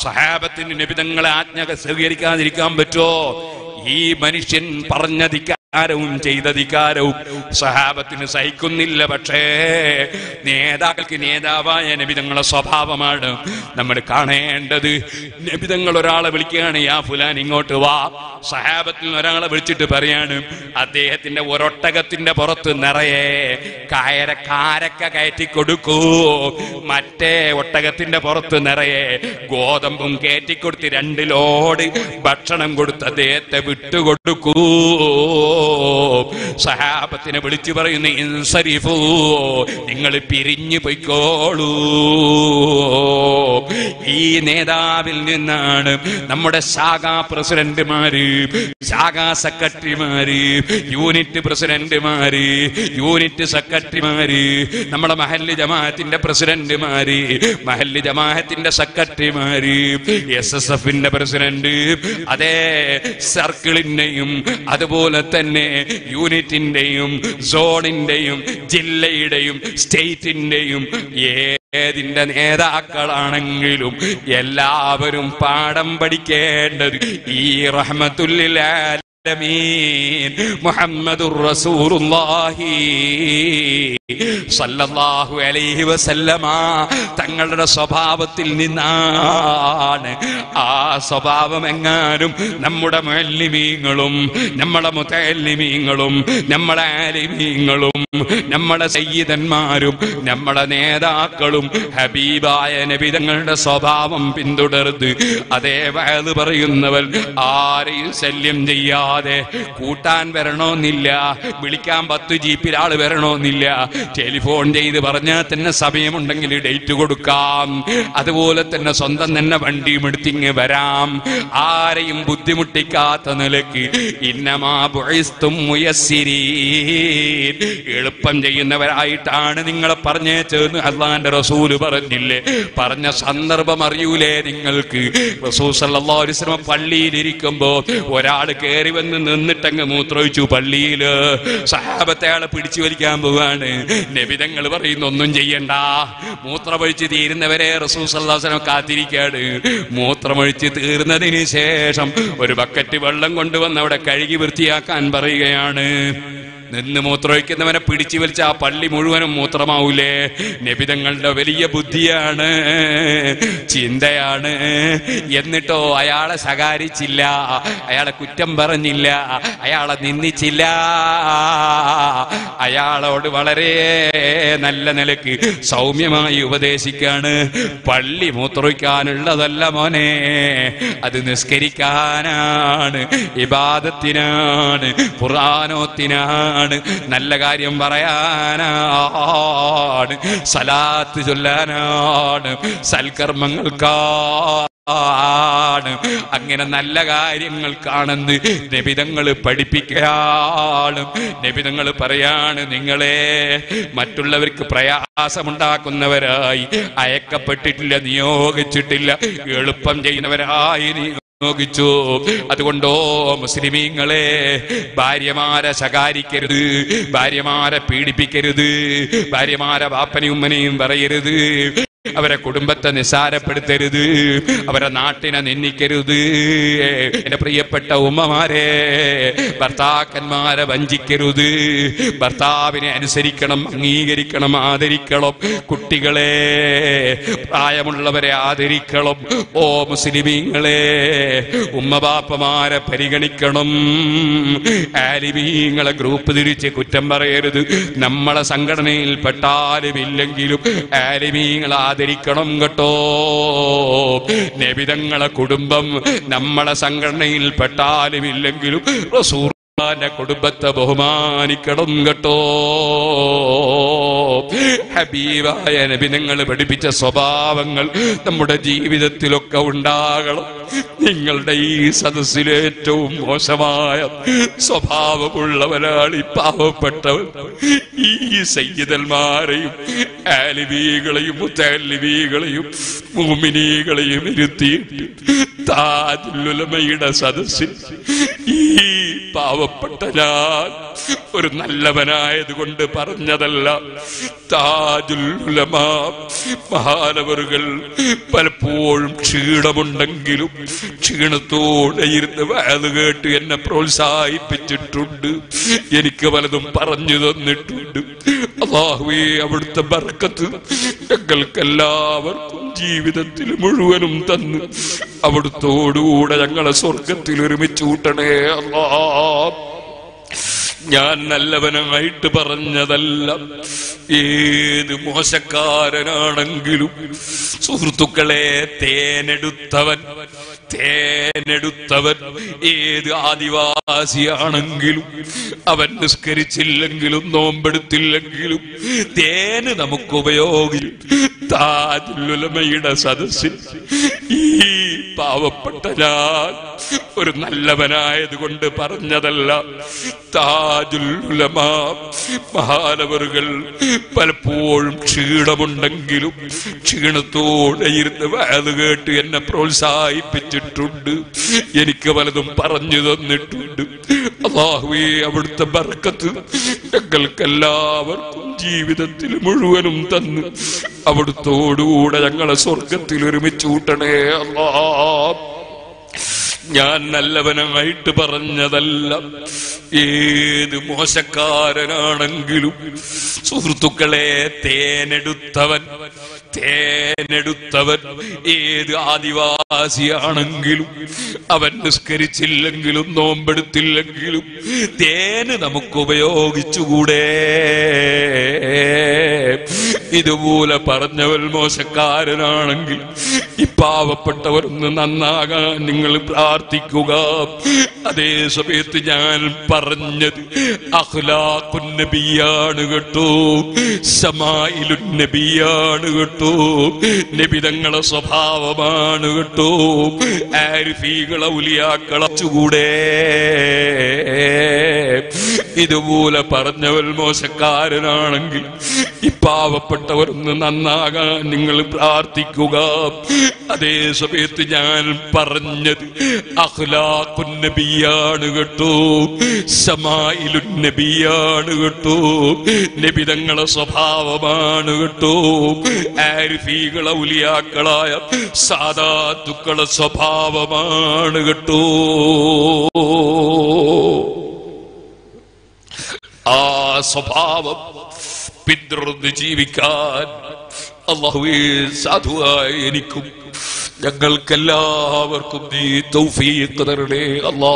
സഹാബത്തിന് നിബിതങ്ങളെ ആജ്ഞ സ്വീകരിക്കാതിരിക്കാൻ പറ്റുമോ? ഈ മനുഷ്യൻ ചെയ്തധികാരവും സഹാബത്തിന് സഹിക്കുന്നില്ല. പക്ഷേ നേതാക്കൾക്ക് നേതാവായ നബിതങ്ങളെ സ്വഭാവമാണ് നമ്മൾ കാണേണ്ടത്. നബിതങ്ങൾ ഒരാളെ വിളിക്കുകയാണ് യാ ഫുലാൻ ഇങ്ങോട്ട് വാ. സഹാബത്തിൽ ഒരാളെ വിളിച്ചിട്ട് പറയാണ് അദ്ദേഹത്തിന്റെ ഒരൊട്ടകത്തിന്റെ പുറത്ത് നിറയെ കയര കാരക്ക കയറ്റി കൊടുക്കൂ. മറ്റേ ഒട്ടകത്തിന്റെ പുറത്ത് നിറയെ ഗോതമ്പും കയറ്റിക്കൊടുത്ത് രണ്ട് ലോഡ് ഭക്ഷണം കൊടുത്ത് അദ്ദേഹത്തെ വിട്ടുകൊടുക്കൂ. സഹാബത്തിനെ വിളിച്ചു പറയുന്ന ഇൻസരിഫോ. നിങ്ങൾ പിരിഞ്ഞു പൊയ്ക്കോളൂ. ഈ നേതാവിൽ നിന്നാണ് നമ്മുടെ ശാഖാ പ്രസിഡന്റുമാര് ശാഖാ സെക്രട്ടറിമാര് യൂണിറ്റ് പ്രസിഡന്റുമാര് യൂണിറ്റ് സെക്രട്ടറിമാര് നമ്മുടെ മഹല്ല് ജമാഅത്തിന്റെ പ്രസിഡന്റുമാര് മഹല്ല് ജമാഅത്തിന്റെ സെക്രട്ടറിമാര് എസ് എസ് എഫിന്റെ പ്രസിഡന്റ് അതേ സർക്കിളിന്റെയും അതുപോലെ തന്നെ യൂണിറ്റിന്റെയും സോണിന്റെയും ജില്ലയുടെയും സ്റ്റേറ്റിന്റെയും ഏതിന്റെ നേതാക്കളാണെങ്കിലും എല്ലാവരും പാഠം പഠിക്കേണ്ടത് ഈ റഹ്മത്തുല്ലിൽ ആലമീൻ മുഹമ്മദുർ റസൂലുള്ളാഹി. സല്ലല്ലാഹു അലൈഹി വസല്ലമ. തങ്ങളുടെ സ്വഭാവത്തിൽ നിന്നാണ് ആ സ്വഭാവം എങ്ങാനും നമ്മുടെ മുഅല്ലിമീങ്ങളും നമ്മളെ മുതല്ലിമീങ്ങളും നമ്മളെ ആലിമീങ്ങളും നമ്മളെ സയ്യിദന്മാരും നമ്മളെ നേതാക്കളും ഹബീബായ നബിതങ്ങളുടെ സ്വഭാവം പിന്തുടർന്ന് അതേ വയത് പറയുന്നവൻ ആരെയും ശല്യം ചെയ്യാതെ കൂട്ടാൻ വരണോന്നില്ല വിളിക്കാൻ പത്ത് ജീപ്പിൽ ആൾ വരണോന്നില്ല ടെലിഫോൺ ചെയ്ത് പറഞ്ഞാൽ തന്നെ സമയമുണ്ടെങ്കിൽ ഡേറ്റ് കൊടുക്കാം. അതുപോലെ തന്നെ സ്വന്തം തന്നെ വണ്ടിയും എടുത്തിങ്ങ് വരാം. ആരെയും ബുദ്ധിമുട്ടിക്കാത്ത നിലയ്ക്ക് ഇന്നമാ. എളുപ്പം ചെയ്യുന്നവരായിട്ടാണ് നിങ്ങളെ പറഞ്ഞേച്ചെന്ന് അള്ളാന്റെ റസൂൽ പറഞ്ഞില്ലേ? പറഞ്ഞ സന്ദർഭം അറിയൂലേ നിങ്ങൾക്ക്? റസൂസ് വസല്ലം പള്ളിയിലിരിക്കുമ്പോ ഒരാൾ കയറി വന്ന് നിന്നിട്ടങ്ങ് മൂത്രൊഴിച്ചു പള്ളിയിൽ സഹാബത്തെ ആളെ പിടിച്ചു വലിക്കാൻ പോവാണ്. നബിതങ്ങൾ പറയുന്ന ഒന്നും ചെയ്യണ്ട. മൂത്രമൊഴിച്ച് തീരുന്നവരെ വസല്ലം കാത്തിരിക്കാണ്. മൂത്രമൊഴിച്ച് തീർന്നതിന് ശേഷം ഒരു ബക്കറ്റ് വെള്ളം കൊണ്ടുവന്ന് അവിടെ കഴുകി വൃത്തിയാക്കാൻ പറയുകയാണ്. നിന്ന് മൂത്രമൊഴിക്കുന്നവനെ പിടിച്ചു വലിച്ച ആ പള്ളി മുഴുവനും മൂത്രമാവൂലേ? നബിതങ്ങളുടെ വലിയ ബുദ്ധിയാണ് ചിന്തയാണ്. എന്നിട്ടോ അയാളെ ശകാരിച്ചില്ല അയാളെ കുറ്റം പറഞ്ഞില്ല അയാളെ നിന്ദിച്ചില്ല. അയാളോട് വളരെ നല്ല നിലയ്ക്ക് സൗമ്യമായി ഉപദേശിക്കാണ്. പള്ളി മൂത്രമൊഴിക്കാനുള്ളതല്ല മോനെ അത് നിസ്കരിക്കാനാണ് ഇബാദത്തിനാണ് ഖുർആാനോത്തിനാണ് നല്ല കാര്യം പറയാനാണ്. സലാത്ത് ചൊല്ലാനാണ്. സൽക്കർമ്മങ്ങൾക്കാണ്. അങ്ങനെ നല്ല കാര്യങ്ങൾക്കാണെന്ന് നബിതങ്ങൾ പഠിപ്പിക്കുകയാണ് നബിതങ്ങൾ പറയാണ് നിങ്ങളെ മറ്റുള്ളവർക്ക് പ്രയാസമുണ്ടാക്കുന്നവരായി അയക്കപ്പെട്ടിട്ടില്ല നിയോഗിച്ചിട്ടില്ല. എളുപ്പം ചെയ്യുന്നവരായി നിയോഗിച്ചു അതുകൊണ്ടോ മുസ്ലിമീങ്ങളെ ഭാര്യമാരെ ശകാരിക്കരുത് ഭാര്യമാരെ പീഡിപ്പിക്കരുത് ഭാര്യമാരെ വാപ്പനയും ഉമ്മനെയും പറയരുത് അവരെ കുടുംബത്തെ നിസാരപ്പെടുത്തരുത്. അവരെ നാട്ടിനെ നിന്ദിക്കരുത്. എന്റെ പ്രിയപ്പെട്ട ഉമ്മമാരെ ഭർത്താക്കന്മാരെ വഞ്ചിക്കരുത്. ഭർത്താവിനെ അനുസരിക്കണം അംഗീകരിക്കണം ആദരിക്കണം. കുട്ടികളെ പ്രായമുള്ളവരെ ആദരിക്കണം. ഓ മുസ്ലിമീങ്ങളെ ഉമ്മബാപ്പമാരെ പരിഗണിക്കണം. ആലിമീങ്ങളെ ഗ്രൂപ്പ് തിരിച്ച് കുറ്റം പറയരുത്. നമ്മളെ സംഘടനയിൽ പെട്ടാലും ഇല്ലെങ്കിലും ആലിമീങ്ങൾ ആദരിക്കണം കേട്ടോ. നബിതങ്ങളെ കുടുംബം നമ്മളെ സംഘടനയിൽ പെട്ടാലും ഇല്ലെങ്കിലും കുടുംബത്തെ ബഹുമാനിക്കണം കേട്ടോ. ഹബീബായ നബി നിങ്ങൾ പഠിപ്പിച്ച സ്വഭാവങ്ങൾ നമ്മുടെ ജീവിതത്തിലൊക്കെ ഉണ്ടാകണം. നിങ്ങളുടെ ഈ സദസ്സിലെ ഏറ്റവും മോശമായ സ്വഭാവമുള്ളവനാണ് ഈ പാവപ്പെട്ടവൻ. ഈ സയ്യിദന്മാരെയും ആലിബീകളെയും മുത്തലിബീകളെയും ഭൂമിനീകളെയും ഇരുത്തിയിട്ട് താജുലുലമയുടെ സദസ്സിൽ ഈ പാവപ്പെട്ട ഒരു നല്ലവനായത് കൊണ്ട് പറഞ്ഞതല്ല താജുലുലമ മഹാനവറുകൾ പലപ്പോഴും ക്ഷീണമുണ്ടെങ്കിലും ക്ഷീണത്തോടെ ഇരുന്ന് വയത് കേട്ട് എന്നെ പ്രോത്സാഹിപ്പിച്ചിട്ടുണ്ട്. എനിക്ക് പലതും പറഞ്ഞു തന്നിട്ടുണ്ട്. അള്ളാഹുവേ അവിടുത്തെ ബർക്കത്ത് ഞങ്ങൾക്കെല്ലാവർക്കും ജീവിതത്തിൽ മുഴുവനും തന്ന് അവിടുത്തോടുകൂടെ ഞങ്ങളെ സ്വർഗത്തിൽ ഒരുമിച്ച് കൂട്ടണേ അല്ലാ ഞാൻ നല്ലവനായിട്ട് പറഞ്ഞതല്ല. ഏത് മോശക്കാരനാണെങ്കിലും സുഹൃത്തുക്കളെ തേനെടുത്തവൻ തേനെടുത്തവൻ ഏത് ആദിവാസിയാണെങ്കിലും അവൻ നിസ്കരിച്ചില്ലെങ്കിലും നോമ്പെടുത്തില്ലെങ്കിലും തേന് നമുക്ക് ഉപയോഗിക്കും താജുലുലമയുടെ സദസ്സിൽ ഈ പാവപ്പെട്ട ഒരു നല്ലവനായത് കൊണ്ട് പറഞ്ഞതല്ല താജുലുലമ മഹാനവറുകൾ പലപ്പോഴും ക്ഷീണമുണ്ടെങ്കിലും ക്ഷീണത്തോടെ ഇരുന്ന് വയത് കേട്ട് എന്നെ പ്രോത്സാഹിപ്പിച്ചിട്ടുണ്ട്. എനിക്ക് പലതും പറഞ്ഞു തന്നിട്ടുണ്ട്. അള്ളാഹുവേ അവിടുത്തെ ബർക്കത്ത് ഞങ്ങൾക്കെല്ലാവർക്കും ജീവിതത്തിൽ മുഴുവനും തന്ന് അവിടുത്തോടുകൂടെ ഞങ്ങളെ സ്വർഗത്തിൽ ഒരുമിച്ച് കൂട്ടണേ അല്ലാ. ഞാൻ നല്ലവനായിട്ട് പറഞ്ഞതല്ല. ഏത് മോശക്കാരനാണെങ്കിലും സുഹൃത്തുക്കളെ തേനെടുത്തവൻ തേനെടുത്തവൻ ഏത് ആദിവാസിയാണെങ്കിലും അവൻ നിസ്കരിച്ചില്ലെങ്കിലും നോമ്പെടുത്തില്ലെങ്കിലും തേന് നമുക്ക് ഉപയോഗിച്ചുകൂടെ. ഇതുപോലെ പറഞ്ഞവൻ മോശക്കാരനാണെങ്കിൽ ഈ പാവപ്പെട്ടവരൊന്ന് നന്നാകാൻ നിങ്ങൾ പ്രാർത്ഥിക്കുക. അതേ സമയത്ത് ഞാൻ പറഞ്ഞത് അഹ്ലാഖുന്നബിയാണ് കേട്ടോ. സമായിലുന്നബിയാണ് കേട്ടോ. നബിതങ്ങളെ സ്വഭാവമാണ് കേട്ടോ. ആരിഫീകളെ ഉലിയാക്കളച്ചുകൂടെ ഇതുപോലെ പറഞ്ഞവൻ മോശക്കാരനാണെങ്കിൽ ഈ പാവപ്പെട്ടവരൊന്ന് നന്നാകാൻ നിങ്ങൾ പ്രാർത്ഥിക്കുക. അതേ സമയത്ത് ഞാൻ പറഞ്ഞത് അഖ്ലാഖുന്നബിയാണ് കേട്ടോ. സമായിലുന്നബിയാണ് കേട്ടോ. നബിതങ്ങളെ സ്വഭാവമാണ് കേട്ടോ. ആരിഫീകളെ ഉലിയാക്കളായ സാധാത്തുക്കളെ സ്വഭാവമാണ് കേട്ടോ. ആ സ്വഭാവം പിന്തുടർന്ന് ജീവിക്കാൻ അള്ളാഹുവേ സാധുവായി എനിക്കും ഞങ്ങൾക്കെല്ലാവർക്കും നീ തൗഫീഖ് തരണേ അല്ലാ.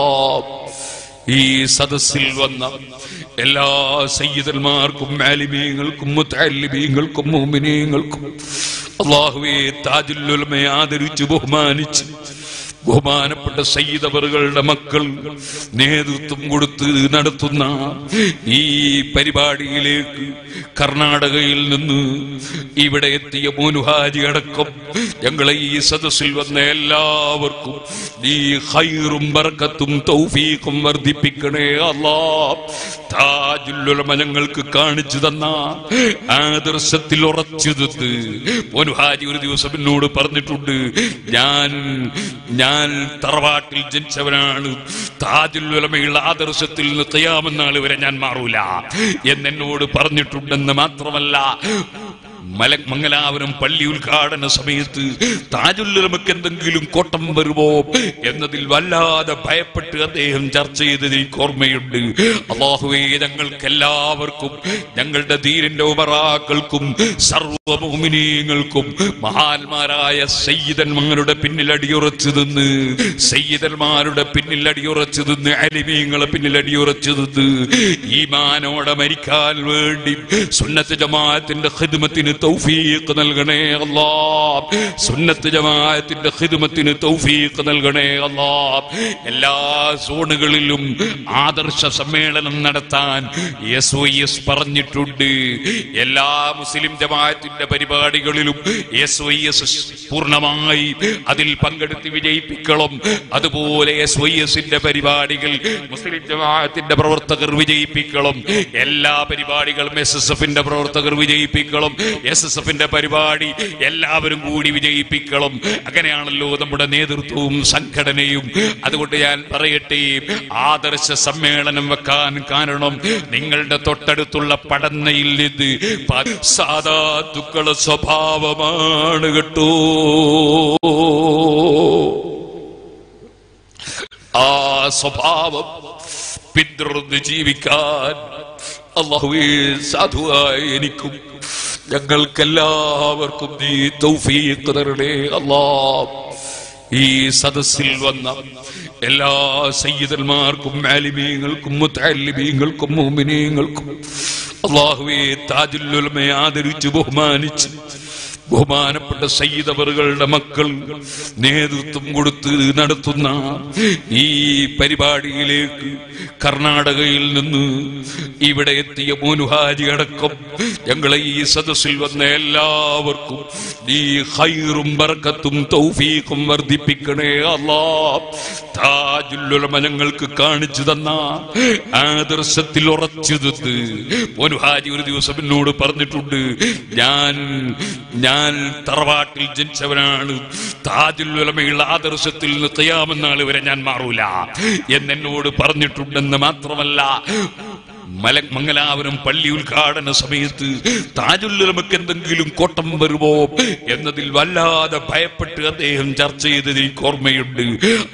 ഈ സദസ്സിൽ വന്ന എല്ലാ സയ്യിദന്മാർക്കും മാലിമീങ്ങൾക്കും മുത്താലിമീങ്ങൾക്കും മോമിനീങ്ങൾക്കും അള്ളാഹുവെ താജുല്ലുലമയെ ആദരിച്ച് ബഹുമാനിച്ച് ബഹുമാനപ്പെട്ട സയ്യിദവറുകളുടെ മക്കൾ നേതൃത്വം കൊടുത്ത് നടത്തുന്ന ഈ പരിപാടിയിലേക്ക് കർണാടകയിൽ നിന്ന് ഇവിടെ എത്തിയ മോനുഹാജി അടക്കം ഞങ്ങളെ ഈ സദസ്സിൽ വന്ന എല്ലാവർക്കും ഈ ഹൈറും ബർക്കത്തും തൗഫീഖും വർദ്ധിപ്പിക്കണേ അല്ലാ. ഞങ്ങൾക്ക് കാണിച്ചു തന്ന ആദർശത്തിൽ ഉറച്ചു തത്ത് മോനുഹാജി ഒരു ദിവസം എന്നോട് പറഞ്ഞിട്ടുണ്ട് ഞാൻ ഞാൻ തറവാട്ടിൽ ജനിച്ചവനാണ്. താജുല്ലുലമയുള്ള ആദർശത്തിൽ നിന്ന് തയ്യാമെന്നാൾ വരെ ഞാൻ മാറൂല. എന്നെന്നോട് പറഞ്ഞിട്ടുണ്ടെന്ന് മാത്രമല്ല മംഗലാപുരം പള്ളി ഉദ്ഘാടന സമയത്ത് താജുല്ലുലമക്ക് എന്തെങ്കിലും കോട്ടം വരുമോ എന്നതിൽ വല്ലാതെ ഭയപ്പെട്ട് അദ്ദേഹം ചർച്ച ചെയ്തത് എനിക്ക് ഓർമ്മയുണ്ട്. അള്ളാഹുവേ ഞങ്ങൾക്ക് എല്ലാവർക്കും ഞങ്ങളുടെ ധീരന്റെ ഉപറാക്കൾക്കും സർവഭൂമിനീയങ്ങൾക്കും മഹാന്മാരായ സയ്യിദന്മാരുടെ പിന്നിൽ അടിയുറച്ചു നിന്ന് സയ്യിദന്മാരുടെ പിന്നിൽ അടിയുറച്ചു നിന്ന് അലിമീങ്ങളെ പിന്നിൽ അടിയുറച്ചു നിന്ന് ഈമാനോടെ മരിക്കാൻ വേണ്ടി സുന്നത്ത് ജമാഅത്തിന്റെ ഖിദ്മത്തിന് തൗഫീഖ് നൽകണേ അല്ലാ സുന്നത്ത് ജമാഅത്തിന്റെ ഖിദ്മത്തിന് തൗഫീഖ് നൽകണേ അല്ലാ എല്ലാ സോണുകളിലും ആദർശ സമ്മേളനം നടത്താൻ എസ് ഒ എസ് പറഞ്ഞിട്ടുണ്ട്. എല്ലാ മുസ്ലിം ജമാഅത്തിന്റെ പരിപാടികളിലും എസ് ഒ എസ് പൂർണമായി അതിൽ പങ്കെടുത്ത് വിജയിപ്പിക്കണം. അതുപോലെ എസ് ഒ എസിന്റെ പരിപാടികൾ മുസ്ലിം ജമാഅത്തിന്റെ പ്രവർത്തകർ വിജയിപ്പിക്കണം. എല്ലാ പരിപാടികളും എസ് എസ് എഫിന്റെ പ്രവർത്തകർ വിജയിപ്പിക്കണം. എസ് എസ് എഫിന്റെ പരിപാടി എല്ലാവരും കൂടി വിജയിപ്പിക്കണം. അങ്ങനെയാണല്ലോ നമ്മുടെ നേതൃത്വവും സംഘടനയും. അതുകൊണ്ട് ഞാൻ പറയട്ടെ ആദർശ സമ്മേളനം വെക്കാൻ കാരണം നിങ്ങളുടെ തൊട്ടടുത്തുള്ള പടന്നയിൽ ഇത് സാധാതുക്കള സ്വഭാവമാണ് കേട്ടോ. ആ സ്വഭാവം പിന്തുടർന്ന് ജീവിക്കാൻ അള്ളാഹുവേ സാധുവായി എനിക്കും ഞങ്ങൾക്കെല്ലാവർക്കും നീ തൗഫീഖ് തരണേ അല്ലാഹ്. ഈ സദസ്സിൽ വന്ന എല്ലാ സയ്യിദന്മാർക്കും മാലിമീങ്ങൾക്കും മുത്തല്ലിമീങ്ങൾക്കും മോമിനീങ്ങൾക്കും അള്ളാഹുവെ താജുല്ലുലമയെ ആദരിച്ച് ബഹുമാനിച്ച് ബഹുമാനപ്പെട്ട സയ്യിദവറുകളുടെ മക്കൾ നേതൃത്വം കൊടുത്ത് നടത്തുന്ന ഈ പരിപാടിയിലേക്ക് കർണാടകയിൽ നിന്ന് ഇവിടെ എത്തിയ മോനുഹാരി അടക്കം ഞങ്ങളെ ഈ സദസ്സിൽ വന്ന എല്ലാവർക്കും നീ ഹൈറും ബർക്കത്തും തൗഫീഖും വർദ്ധിപ്പിക്കണേ അല്ലാ. താജുല്ലുലമ ഞങ്ങൾക്ക് കാണിച്ചു തന്ന ആദർശത്തിൽ ഉറച്ചു തത്ത് മോനുഹാരി ഒരു ദിവസം എന്നോട് പറഞ്ഞിട്ടുണ്ട് ഞാൻ ഞാൻ തറവാട്ടിൽ ജനിച്ചവനാണ്. താജുൽ ആദർശത്തിൽ നിന്ന് തയ്യാമെന്നാൾ വരെ ഞാൻ മാറൂല. എന്നെന്നോട് പറഞ്ഞിട്ടുണ്ടെന്ന് മാത്രമല്ല മംഗലാപുരം പള്ളി ഉദ്ഘാടന സമയത്ത് താജുല്ലുലമക്ക് എന്തെങ്കിലും കോട്ടം വരുമോ എന്നതിൽ വല്ലാതെ ഭയപ്പെട്ട് അദ്ദേഹം ചർച്ച ചെയ്തത് എനിക്ക് ഓർമ്മയുണ്ട്.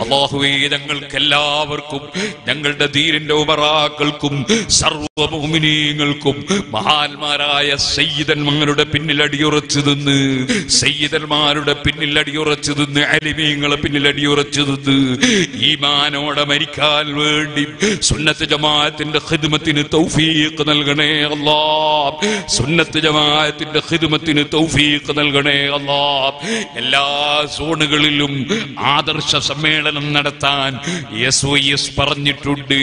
അള്ളാഹുവേ ഞങ്ങൾക്ക് എല്ലാവർക്കും ഞങ്ങളുടെ ധീരന്റെ ഉപറാക്കൾക്കും സർവഭൂമിനീയങ്ങൾക്കും മഹാന്മാരായ സയ്യിദന്മാരുടെ പിന്നിൽ അടിയുറച്ചു നിന്ന് സയ്യിദന്മാരുടെ പിന്നിൽ അടിയുറച്ചു നിന്ന് അലിമീങ്ങളെ പിന്നിൽ അടിയുറച്ചു നിന്ന് ഈമാനോടെ മരിക്കാൻ വേണ്ടി സുന്നത്ത് ജമാഅത്തിന്റെ ഖിദ്മത്തിന് തൗഫീഖ് നൽകണേ അല്ലാ സുന്നത്ത് ജമാഅത്തിന്റെ ഖിദ്മത്തിന് തൗഫീഖ് നൽകണേ അല്ലാ എല്ലാ സോണുകളിലും ആദർശ സമ്മേളനം നടത്താൻ എസ് ഒ എസ് പറഞ്ഞിട്ടുണ്ട്.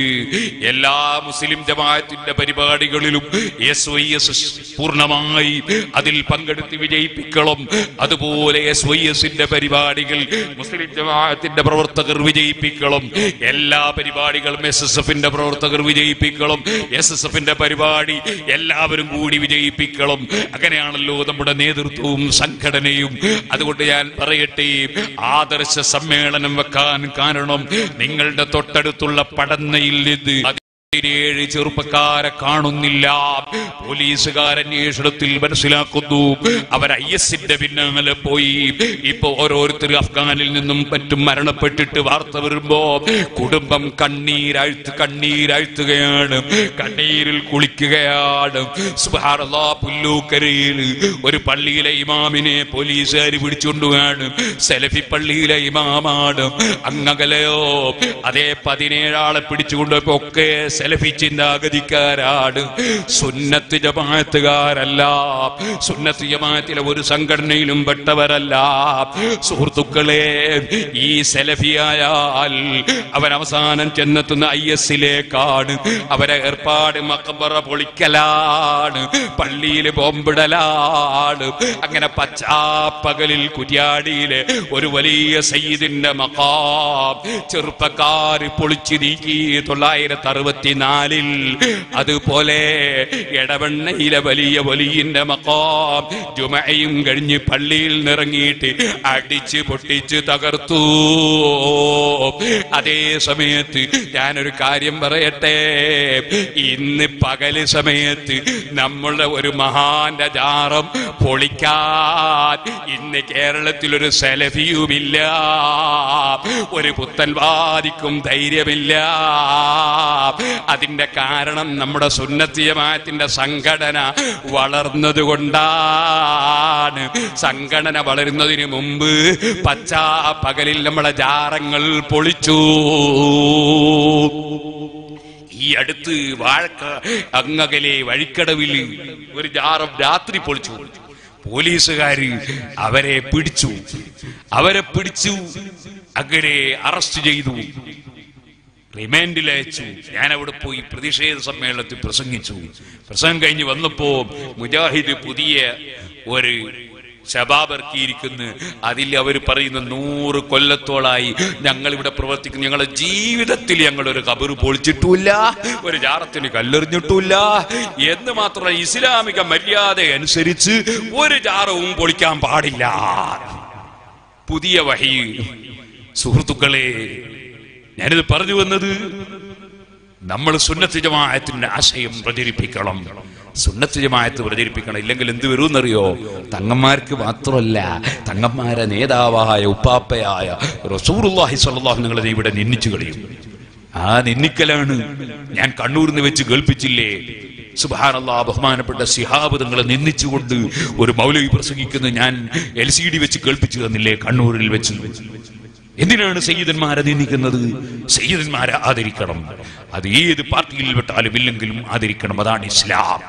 എല്ലാ മുസ്ലിം ജമാഅത്തിന്റെ പരിപാടികളിലും എസ് ഒ എസ് പൂർണമായി അതിൽ പങ്കെടുത്ത് വിജയിപ്പിക്കണം. അതുപോലെ എസ് ഒ എസിന്റെ പരിപാടികൾ മുസ്ലിം ജമാഅത്തിന്റെ പ്രവർത്തകർ വിജയിപ്പിക്കണം. എല്ലാ പരിപാടികളും എസ് എസ് എഫിന്റെ പ്രവർത്തകർ വിജയിപ്പിക്കണം. എസ് എസ് എഫിന്റെ പരിപാടി എല്ലാവരും കൂടി വിജയിപ്പിക്കണം. അങ്ങനെയാണല്ലോ നമ്മുടെ നേതൃത്വവും സംഘടനയും. അതുകൊണ്ട് ഞാൻ പറയട്ടെ ആദർശ സമ്മേളനം വെക്കാൻ കാരണം നിങ്ങളുടെ തൊട്ടടുത്തുള്ള പടന്നയിൽ നിന്ന് പതിനേഴ് ചെറുപ്പക്കാരെ കാണുന്നില്ല. പോലീസുകാർ അന്വേഷണത്തിൽ മനസ്സിലാക്കുന്നു. അവർ ഐ എസിന്റെ പിന്നാലെ പോയി. ഇപ്പൊ ഓരോരുത്തർ അഫ്ഗാനിൽ നിന്നും മറ്റും മരണപ്പെട്ടിട്ട് വാർത്ത വരുമ്പോ കുടുംബം കണ്ണീരാഴ്ത്ത് കണ്ണീരാഴ്ത്തുകയാണ്. കണ്ണീരിൽ കുളിക്കുകയാണ്. പുല്ലൂക്കരയിൽ ഒരു പള്ളിയിലെ ഇമാമിനെ പോലീസുകാർ പിടിച്ചുകൊണ്ടുവാണ് സെലഫി പള്ളിയിലെ ഇമാമാണ്. അങ്ങകലയോ അതേ പതിനേഴാളെ പിടിച്ചുകൊണ്ടൊക്കെ സെലഫി ചിന്താഗതിക്കാരാണ് സുന്നത്ത് ജമാഅത്തുകാരല്ല. സുന്നത്ത് ജമാഅത്തിലെ ഒരു സംഘടനയിലും പെട്ടവരല്ല. സുഹൃത്തുക്കളെ ഈ സെലഫിയായാൽ അവൻ അവസാനം ചെന്നെത്തുന്ന ഐ എസിലേക്കാണ് അവരെ ഏർപ്പാട് മക്കബറ പൊളിക്കലാണ്. പള്ളിയിൽ ബോംബിടലാണ്. അങ്ങനെ പച്ചാപ്പകലിൽ കുര്യാടിയിലെ ഒരു വലിയ സയ്യിദിന്റെ മക്കാം ചെറുപ്പക്കാർ പൊളിച്ചു നീക്കി തൊള്ളായിരത്തി അറുപത്തിനാലിൽ അതുപോലെ എടവണ്ണയിലെ വലിയ വലിയന്റെ മക്കാം ജുമയും കഴിഞ്ഞ് പള്ളിയിൽ നിറങ്ങിയിട്ട് അടിച്ച് പൊട്ടിച്ച് തകർത്തു. അതേ സമയത്ത് ഞാനൊരു കാര്യം പറയട്ടെ. ഇന്ന് പകൽ സമയത്ത് നമ്മളുടെ ഒരു മഹാന്റെ ജാറം പൊളിക്കാൻ ഇന്ന് കേരളത്തിൽ ഒരു സെലഫിയുമില്ല. ഒരു പുത്തൻവാദിക്കും ധൈര്യമില്ല. അതിന്റെ കാരണം നമ്മുടെ സുന്നത്തിയമായത്തിന്റെ സംഘടന വളർന്നതുകൊണ്ടാണ്. സംഘടന വളരുന്നതിന് മുമ്പ് പച്ചാ പകലിൽ നമ്മളെ ജാറങ്ങൾ പൊളിച്ചു. ഈ അടുത്ത് വാഴക്ക അങ്ങകലെ വഴിക്കടവിൽ ഒരു ജാറം രാത്രി പൊളിച്ചു. പോലീസുകാര് അവരെ പിടിച്ചു. അവരെ പിടിച്ചു അങ്ങനെ അറസ്റ്റ് ചെയ്തു. റിമാൻഡിൽ അയച്ചു ഞാൻ അവിടെ പോയി പ്രതിഷേധ സമ്മേളനത്തിൽ പ്രസംഗിച്ചു. പ്രസംഗം കഴിഞ്ഞ് വന്നപ്പോ മുജാഹിദ് പുതിയ ഒരു ശബാബർക്കിയിരിക്കുന്നു. അതിൽ അവർ പറയുന്ന നൂറ് കൊല്ലത്തോളായി ഞങ്ങൾ ഇവിടെ പ്രവർത്തിക്കുന്നു. ഞങ്ങളുടെ ജീവിതത്തിൽ ഞങ്ങൾ ഒരു കബർ പൊളിച്ചിട്ടുമില്ല ഒരു ജാറത്തിന് കല്ലെറിഞ്ഞിട്ടുമില്ല. എന്ന് മാത്രമല്ല ഇസ്ലാമിക മര്യാദ അനുസരിച്ച് ഒരു ജാറവും പൊളിക്കാൻ പാടില്ല. പുതിയ വഹി. സുഹൃത്തുക്കളെ ഞാനിത് പറഞ്ഞു വന്നത് നമ്മൾ സുന്നത്ത് ജമാഅത്തിന്റെ ആശയം പ്രചരിപ്പിക്കണം. സുന്നത്ത് ജമാഅത്ത് പ്രചരിപ്പിക്കണം. ഇല്ലെങ്കിൽ എന്ത് വരുമെന്നറിയോ? തങ്ങന്മാർക്ക് മാത്രമല്ല തങ്ങന്മാരെ നേതാവായ ഉപ്പാപ്പയായ റസൂറുല്ലാഹി സ്വല്ലല്ലാഹു നിങ്ങളെ ഇവിടെ നിന്നിച്ചു കളിയും. ആ നിന്നിക്കലാണ് ഞാൻ കണ്ണൂരിൽ നിന്ന് വെച്ച് കേൾപ്പിച്ചില്ലേ? സുബാനല്ലാ ബഹുമാനപ്പെട്ട സിഹാബ് നിങ്ങളെ നിന്ദിച്ചുകൊണ്ട് ഒരു മൗലവി പ്രസംഗിക്കുന്നത് ഞാൻ എൽ സി ഡി വെച്ച് കേൾപ്പിച്ചു തന്നില്ലേ കണ്ണൂരിൽ വെച്ച്? എന്തിനാണ് സയ്യിദന്മാരെ നിന്ദിക്കുന്നത്? സയ്യിദന്മാരെ ആദരിക്കണം. അത് ഏത് പാർട്ടിയിൽ പെട്ടാലും ഇല്ലെങ്കിലും ആദരിക്കണം. അതാണ് ഇസ്ലാം.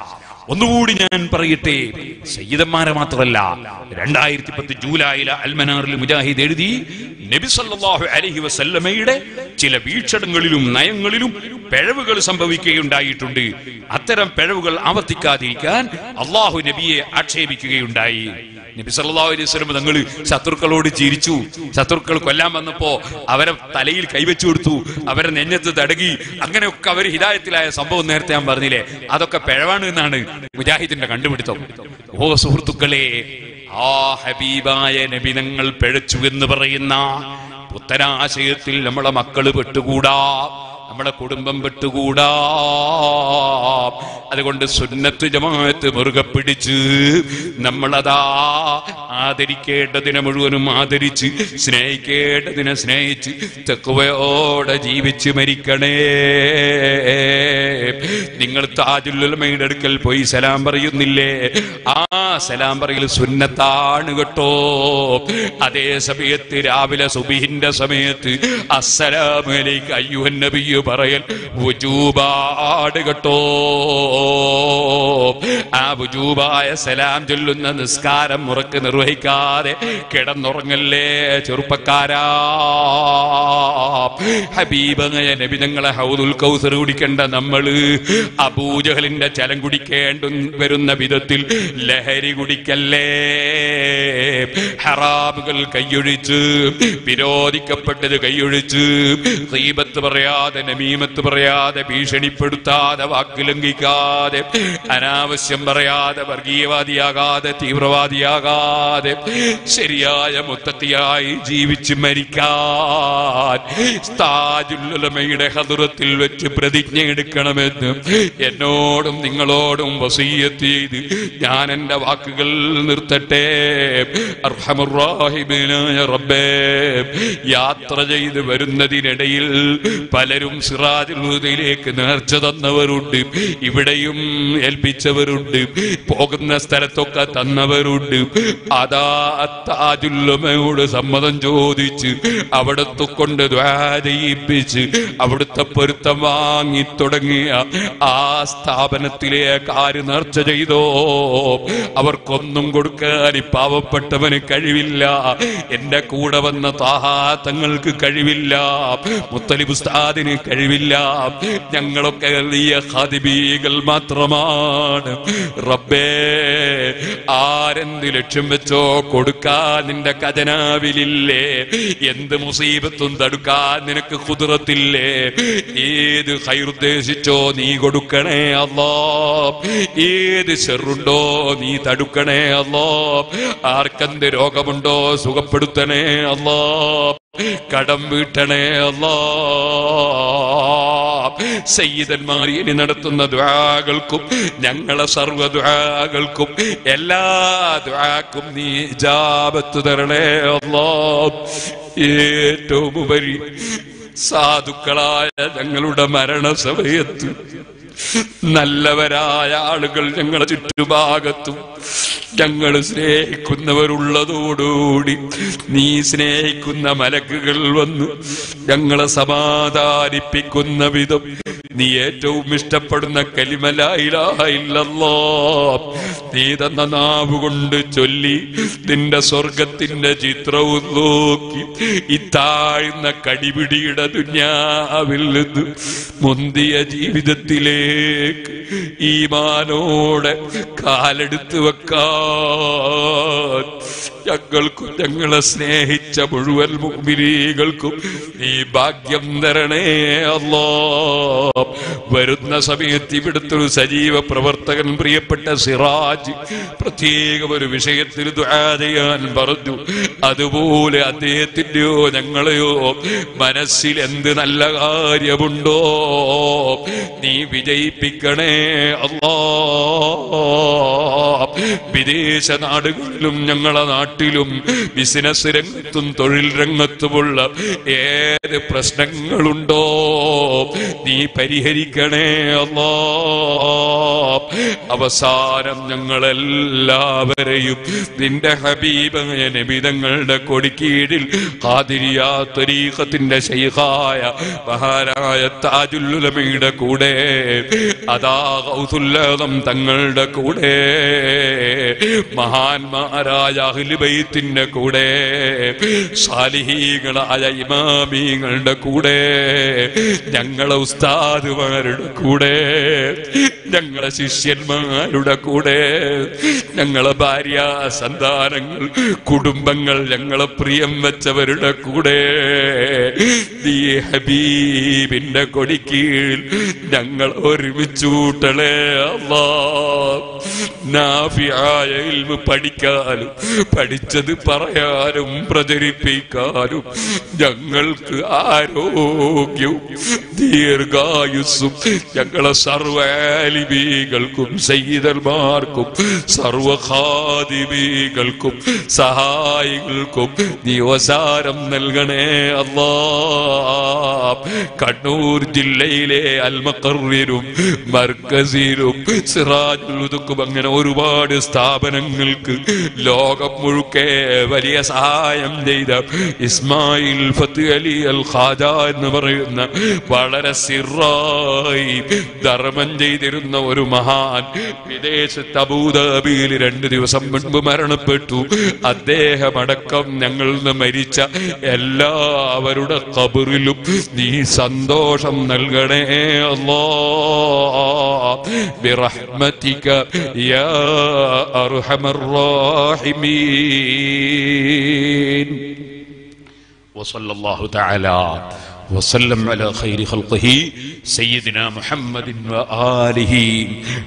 ഒന്നുകൂടി ഞാൻ പറയട്ടെ സയ്യിദന്മാരെ മാത്രമല്ല രണ്ടായിരത്തി പത്ത് ജൂലൈയിലെ അൽമനാറിൽ മുജാഹിദ് എഴുതി നബി സല്ലല്ലാഹു അലൈഹി വസല്ലമയുടെ ചില വീക്ഷണങ്ങളിലും നയങ്ങളിലും പിഴവുകൾ സംഭവിക്കുകയുണ്ടായിട്ടുണ്ട്. അത്തരം പിഴവുകൾ ആവർത്തിക്കാതിരിക്കാൻ അള്ളാഹു നബിയെ ആക്ഷേപിക്കുകയുണ്ടായി. നബി സല്ലല്ലാഹു അലൈഹി തങ്ങൾ ശത്രുക്കളോട് ചിരിച്ചു. ശത്രുക്കൾ കൊല്ലാൻ വന്നപ്പോ അവരെ തലയിൽ കൈവച്ചു കൊടുത്തു. അവരെ നെഞ്ഞത്ത് തടകി. അങ്ങനെയൊക്കെ അവർ ഹിതായത്തിലായ സംഭവം നേരത്തെ ഞാൻ പറഞ്ഞില്ലേ? അതൊക്കെ പിഴവാണ് എന്നാണ് മുജാഹിദിന്റെ കണ്ടുപിടുത്തം. ഓ സുഹൃത്തുക്കളെ ആ ഹബീബായ നബിനങ്ങൾ പിഴച്ചു എന്ന് പറയുന്ന പുത്തരാശയത്തിൽ നമ്മളെ മക്കൾ പെട്ടുകൂടാ. നമ്മളെ കുടുംബം വിട്ടുകൂടാ. അതുകൊണ്ട് സുന്നത്ത് ജമാഅത്ത് മുറുകെ പിടിച്ച് നമ്മളതാ ആദരിക്കേണ്ടതിനെ മുഴുവനും ആദരിച്ച് സ്നേഹിക്കേണ്ടതിനെ സ്നേഹിച്ച് തെക്കുവയോടെ ജീവിച്ച് മരിക്കണേ. നിങ്ങൾ താജുല്ലുലമയുടെ അടുക്കൽ പോയി സലാം പറയുന്നില്ലേ? ആ സലാം പറയൽ സുന്നത്താണ് കേട്ടോ. അതേ സമയത്ത് രാവിലെ സുബിഹിന്റെ സമയത്ത് അസ്സലാമലേക്ക് അയ്യുഹൻ നബിയു പറയൽ വുജൂബാട് കേട്ടോ. ആ വുജൂബായ സലാം ചൊല്ലുന്ന നിസ്കാരം മുറക്ക് നിർവഹിക്കാതെ കിടന്നുറങ്ങല്ലേ ചെറുപ്പക്കാരാ. ഹബീബങ്ങയ നബി ഹൗദുൽ കൗസർ കുടിക്കേണ്ട നമ്മൾ. അബൂജഹലിന്റെ ചലം കുടിക്കേണ്ട വരുന്ന വിധത്തിൽ ലഹരി കുടിക്കല്ലേ. ഹറാമുകൾ കൈയൊഴിച്ച് വിരോധിക്കപ്പെട്ടത് കൈയൊഴിച്ച് ദീപത്ത് പറയാതെ നമീമത്ത് പറയാതെ ഭീഷണിപ്പെടുത്താതെ വാക്ക് ലംഘിക്കാതെ അനാവശ്യം പറയാതെ വർഗീയവാദിയാകാതെ തീവ്രവാദിയാകാതെ ശരിയായ മൊത്തത്തിയായി ജീവിച്ച് മരിക്കാൻ താജുല്ലമയുടെ ഹതുറത്തിൽ വെച്ച് പ്രതിജ്ഞ എടുക്കണമെന്ന് എന്നോടും നിങ്ങളോടും വസീയത്ത് ചെയ്ത് ഞാൻ എന്റെ വാക്കുകൾ നിർത്തട്ടെ. യാത്ര ചെയ്ത് വരുന്നതിനിടയിൽ പലരും സിറാജുലൂതയിലേക്ക് നേർച്ച തന്നവരുണ്ട്. ഇവിടെയും ഏൽപ്പിച്ചവരുണ്ട്. പോകുന്ന സ്ഥലത്തൊക്കെ തന്നവരുണ്ട്. അതാ താജുല്ലമയോട് സമ്മതം ചോദിച്ച് അവിടത്തെ കൊണ്ട് ദ്വാരയിപ്പിച്ച് അവിടുത്തെ പൊരുത്തം വാങ്ങി തുടങ്ങിയ ആ സ്ഥാപനത്തിലെ കാര് നേർച്ച ചെയ്തോ. അവർക്കൊന്നും കൊടുക്കാൻ പാവപ്പെട്ടവന് കഴിവില്ല. എന്റെ കൂടെ വന്ന താഹാത്തങ്ങൾക്ക് കഴിവില്ല. മുത്തലിബ് ഉസ്താദിന് കഴിവില്ല. ഞങ്ങളൊക്കെ വലിയ ഖാദിബീകൾ മാത്രമാണ്. റബ്ബേ ആരെന്ത് ലക്ഷ്യം വെച്ചോ കൊടുക്കാൻ നിന്റെ ഖജനാവിലില്ലേ? എന്ത് മുസീബത്തും തടുക്കാൻ നിനക്ക് കുതിരത്തില്ലേ ഏത് ഹൈറുദ്ദേശിച്ചോ നീ കൊടുക്കണേ അല്ലോ. ഏത് ചെറുണ്ടോ നീ തടുക്കണേ അല്ലോ. ആർക്കെന്ത് രോഗമുണ്ടോ സുഖപ്പെടുത്തണേ അല്ലോ. കടം വീട്ടണേ അല്ലോ. ഇനി നടത്തുന്ന ദ്വാകൾക്കും ഞങ്ങളെ സർവ ദ്വാകൾക്കും എല്ലാ ദ്വാക്കും നീ ജാപത്ത് തരണേ അല്ലോ. ഏറ്റവും ഉപരി സാധുക്കളായ ഞങ്ങളുടെ മരണസമയത്ത് നല്ലവരായ ആളുകൾ ഞങ്ങളുടെ ചുറ്റുഭാഗത്തും ഞങ്ങൾ സ്നേഹിക്കുന്നവരുള്ളതോടുകൂടി നീ സ്നേഹിക്കുന്ന മലക്കുകൾ വന്ന് ഞങ്ങളെ സമാധാനിപ്പിക്കുന്ന വിധം നീ ഏറ്റവും ഇഷ്ടപ്പെടുന്ന കലിമല ഇലാഹ ഇല്ലല്ലാ. നീ തന്ന നാവ് കൊണ്ട് ചൊല്ലി നിന്റെ സ്വർഗത്തിന്റെ ചിത്രവും നോക്കി ഈ താഴ്ന്ന കടിപിടിയുടെ ദുന്യാവിൽ നിന്ന് മുന്തിയ ജീവിതത്തിലേക്ക് ഈമാനോടെ കാലെടുത്ത് വെക്കാൻ. ഞങ്ങൾക്കും ഞങ്ങളെ സ്നേഹിച്ച മുഴുവൻ മുമ്പിരികൾക്കും നീ ഭാഗ്യം തരണേ അല്ലോ. വരുന്ന സമയത്ത് ഇവിടുത്തെ ഒരു സജീവ പ്രവർത്തകൻ പ്രിയപ്പെട്ട സിറാജ് പ്രത്യേകം ഒരു വിഷയത്തിൽ ദ്വാരയാൻ പറഞ്ഞു. അതുപോലെ അദ്ദേഹത്തിന്റെയോ ഞങ്ങളെയോ മനസ്സിൽ എന്ത് നല്ല കാര്യമുണ്ടോ? നീ വിജയിപ്പിക്കണേ അല്ലോ. വിദേശ നാടുകളിലും ഞങ്ങളെ നാട്ടിലും ബിസിനസ് രംഗത്തും തൊഴിൽ രംഗത്തുമുള്ള ഏത് പ്രശ്നങ്ങളുണ്ടോ നീ പരിഹരിക്കണേ അല്ലാ. അവസാനം ഞങ്ങളെല്ലാവരെയും നിന്റെ ഹബീബായ നബിതങ്ങളുടെ കൊടിക്കീഴിൽ ഖാദിരിയാ ത്വരീഖത്തിന്റെ ശൈഖായ മഹാനായ താജുല്ലുലമയുടെ കൂടെ അതാ കൗസുല്ലതം തങ്ങളുടെ കൂടെ മഹാന്മാരായ അഹ്ലുബൈത്തിന്റെ കൂടെ സാലിഹീകളായ ഇമാമീങ്ങളുടെ കൂടെ ഞങ്ങളെ ഉസ്താദുമാരുടെ കൂടെ ഞങ്ങളെ ശിഷ്യന്മാരുടെ കൂടെ ഞങ്ങളെ ഭാര്യ സന്താനങ്ങൾ കുടുംബങ്ങൾ ഞങ്ങളെ പ്രിയം വെച്ചവരുടെ കൂടെ. നീ ഹബീബിന്റെ കൊടിക്കീഴിൽ ഞങ്ങൾ ഒരുമിച്ചൂട്ടളേ നാഫിയായ പഠിക്കാനും പഠിച്ചത് പറയാനും പ്രചരിപ്പിക്കാനും ഞങ്ങൾക്ക് ആരോഗ്യവും ദീർഘായുസ്സും ഞങ്ങളെ സർവാലിബീകൾക്കും സയ്യിദന്മാർക്കും സർവഖാദിബീകൾക്കും സഹായികൾക്കും നിയോസാരം നൽകണേ അല്ലാ. കണ്ണൂർ ജില്ലയിലെ അൽമക്കറിലും മർക്കസിലും സിറാജുൽ ഉദുക്കും അങ്ങനെ ഒരുപാട് സ്ഥാപനങ്ങൾക്ക് ലോകം മുഴുക്കെ വലിയ സഹായം ചെയ്ത ഇസ്മായിൽ ഫത്ത് അലി അൽ ഖാജ എന്ന് പറയുന്ന വളരെ സിറായി ധർമ്മം ചെയ്തിരുന്ന ഒരു മഹാൻ വിദേശത്ത് അബൂദാബിയിൽ രണ്ട് ദിവസം മുൻപ് മരണപ്പെട്ടു അദ്ദേഹം അടക്കം ഞങ്ങളിൽ നിന്ന് മരിച്ച എല്ലാവരുടെ കബറിലും നീ സന്തോഷം നൽകണേ അല്ലാ برحمتك يا أرحم الراحمين وصلى الله تعالى وسلم على خير خلقه سيدنا محمد وآله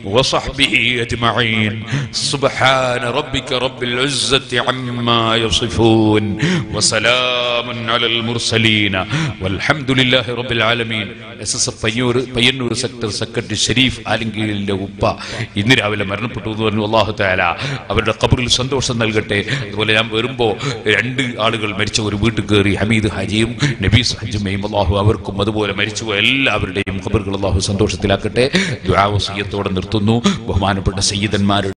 وصحبه أجمعين سبحان ربك رب العزة عما يصفون وسلام على المرسلين والحمد لله رب العالمين S S F Payyur Payyanur sector secretary Sharif ആലിംഗീലിന്റെ ഉപ്പ ഇന്ന് രാവിലെ മരണപ്പെട്ടു എന്ന് പറഞ്ഞു അള്ളാഹു താല അവരുടെ കബറിൽ സന്തോഷം നൽകട്ടെ അതുപോലെ ഞാൻ വരുമ്പോ രണ്ട് ആളുകൾ മരിച്ച ഒരു വീട്ടിൽ കയറി ഹമീദ് ഹാജിയും നബീസ് ഹജ്ജുമയും അള്ളാഹു അവർക്കും അതുപോലെ മരിച്ചുപോയ എല്ലാവരുടെയും ഖബറുകൾ അള്ളാഹു സന്തോഷത്തിലാക്കട്ടെ. ദുരാവസീയത്തോടെ നിർത്തുന്നു. ബഹുമാനപ്പെട്ട സയ്യിദന്മാരുടെ